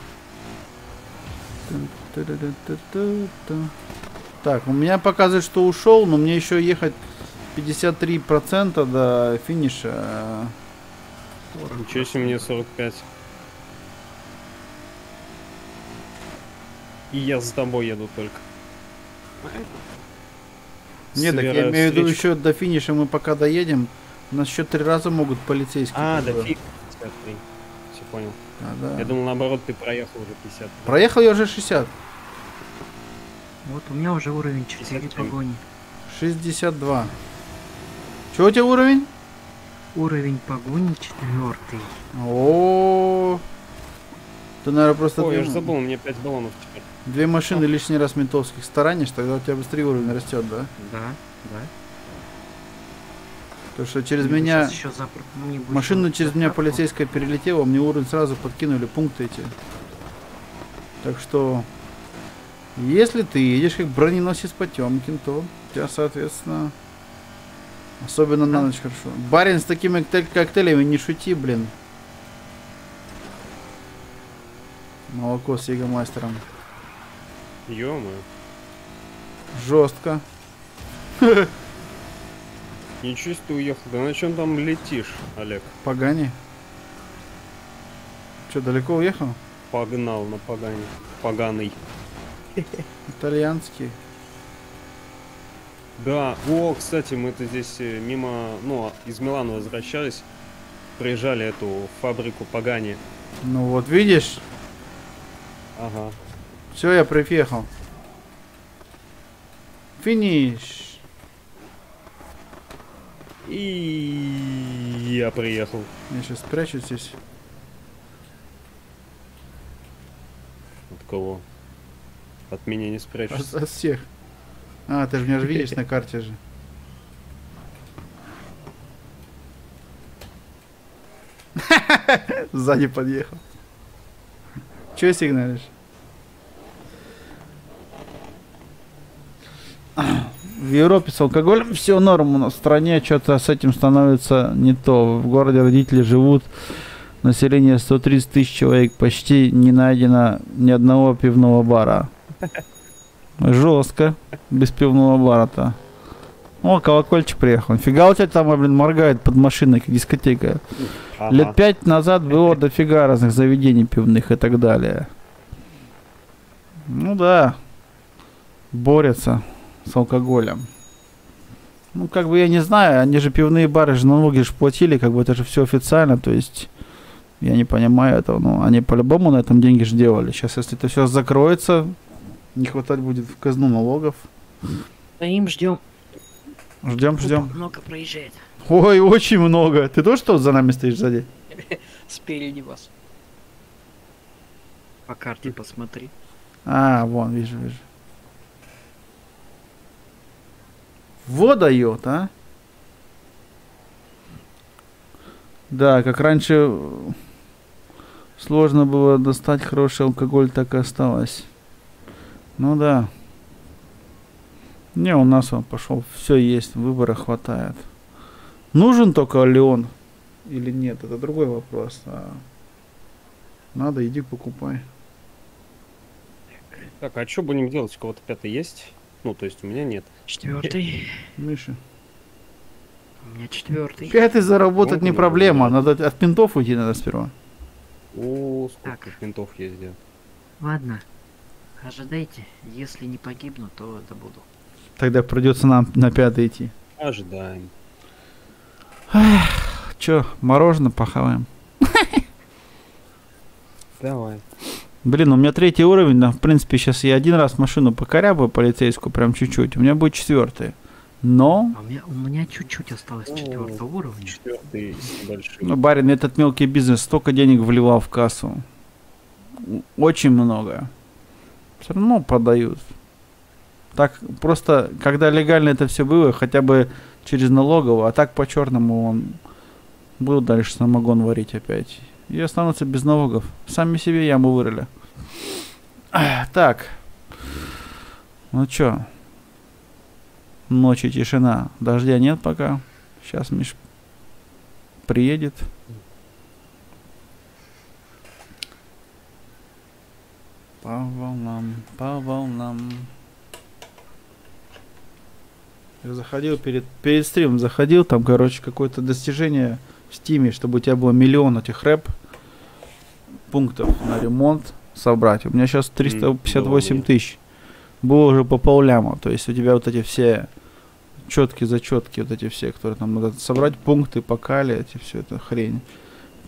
Так, у меня показывает, что ушел, но мне еще ехать 53% до финиша. 40. Ничего себе мне 45. И я за тобой еду только. Нет, так я имею в виду еще до финиша мы пока доедем. У нас еще три раза могут полицейские. А, фиг. 53. Все понял. А, да. Я думал, наоборот, ты проехал уже 50. Проехал я уже 60. Вот у меня уже уровень 4 57. погони. 62. Че у тебя уровень? Уровень погони четвертый. О, ты, наверное, просто Ой, я же забыл, у меня 5 баллонов. Две машины лишний раз ментовских старанишь, тогда у тебя быстрее уровень растет, да? Да, да. Потому что через бы меня запр- машина ещё через меня полицейская перелетела, мне уровень сразу подкинули пункты эти. Так что, если ты едешь как броненосец Потемкин, то у тебя, соответственно, особенно на ночь хорошо. Барин с такими коктейлями не шути, блин. Молоко с егомастером. Ё-моё. Жестко. Ничего себе ты уехал. Да на чем там летишь, Олег? Погани. Че, далеко уехал? Погнал на погане. Поганый. Итальянский. Да, о, кстати, мы-то здесь э, мимо, ну, из Милана возвращались, проезжали эту фабрику Пагани. Ну вот, видишь? Ага. Все, я приехал. Финиш. И я приехал. Я сейчас спрячусь здесь. От кого? От меня не От, спрячешься. от всех. А, ты же меня же видишь на карте же. Сзади подъехал. Че сигналишь? В Европе с алкоголем все норм, но в стране что-то с этим становится не то. В городе родители живут, население 130 тысяч человек, почти не найдено ни одного пивного бара. Жестко, без пивного бара-то. О, колокольчик приехал. Фига у тебя там, блин, моргает под машиной, как дискотека. Ага. Лет пять назад было дофига разных заведений пивных и так далее. Ну да, борются с алкоголем. Ну, как бы я не знаю, они же пивные бары же налоги же платили, как бы это же все официально, то есть я не понимаю этого, но они по-любому на этом деньги же делали. Сейчас, если это все закроется, не хватать будет в казну налогов. Стоим, ждем. Ждем, ждем. Много проезжает. Ой, очень много. Ты тоже что за нами стоишь сзади? Спереди вас. По карте посмотри. А, вон, вижу, вижу. Во дает, а? Да, как раньше сложно было достать хороший алкоголь, так и осталось. Ну да. Не, у нас он пошел, все есть, выбора хватает. Нужен только Леон или нет, это другой вопрос. А надо, иди покупай. Так, а что будем делать? У кого-то пятый есть? Ну, то есть у меня нет. Четвертый. Миша. У меня четвертый. Пятый заработать Ну, не проблема, надо от пинтов уйти надо сперва. О, сколько Так. пинтов есть где. Ладно. Ожидайте. Если не погибну, то добуду. Тогда придется нам на пятый идти. Ожидаем. Че, мороженое похаваем? Давай. Блин, у меня третий уровень, да, в принципе, сейчас я один раз машину покорябаю полицейскую, прям чуть-чуть. У меня будет четвертый. Но, А у меня, у меня чуть-чуть осталось четвертого уровня. Четвертый с небольшим. ну, барин, этот мелкий бизнес столько денег вливал в кассу. Очень много. Все равно подают. Так, просто, когда легально это все было, хотя бы через налоговую, а так по-черному он был дальше самогон варить опять. И останутся без налогов. Сами себе яму вырыли. Так. Ну чё? Ночи тишина. Дождя нет пока. Сейчас Миш приедет. По волнам, по волнам. Я заходил перед, перед стримом, заходил, там, короче, какое-то достижение в Стиме, чтобы у тебя было миллион этих рэп пунктов на ремонт собрать. У меня сейчас 358 было тысяч. Было уже по полляма. То есть у тебя вот эти все четкие зачетки, вот эти все, которые там надо собрать, пункты по кале, эти все это хрень.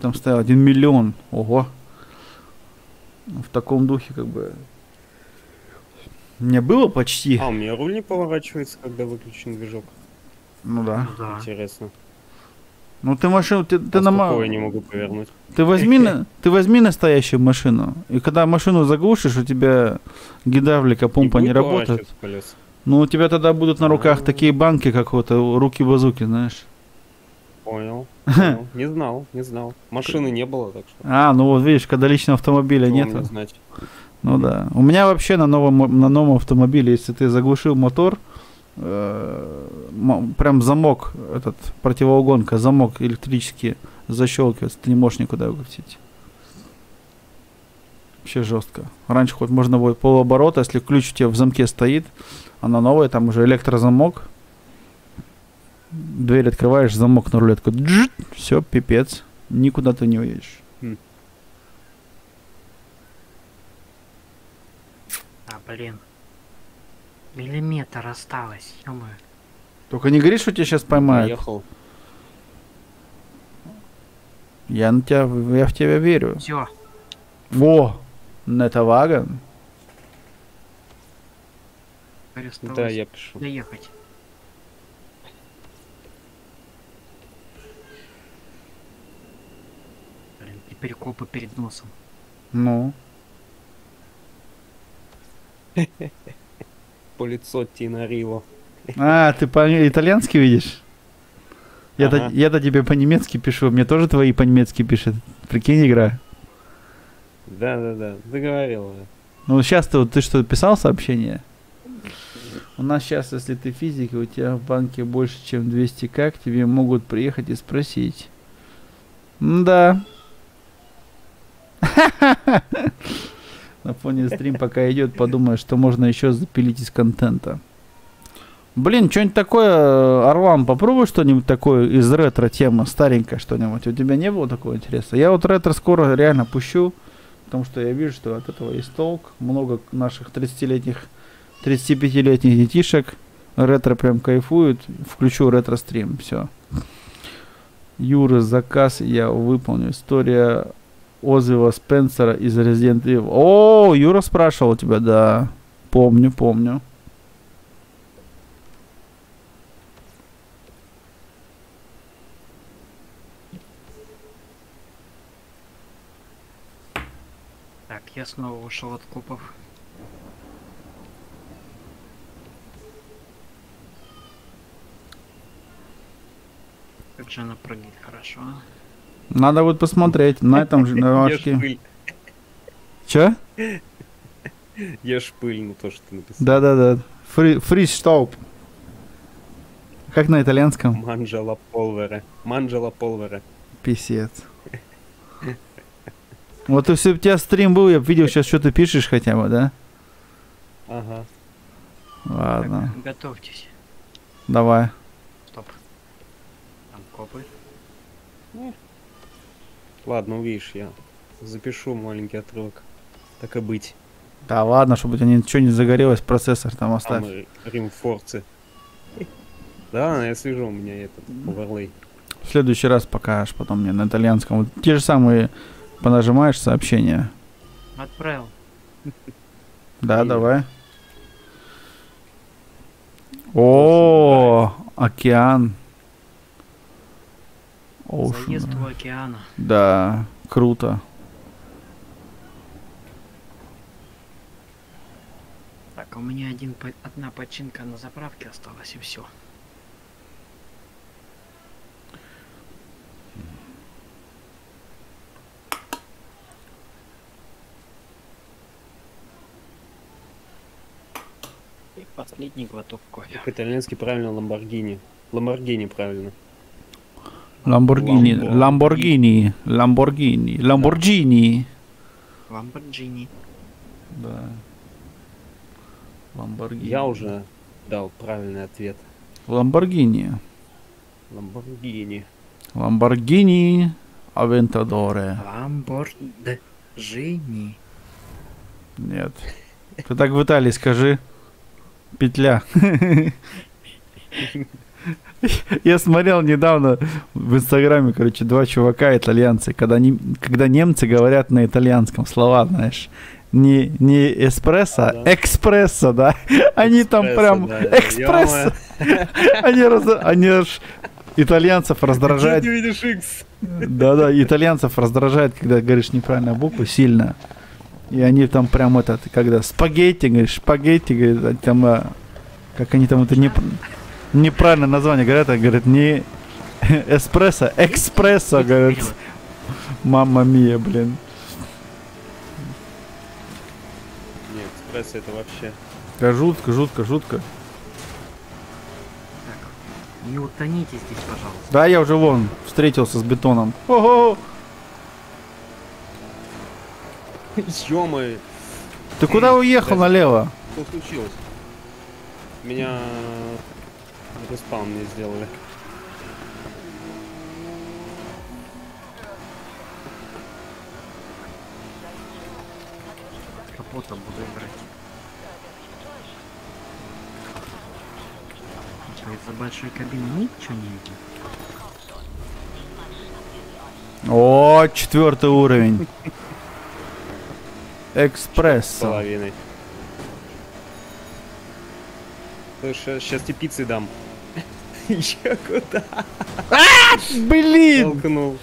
Там стоял 1 миллион. Ого. В таком духе как бы мне было почти. А, у меня руль не поворачивается, когда выключен движок. Ну да. Да. Интересно. Ну ты машину, ты, ты а на с ма- какого я не могу повернуть. Ты возьми, ты возьми настоящую машину, и когда машину заглушишь, у тебя гидравлика, помпа не, будет работает. Ну, у тебя тогда будут на руках А. такие банки, как вот э, руки-базуки, знаешь. Понял. понял. Не знал, не знал. Машины не было, так что. А, ну вот видишь, когда личного автомобиля нет. Ну да. У меня вообще на новом, на новом автомобиле, если ты заглушил мотор, э, прям замок, этот противоугонка, замок электрический защелкивается, ты не можешь никуда его крутить. Вообще жестко. Раньше хоть можно было полуоборота, если ключ у тебя в замке стоит, а на новой там уже электрозамок. Дверь открываешь, замок на рулетку. Все, пипец. Никуда ты не уедешь. А, блин. Миллиметр осталось. ё Только не говори, что тебя сейчас поймают. Поехал. Я на тебя, я в тебя верю. Все. О, Нетаваган. Да, я пишу. доехать. Блин, теперь копы перед носом. Ну, лицо Тина Риво. а ты по-итальянски видишь? Я-то, Ага. я-то тебе по-немецки пишу, мне тоже твои по-немецки пишет. Прикинь, игра. Да-да-да, договорил. Ну, сейчас ты, вот ты что, писал сообщение? У нас сейчас, если ты физик, и у тебя в банке больше, чем 200 как, тебе могут приехать и спросить. Да. На фоне стрим пока идет, подумай, что можно еще запилить из контента. Блин, что-нибудь такое, Орлан, попробуй что-нибудь такое из ретро-темы, старенькое что-нибудь. У тебя не было такого интереса? Я вот ретро скоро реально пущу, потому что я вижу, что от этого есть толк. Много наших 30-летних, 35-летних детишек ретро прям кайфуют. Включу ретро-стрим, все. Юра, заказ я выполню. История Озвила Спенсера из Resident Evil. О, Юра спрашивал тебя, да. Помню, помню. Так, я снова ушел от копов. Как же она прыгает хорошо. Надо будет посмотреть на этом же, пыль. Че? Ешь пыль, ну то, что ты написал. Да-да-да. Фри, фристауп. Как на итальянском? Манджела полвера. Манджела полвера. Писец. Вот если бы у тебя стрим был, я бы видел сейчас, что ты пишешь хотя бы, да? Ага. Ладно, Так, готовьтесь. давай. Стоп. Там копы. Ладно, увидишь, я запишу маленький отрывок. Так и быть. Да ладно, чтобы у тебя ничего не загорелось, процессор там Там оставь. и Римфорцы. Да, я слежу, у меня этот оверлей. В следующий раз покажешь потом мне на итальянском. Вот те же самые понажимаешь сообщения. Отправил. Да, И- давай. О, океан. Ocean. Заезд у океана. Да, круто. Так, у меня один, одна починка на заправке осталась и все. И последний глоток кофе. По-итальянски правильно Ламборгини. Ламборгини правильно. Ламборгини, Ламбо. Ламборгини, Ламборгини, Ламборджини. Ламборджини. Да. Ламборгини. Я уже дал правильный ответ. Ламборгини. Ламборгини. Lamborghini Aventador. Ламборджини. Нет. Ты так в Италии скажи. Петля. Я смотрел недавно в Инстаграме, короче, два чувака итальянцы, когда, не, когда немцы говорят на итальянском слова, знаешь, не, не эспрессо, а Да. экспрессо, да. Они там прям да. экспрессо. Они, раз- они аж итальянцев раздражают. Да-да, итальянцев раздражает, когда говоришь неправильно букву сильно. И они там прям этот, когда спагетти, говоришь, спагетти, говорит, там, а, как они там это не, неправильное название говорят, а говорят не эспрессо, экспрессо, говорят. Мамма мия, блин. Нет, экспресс это вообще... Да жутко, жутко, жутко. Так, не утоните здесь, пожалуйста. Да, я уже вон встретился с бетоном. Ого! Ё-моё, Ты куда уехал налево? что случилось? Меня респаун не сделали. Капота буду играть. Что, из-за большой кабины ничего не видно? О, четвертый уровень. С Экспрессо. половиной. Слушай, сейчас тебе пиццы дам. Я куда Блин! толкнул?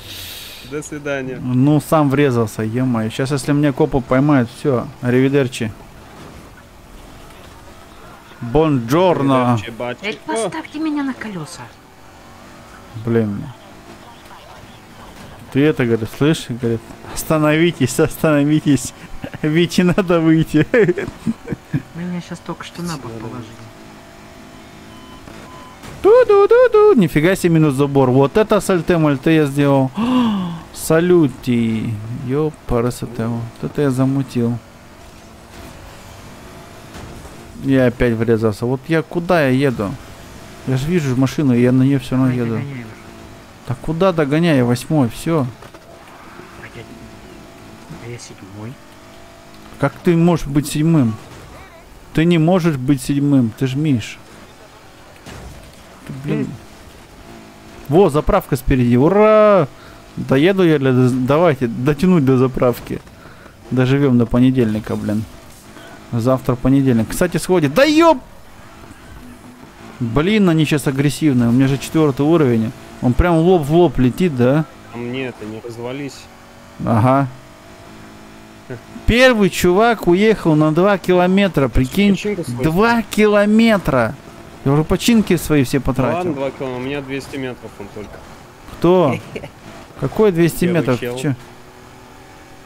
До свидания. Ну, сам врезался, е Сейчас, если мне копы поймают, все, аривидерчи. Бонджорно. О, поставьте меня на колеса. Блин. Ты это, говорит, слышишь? Говорит, остановитесь, остановитесь. Вите надо выйти. Меня сейчас только что на бок положили. Ту-ду-ду-ду. Нифига себе минус забор. Вот это сальте мальте я сделал. Салюти. Ёпарасоте. Вот это я замутил. Я опять врезался. Вот я куда я еду? Я же вижу машину, и я на нее все равно еду. Так куда догоняю? Восьмой, все. А я... а я седьмой. Как ты можешь быть седьмым? Ты не можешь быть седьмым, ты ж Миш. Блин. Во, заправка спереди, ура! Доеду я, для... давайте, дотянуть до заправки. Доживем до понедельника, блин. Завтра понедельник. Кстати, сходит. Да ёп! Блин, они сейчас агрессивные. У меня же четвертый уровень. Он прям лоб в лоб летит, да? А мне это не развались. Ага. Первый чувак уехал на 2 километра, прикинь. Починку свою. 2 километра! Я уже починки свои все Ну Ладно, потратил. 2 километра, у меня 200 метров он только. Кто? Какой 200 Первый метров? чел. Чё?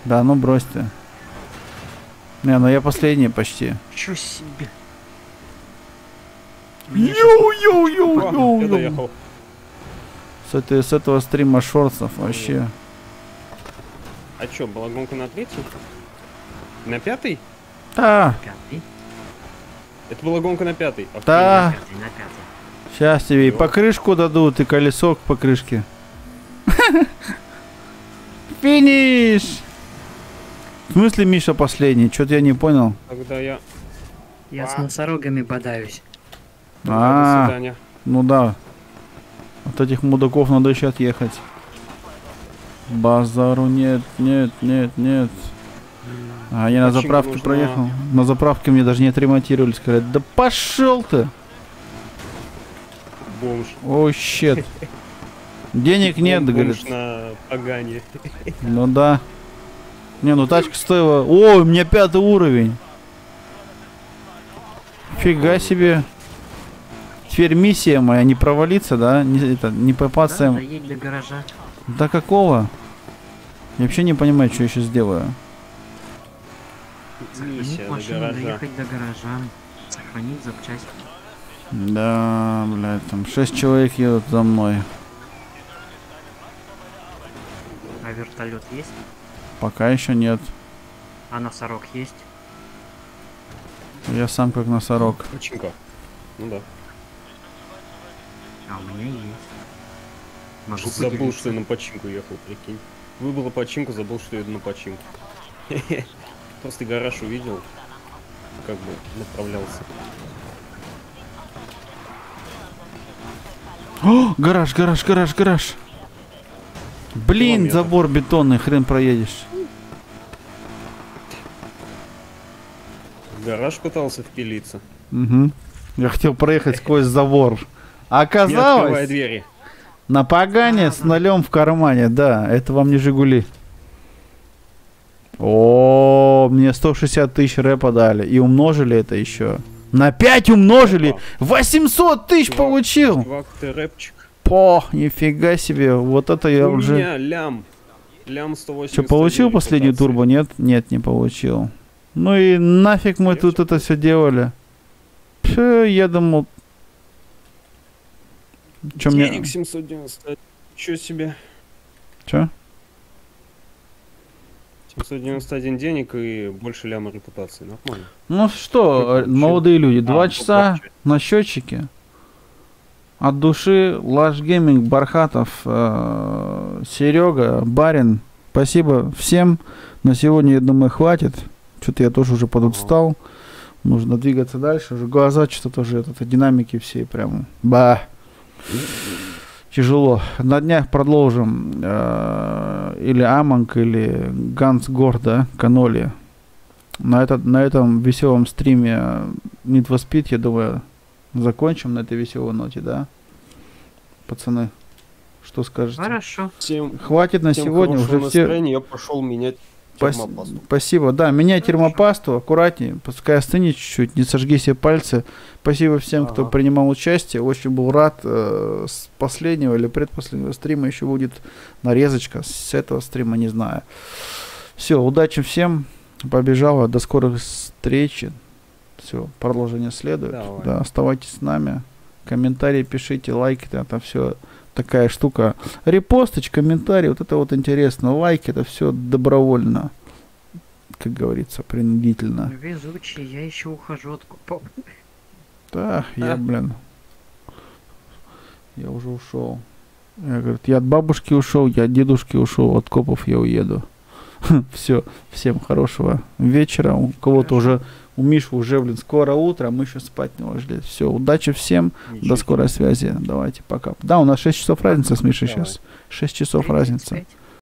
Да, ну брось ты. Не, ну я последний почти. Чё себе? Йоу-йоу-йоу-йоу. С, этой- с этого стрима shorts ев вообще. А чё, была гонка на третий? На пятый? Да, Пятый. Это была гонка на пятый. Охренеть. да. На пятый, на пятый. Сейчас тебе и покрышку дадут, и колесо к покрышке. Финиш! В смысле Миша последний? Что-то я не понял. Тогда я... Я с носорогами бодаюсь. А, свидания. ну да. От этих мудаков надо еще отъехать. Базару нет, нет, нет, нет. А я на заправке нужно- проехал. На заправке мне даже не отремонтировали. Сказали, да пошел ты! Бомж. О, щет. Денег нет, Бомж говорит. на Пагане. Ну да. Не, ну тачка стоила... О, у меня пятый уровень. Фига себе. Теперь миссия моя не провалиться, да? Не, это, не попасться. Да, до гаража. До какого? Я вообще не понимаю, что я сейчас сделаю. Сохранить Миссия до машину, гаража. доехать до гаража. Сохранить запчасть. Да, блядь, там шесть человек едут за мной. А вертолет есть? Пока еще нет. А носорог есть? Я сам как носорог. Починка. Ну да. А у меня есть. Могу Забыл, поделиться. что я на починку ехал, прикинь. Выбрал починку, забыл, что я иду на починку. Просто гараж увидел, как бы направлялся. О, гараж, гараж, гараж, гараж. Блин, Километр. забор бетонный, хрен проедешь. В гараж пытался впилиться. Угу. Я хотел проехать сквозь забор. Не Оказалось, двери. на погане с нулем в кармане. Да, это вам не Жигули. О, мне 160 тысяч рэпа дали. И умножили это еще. На 5 умножили. Опа. 800 тысяч Чувак, получил. Чувак, ты рэпчик. По, нифига себе. Вот это я У уже... меня лям. Лям 180. Что, получил последнюю турбо? Нет? Нет, не получил. Ну и нафиг мы тут это все делали. Пф, я думал... Чё мне... Денег 790. Чё себе? Чё? 791 денег и больше ляма репутации. Нормально. Ну что, э, молодые люди, А, два часа на счетчике. От души, Лаш Гейминг, Бархатов, э, Серега, Барин. Спасибо всем. На сегодня, я думаю, хватит. Что-то я тоже уже подустал. Нужно двигаться дальше. Уже глаза что-то тоже, это, это динамики все прям. Ба. Тяжело. На днях продолжим. э, или Аманг, или Ганс Гор, да, Каноли. На, этот, на этом веселом стриме э, Need for Speed, я думаю, закончим на этой веселой ноте, да? Пацаны, что скажете? Хорошо. Всем, Хватит на всем сегодня уже все. Я пошел менять термопасту. Спасибо. Да, меняй термопасту, аккуратнее, пускай остынет чуть-чуть, не сожги себе пальцы. Спасибо всем, кто Ага. принимал участие. Очень был рад. э, с последнего или предпоследнего стрима еще будет нарезочка. С этого стрима не знаю. Все, удачи всем. Побежала. До скорых встреч. Все, продолжение следует. Давай. Да, оставайтесь с нами. Комментарии пишите, лайки, это все такая штука. Репостыч, комментарий, вот это вот интересно. Лайки, это все добровольно. Как говорится, принудительно. Везучий, я еще ухожу от купов. Да, я, А? блин. Я уже ушел. Я, говорит, я от бабушки ушел, я от дедушки ушел, от копов я уеду. Все, всем хорошего вечера. У кого-то уже, у Миши уже, блин, скоро утро, а мы еще спать не ложились. Все, удачи всем, Ничего до скорой связи. Давайте, пока. Да, у нас 6 часов разница с Мишей Давай. сейчас. 6 часов разница. 35.